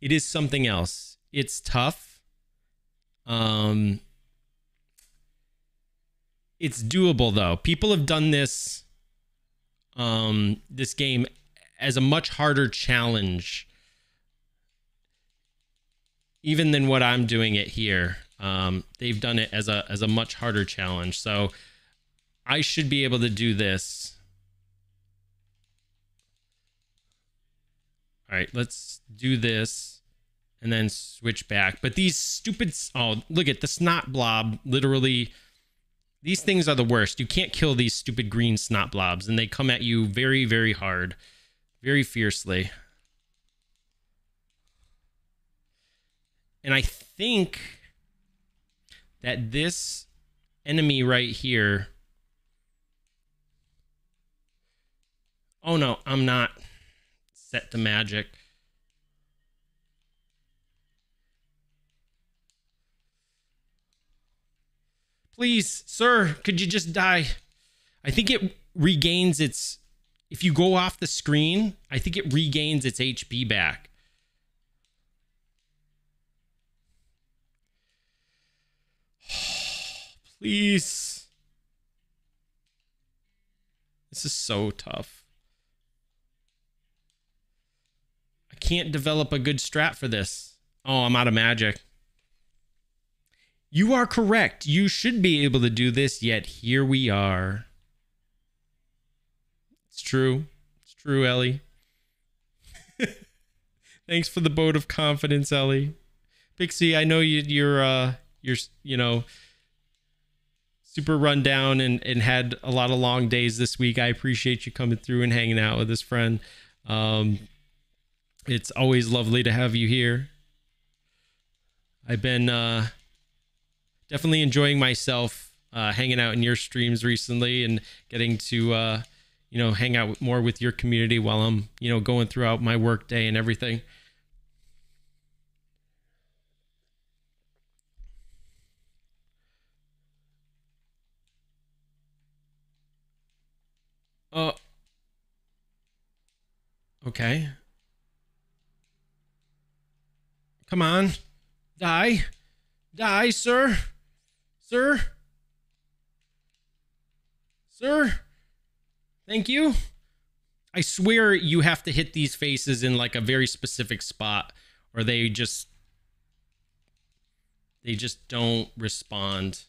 It is something else. It's tough. Um, it's doable though. People have done this um, this game as a much harder challenge, even than what I'm doing it here. Um, they've done it as a as a much harder challenge. So I should be able to do this. All right, let's do this and then switch back. But these stupid oh, look at the snot blob literally these things are the worst. You can't kill these stupid green snot blobs and they come at you very very hard, very fiercely. And I think that this enemy right here Oh no, I'm not set to magic. Please, sir, could you just die? I think it regains its. If you go off the screen, I think it regains its HP back. Please. This is so tough. Can't develop a good strat for this. Oh, I'm out of magic. You are correct. You should be able to do this, yet here we are. It's true. It's true, Ellie. Thanks for the boat of confidence, Ellie. Pixie, I know you, you're uh you're you know super run down and, and had a lot of long days this week. I appreciate you coming through and hanging out with this friend. Um, it's always lovely to have you here. I've been uh, definitely enjoying myself uh, hanging out in your streams recently and getting to uh, you know hang out more with your community while I'm you know going throughout my work day and everything. Uh Okay. Come on. Die. Die, sir. Sir? Sir? Thank you. I swear you have to hit these faces in like a very specific spot or they just they just don't respond.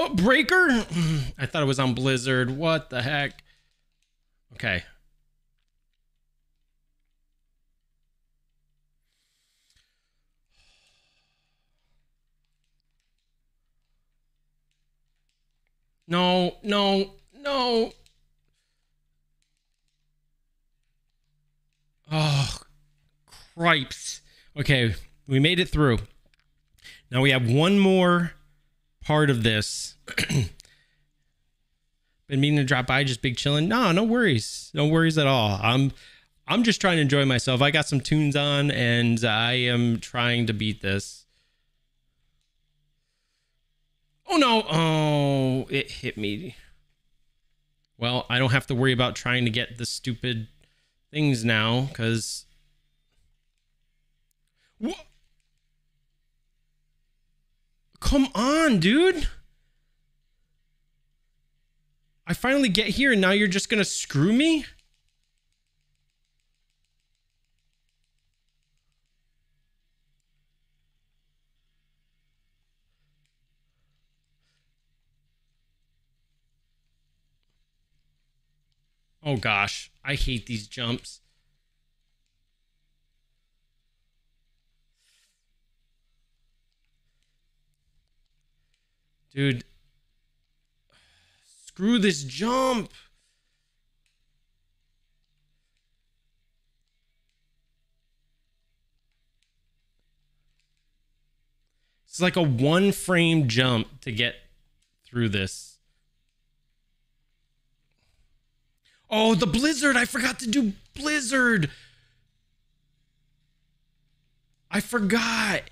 Uh, breaker? I thought it was on Blizzard. What the heck? Okay. No, no, no. Oh, cripes. Okay, we made it through. Now we have one more part of this. Been meaning to drop by, just big chilling. No, no worries, no worries at all. I'm, I'm just trying to enjoy myself. I got some tunes on, and I am trying to beat this. Oh no! Oh, it hit me. Well, I don't have to worry about trying to get the stupid things now, because. What? Come on, dude. I finally get here and now you're just going to screw me? Oh gosh, I hate these jumps. Dude. Screw this jump. It's like a one frame jump to get through this. Oh, the blizzard. I forgot to do blizzard. I forgot.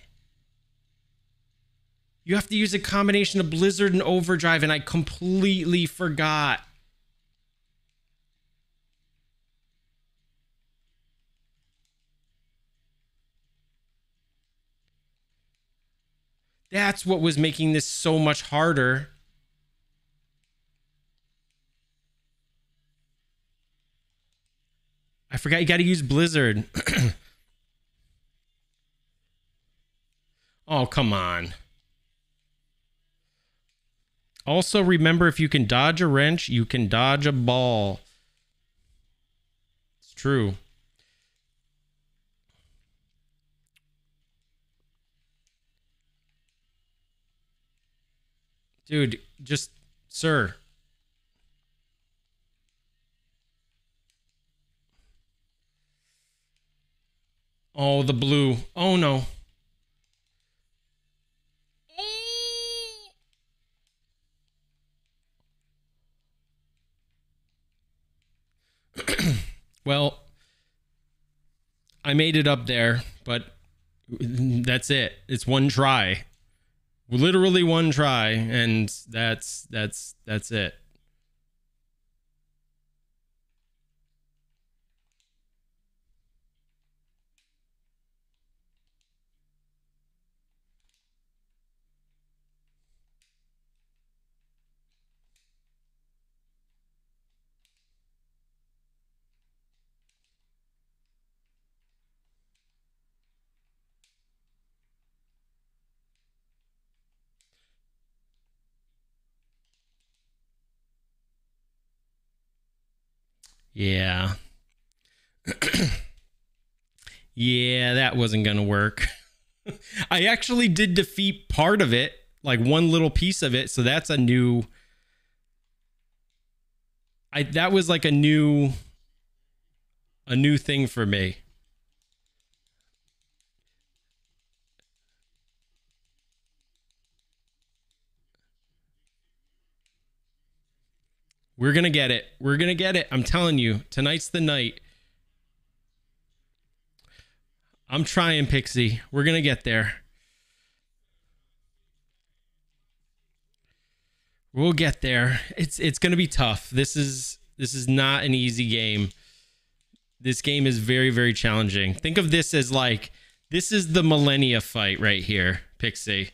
You have to use a combination of Blizzard and Overdrive, and I completely forgot. That's what was making this so much harder. I forgot you got to use Blizzard. oh, come on. Also, remember if you can dodge a wrench, you can dodge a ball. It's true. Dude, just, sir. Oh, the blue. Oh, no. Well, I made it up there, but that's it. It's one try. Literally one try and that's that's that's it. Yeah. yeah, that wasn't going to work. I actually did defeat part of it, like one little piece of it, so that's a new I that was like a new a new thing for me. We're going to get it. We're going to get it. I'm telling you, tonight's the night. I'm trying, Pixie. We're going to get there. We'll get there. It's it's going to be tough. This is this is not an easy game. This game is very very challenging. Think of this as like this is the millennia fight right here, Pixie.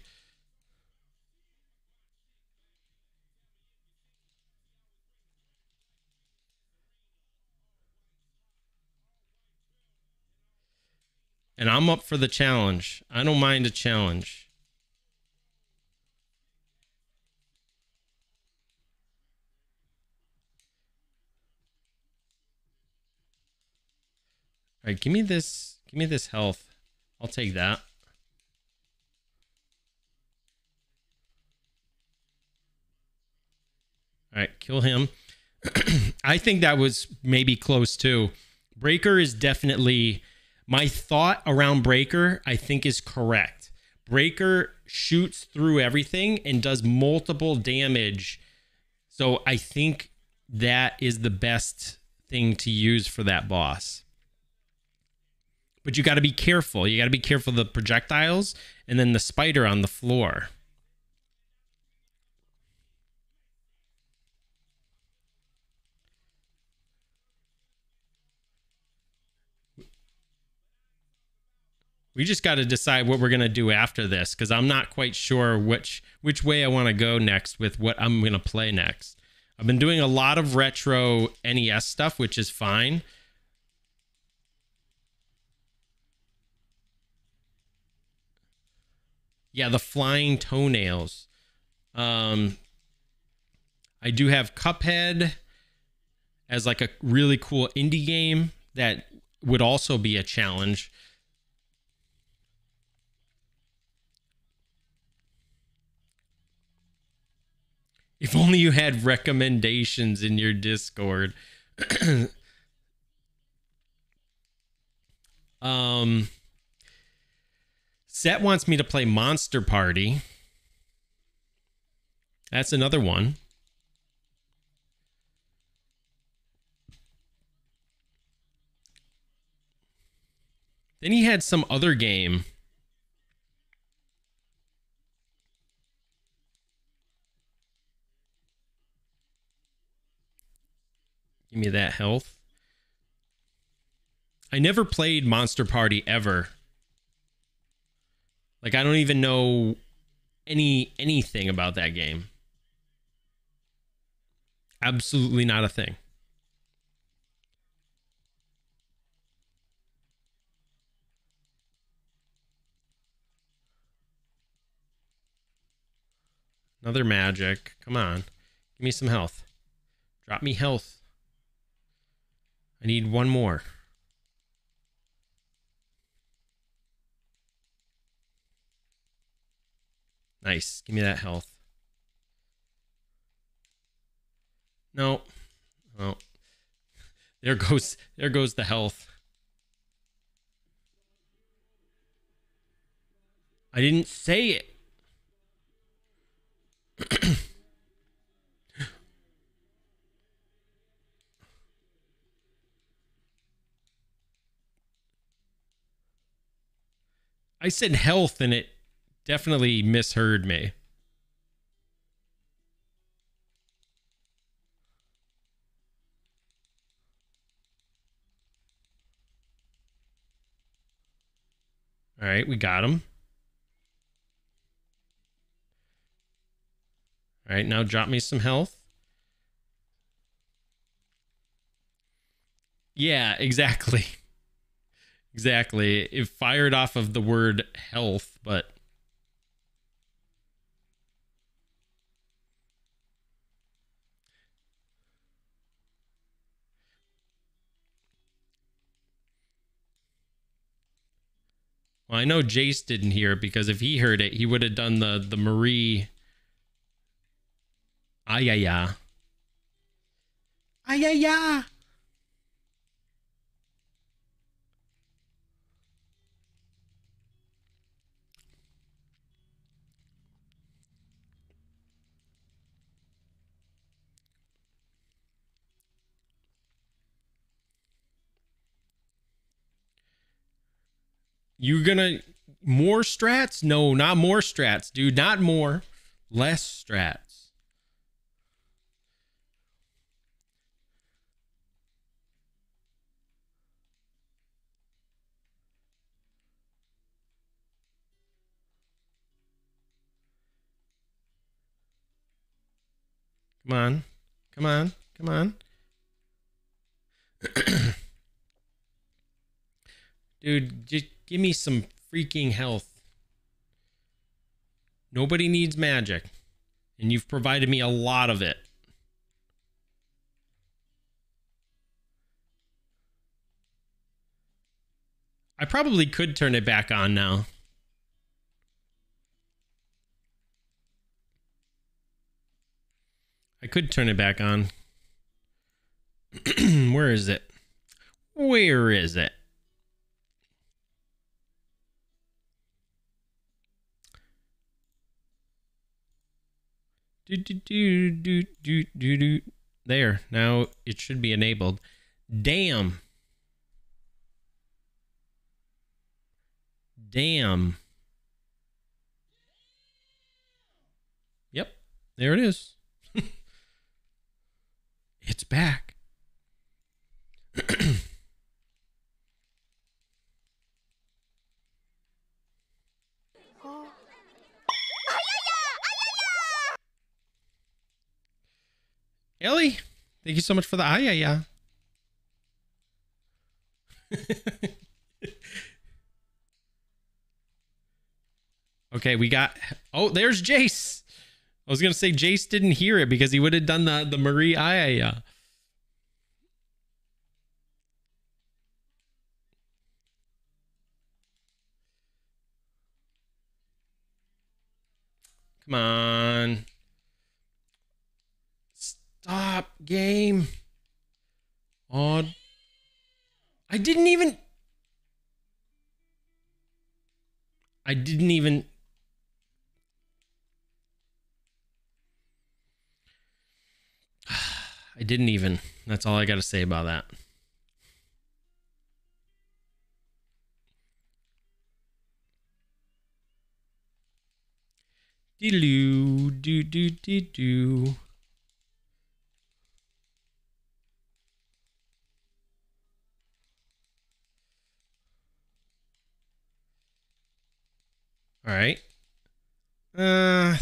And I'm up for the challenge. I don't mind a challenge. All right, give me this. Give me this health. I'll take that. All right, kill him. I think that was maybe close too. Breaker is definitely my thought around Breaker, I think, is correct. Breaker shoots through everything and does multiple damage. So I think that is the best thing to use for that boss. But you got to be careful. You got to be careful of the projectiles and then the spider on the floor. We just got to decide what we're going to do after this because I'm not quite sure which which way I want to go next with what I'm going to play next. I've been doing a lot of retro NES stuff, which is fine. Yeah, the flying toenails. Um, I do have Cuphead as like a really cool indie game that would also be a challenge. If only you had recommendations in your Discord. um Set wants me to play Monster Party. That's another one. Then he had some other game Give me that health. I never played Monster Party ever. Like I don't even know any anything about that game. Absolutely not a thing. Another magic. Come on. Give me some health. Drop me health. I need one more. Nice. Give me that health. No. Oh. There goes there goes the health. I didn't say it. I said health and it definitely misheard me. All right, we got him. All right, now drop me some health. Yeah, exactly. Exactly. It fired off of the word health, but Well, I know Jace didn't hear it because if he heard it, he would have done the the Marie. Ayaya. Ayaya. You gonna more strats? No, not more strats, dude. Not more. Less strats. Come on. Come on. Come on. Dude, just give me some freaking health. Nobody needs magic, and you've provided me a lot of it. I probably could turn it back on now. I could turn it back on. Where is it? Where is it? Do, do, do, do, do, do, do. There. Now it should be enabled. Damn. Damn. Yep. There it is. it's back. Ellie, thank you so much for the ah yeah okay, we got. Oh, there's Jace. I was gonna say Jace didn't hear it because he would have done the the Marie ah yeah. Come on. Stop, game. Odd. I didn't even. I didn't even. I didn't even. That's all I got to say about that. Doo doo doo doo. All right. Uh,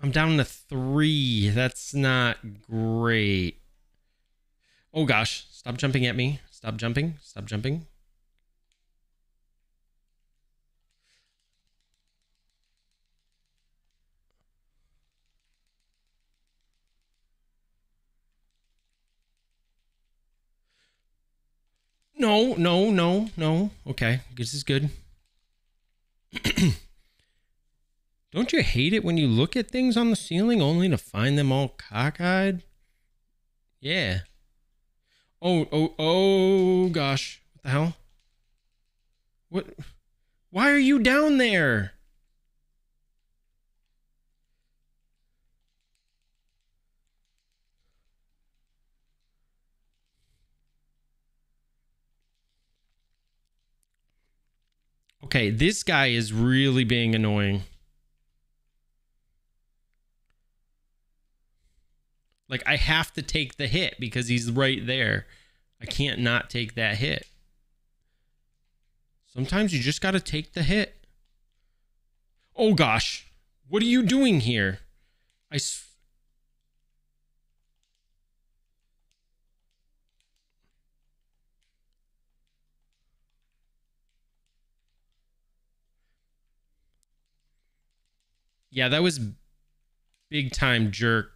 I'm down to three. That's not great. Oh gosh, stop jumping at me. Stop jumping. Stop jumping. No, no, no, no. Okay, this is good. Don't you hate it when you look at things on the ceiling only to find them all cockeyed? Yeah. Oh, oh, oh, gosh. What the hell? What? Why are you down there? Okay, this guy is really being annoying. Like, I have to take the hit because he's right there. I can't not take that hit. Sometimes you just got to take the hit. Oh, gosh. What are you doing here? I. Yeah, that was big time jerk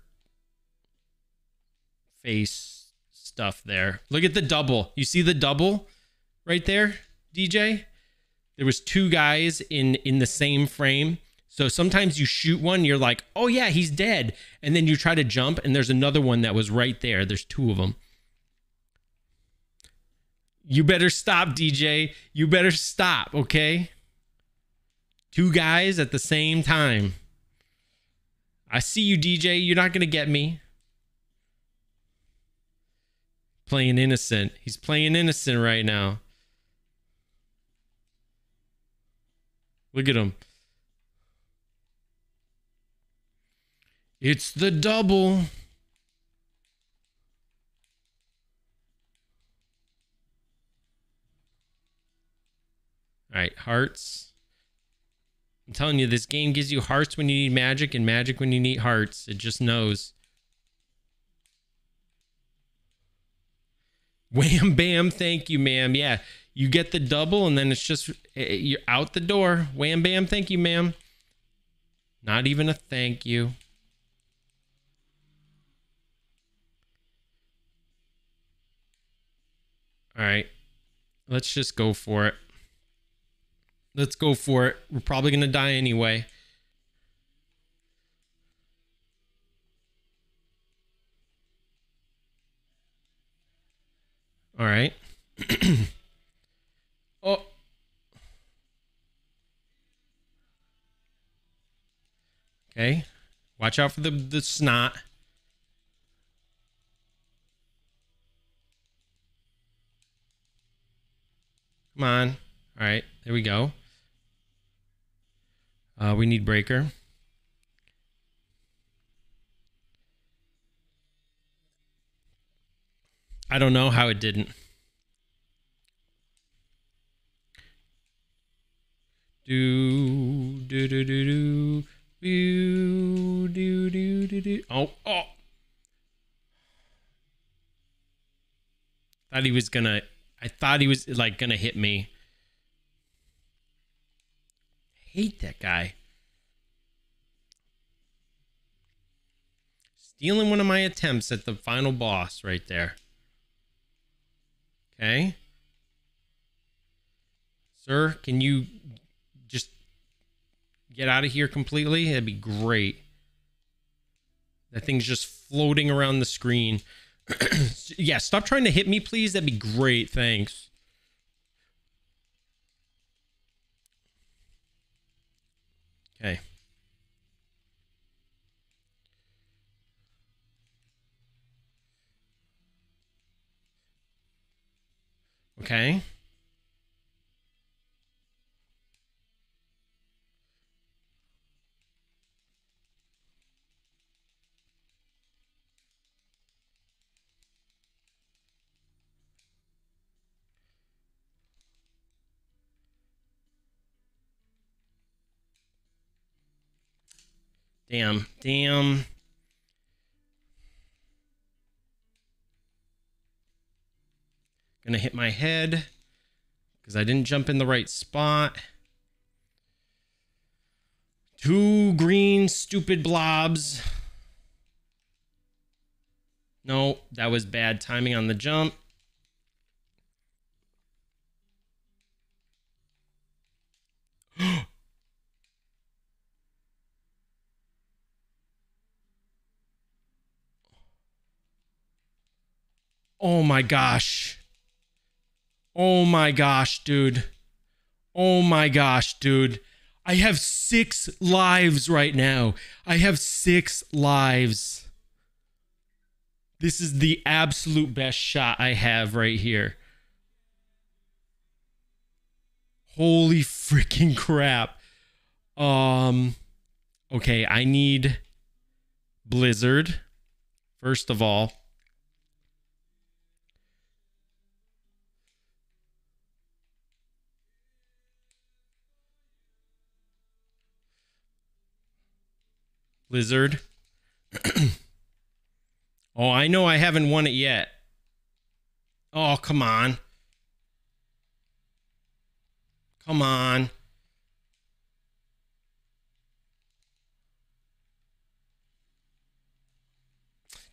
face stuff there. Look at the double. You see the double right there, DJ? There was two guys in in the same frame. So sometimes you shoot one, you're like, "Oh yeah, he's dead." And then you try to jump and there's another one that was right there. There's two of them. You better stop, DJ. You better stop, okay? Two guys at the same time. I see you, DJ. You're not going to get me. Playing innocent. He's playing innocent right now. Look at him. It's the double. All right, hearts. I'm telling you, this game gives you hearts when you need magic and magic when you need hearts. It just knows. Wham bam, thank you, ma'am. Yeah, you get the double and then it's just eh, eh, you're out the door. Wham bam, thank you, ma'am. Not even a thank you. All right. Let's just go for it. Let's go for it. We're probably going to die anyway. All right. oh. Okay. Watch out for the, the snot. Come on. All right. There we go. Uh, we need breaker. I don't know how it didn't. Do do do do do do do do do. Oh oh! Thought he was gonna. I thought he was like gonna hit me hate that guy. Stealing one of my attempts at the final boss right there. Okay. Sir, can you just get out of here completely? That'd be great. That thing's just floating around the screen. yeah, stop trying to hit me, please. That'd be great. Thanks. Okay. Okay. Damn. Damn. Gonna hit my head because I didn't jump in the right spot. Two green stupid blobs. No, that was bad timing on the jump. Oh my gosh. Oh my gosh, dude. Oh my gosh, dude. I have six lives right now. I have six lives. This is the absolute best shot I have right here. Holy freaking crap. Um okay, I need Blizzard first of all. Blizzard. oh, I know I haven't won it yet. Oh, come on. Come on.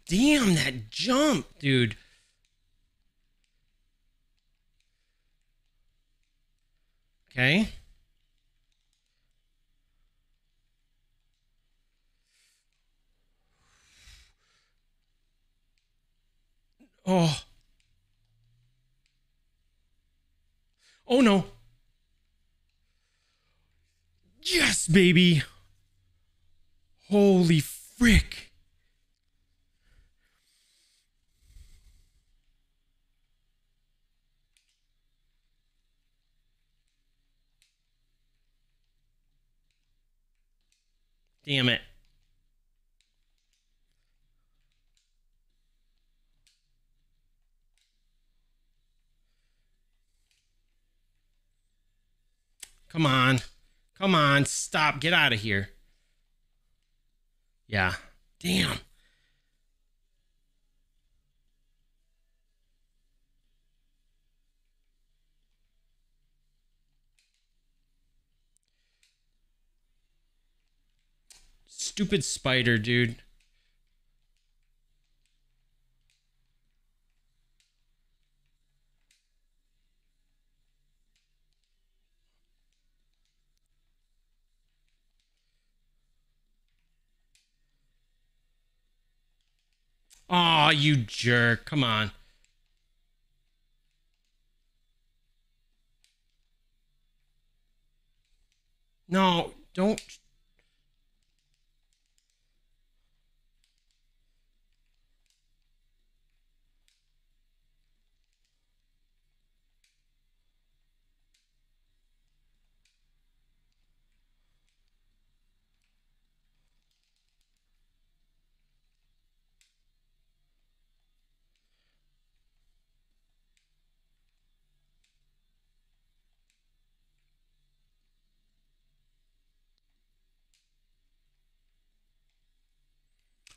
Damn, that jump, dude. Okay. Oh. Oh no. Yes, baby. Holy frick. Damn it. Come on. Come on. Stop. Get out of here. Yeah. Damn. Stupid spider, dude. Aw, oh, you jerk. Come on. No, don't.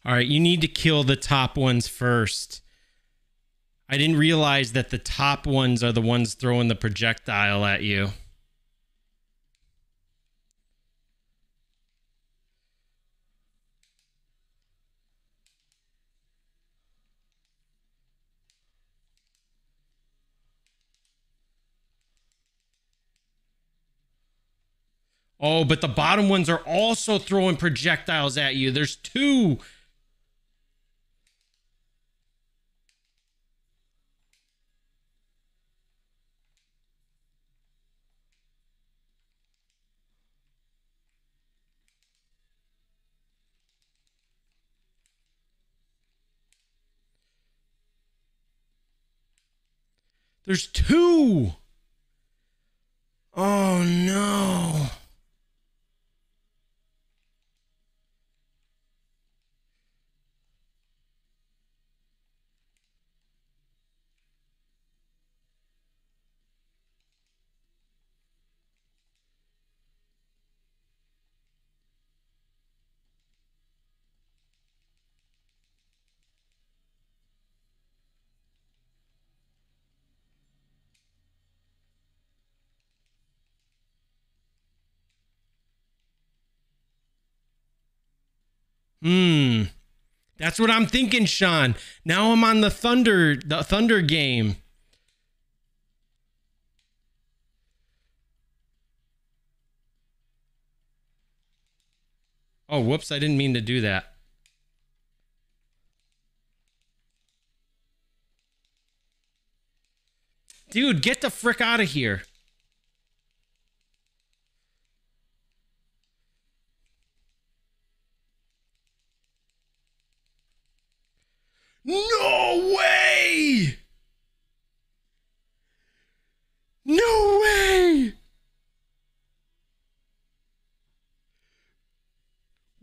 All right, you need to kill the top ones first. I didn't realize that the top ones are the ones throwing the projectile at you. Oh, but the bottom ones are also throwing projectiles at you. There's two There's two. Oh no. Hmm. That's what I'm thinking, Sean. Now I'm on the Thunder, the Thunder game. Oh, whoops, I didn't mean to do that. Dude, get the frick out of here. No way! No way!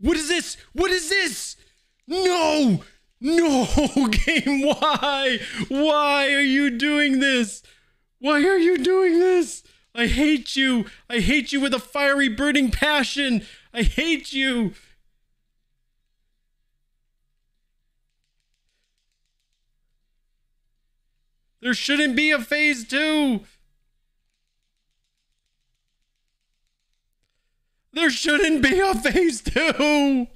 What is this? What is this? No! No, game, why? Why are you doing this? Why are you doing this? I hate you. I hate you with a fiery, burning passion. I hate you. There shouldn't be a phase two. There shouldn't be a phase two.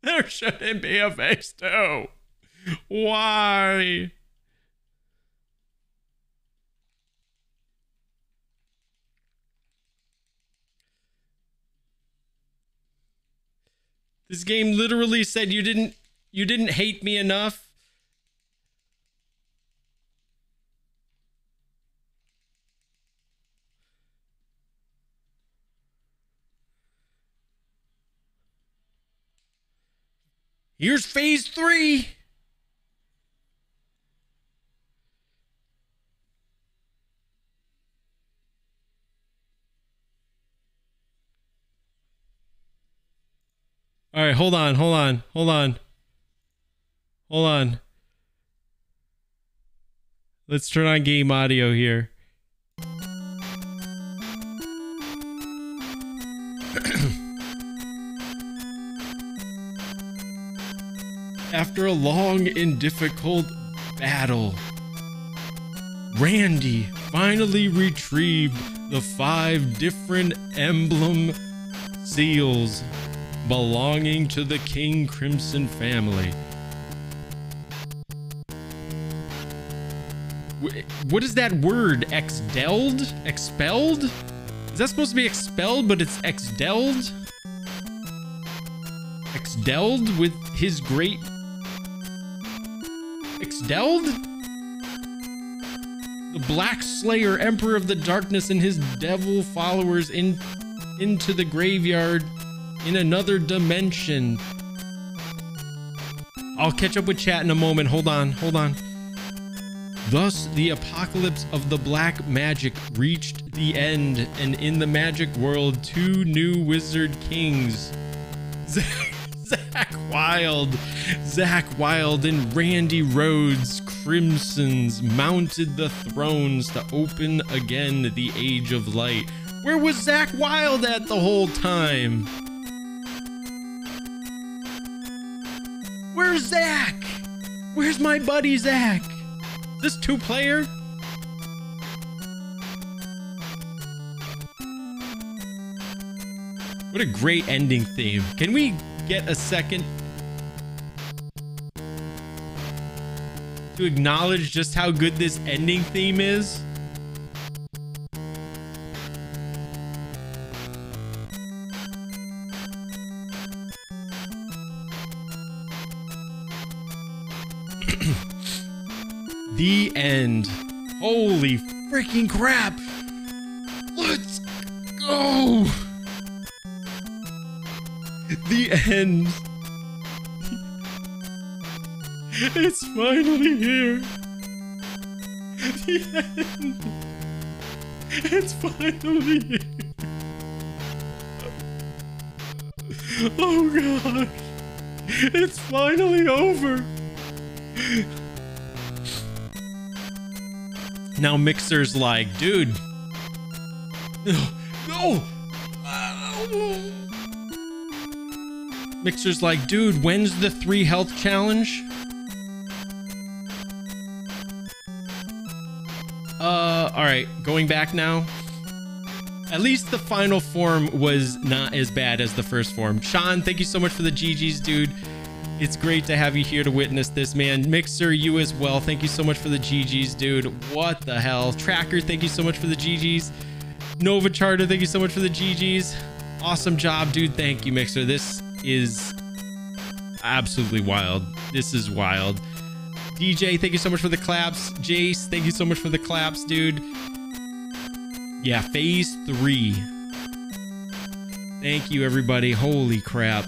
There shouldn't be a phase two. Why? This game literally said you didn't you didn't hate me enough. Here's phase three. All right, hold on, hold on, hold on. Hold on. Let's turn on game audio here. After a long and difficult battle, Randy finally retrieved the five different emblem seals belonging to the King Crimson family. What is that word? Exdelled? Expelled? Is that supposed to be expelled, but it's exdelled? Exdelled with his great. Exdelled? The Black Slayer, Emperor of the Darkness, and his devil followers in into the graveyard in another dimension. I'll catch up with chat in a moment. Hold on, hold on. Thus, the apocalypse of the black magic reached the end, and in the magic world, two new wizard kings. Zakk Wild. Zach Wild and Randy Rhodes, Crimsons mounted the thrones to open again the Age of Light. Where was Zach Wild at the whole time? Where's Zach? Where's my buddy Zach? Is this two player? What a great ending theme. Can we get a second to acknowledge just how good this ending theme is? the end. Holy freaking crap! Let's go! The end. It's finally here. The end. It's finally here. Oh god. It's finally over. Now Mixer's like, dude. No. No. Mixer's like, dude, when's the three health challenge? Uh, all right, going back now. At least the final form was not as bad as the first form. Sean, thank you so much for the GG's, dude. It's great to have you here to witness this, man. Mixer, you as well. Thank you so much for the GG's, dude. What the hell? Tracker, thank you so much for the GG's. Nova Charter, thank you so much for the GG's. Awesome job, dude. Thank you, Mixer. This is absolutely wild. This is wild. DJ, thank you so much for the claps. Jace, thank you so much for the claps, dude. Yeah, phase three. Thank you, everybody. Holy crap.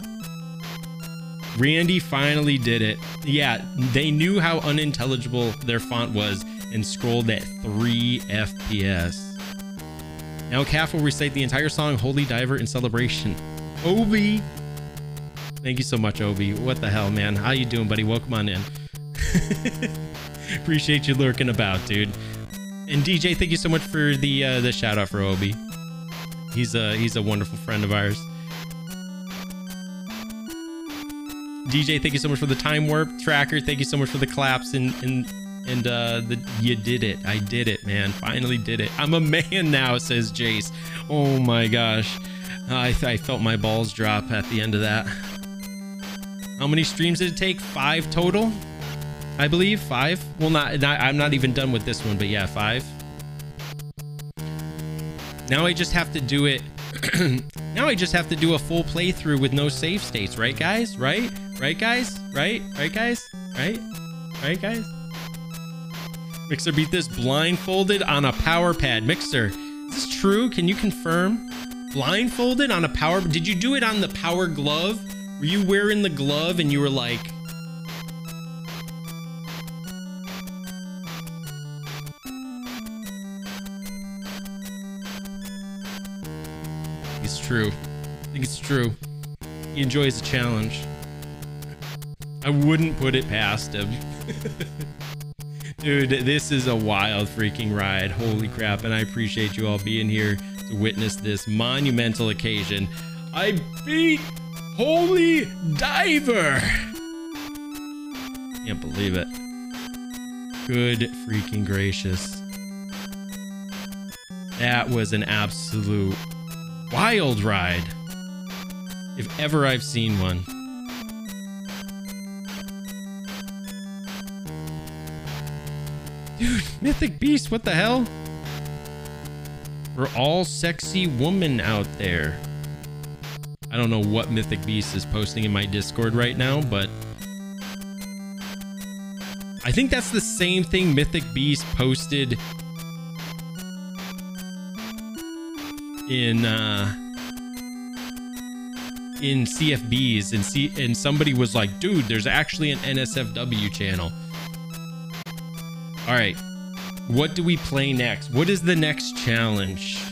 Randy finally did it. Yeah, they knew how unintelligible their font was and scrolled at 3 FPS. Now Calf will recite the entire song Holy Diver in celebration. Obi! Thank you so much, Obi. What the hell, man? How you doing, buddy? Welcome on in. Appreciate you lurking about, dude. And DJ, thank you so much for the uh, the shout out for Obi. He's a he's a wonderful friend of ours. DJ, thank you so much for the time warp tracker. Thank you so much for the claps and and and uh the you did it. I did it, man. Finally did it. I'm a man now, says Jace. Oh my gosh. I, I felt my balls drop at the end of that. How many streams did it take? Five total? I believe five. Well, not, not I'm not even done with this one, but yeah, five. Now I just have to do it. now I just have to do a full playthrough with no save states, right, guys? Right? Right, guys? Right? Right, guys? Right? Right, guys? Mixer beat this blindfolded on a power pad. Mixer, is this true? Can you confirm? Blindfolded on a power... Did you do it on the power glove? Were you wearing the glove and you were like... It's true. I think it's true. He enjoys a challenge. I wouldn't put it past him. Dude, this is a wild freaking ride. Holy crap. And I appreciate you all being here to witness this monumental occasion. I beat Holy Diver. Can't believe it. Good freaking gracious. That was an absolute wild ride. If ever I've seen one. Dude, Mythic Beast, what the hell? We're all sexy woman out there. I don't know what Mythic Beast is posting in my Discord right now, but I think that's the same thing Mythic Beast posted in uh in CFBs and see and somebody was like, dude, there's actually an NSFW channel. All right. What do we play next? What is the next challenge?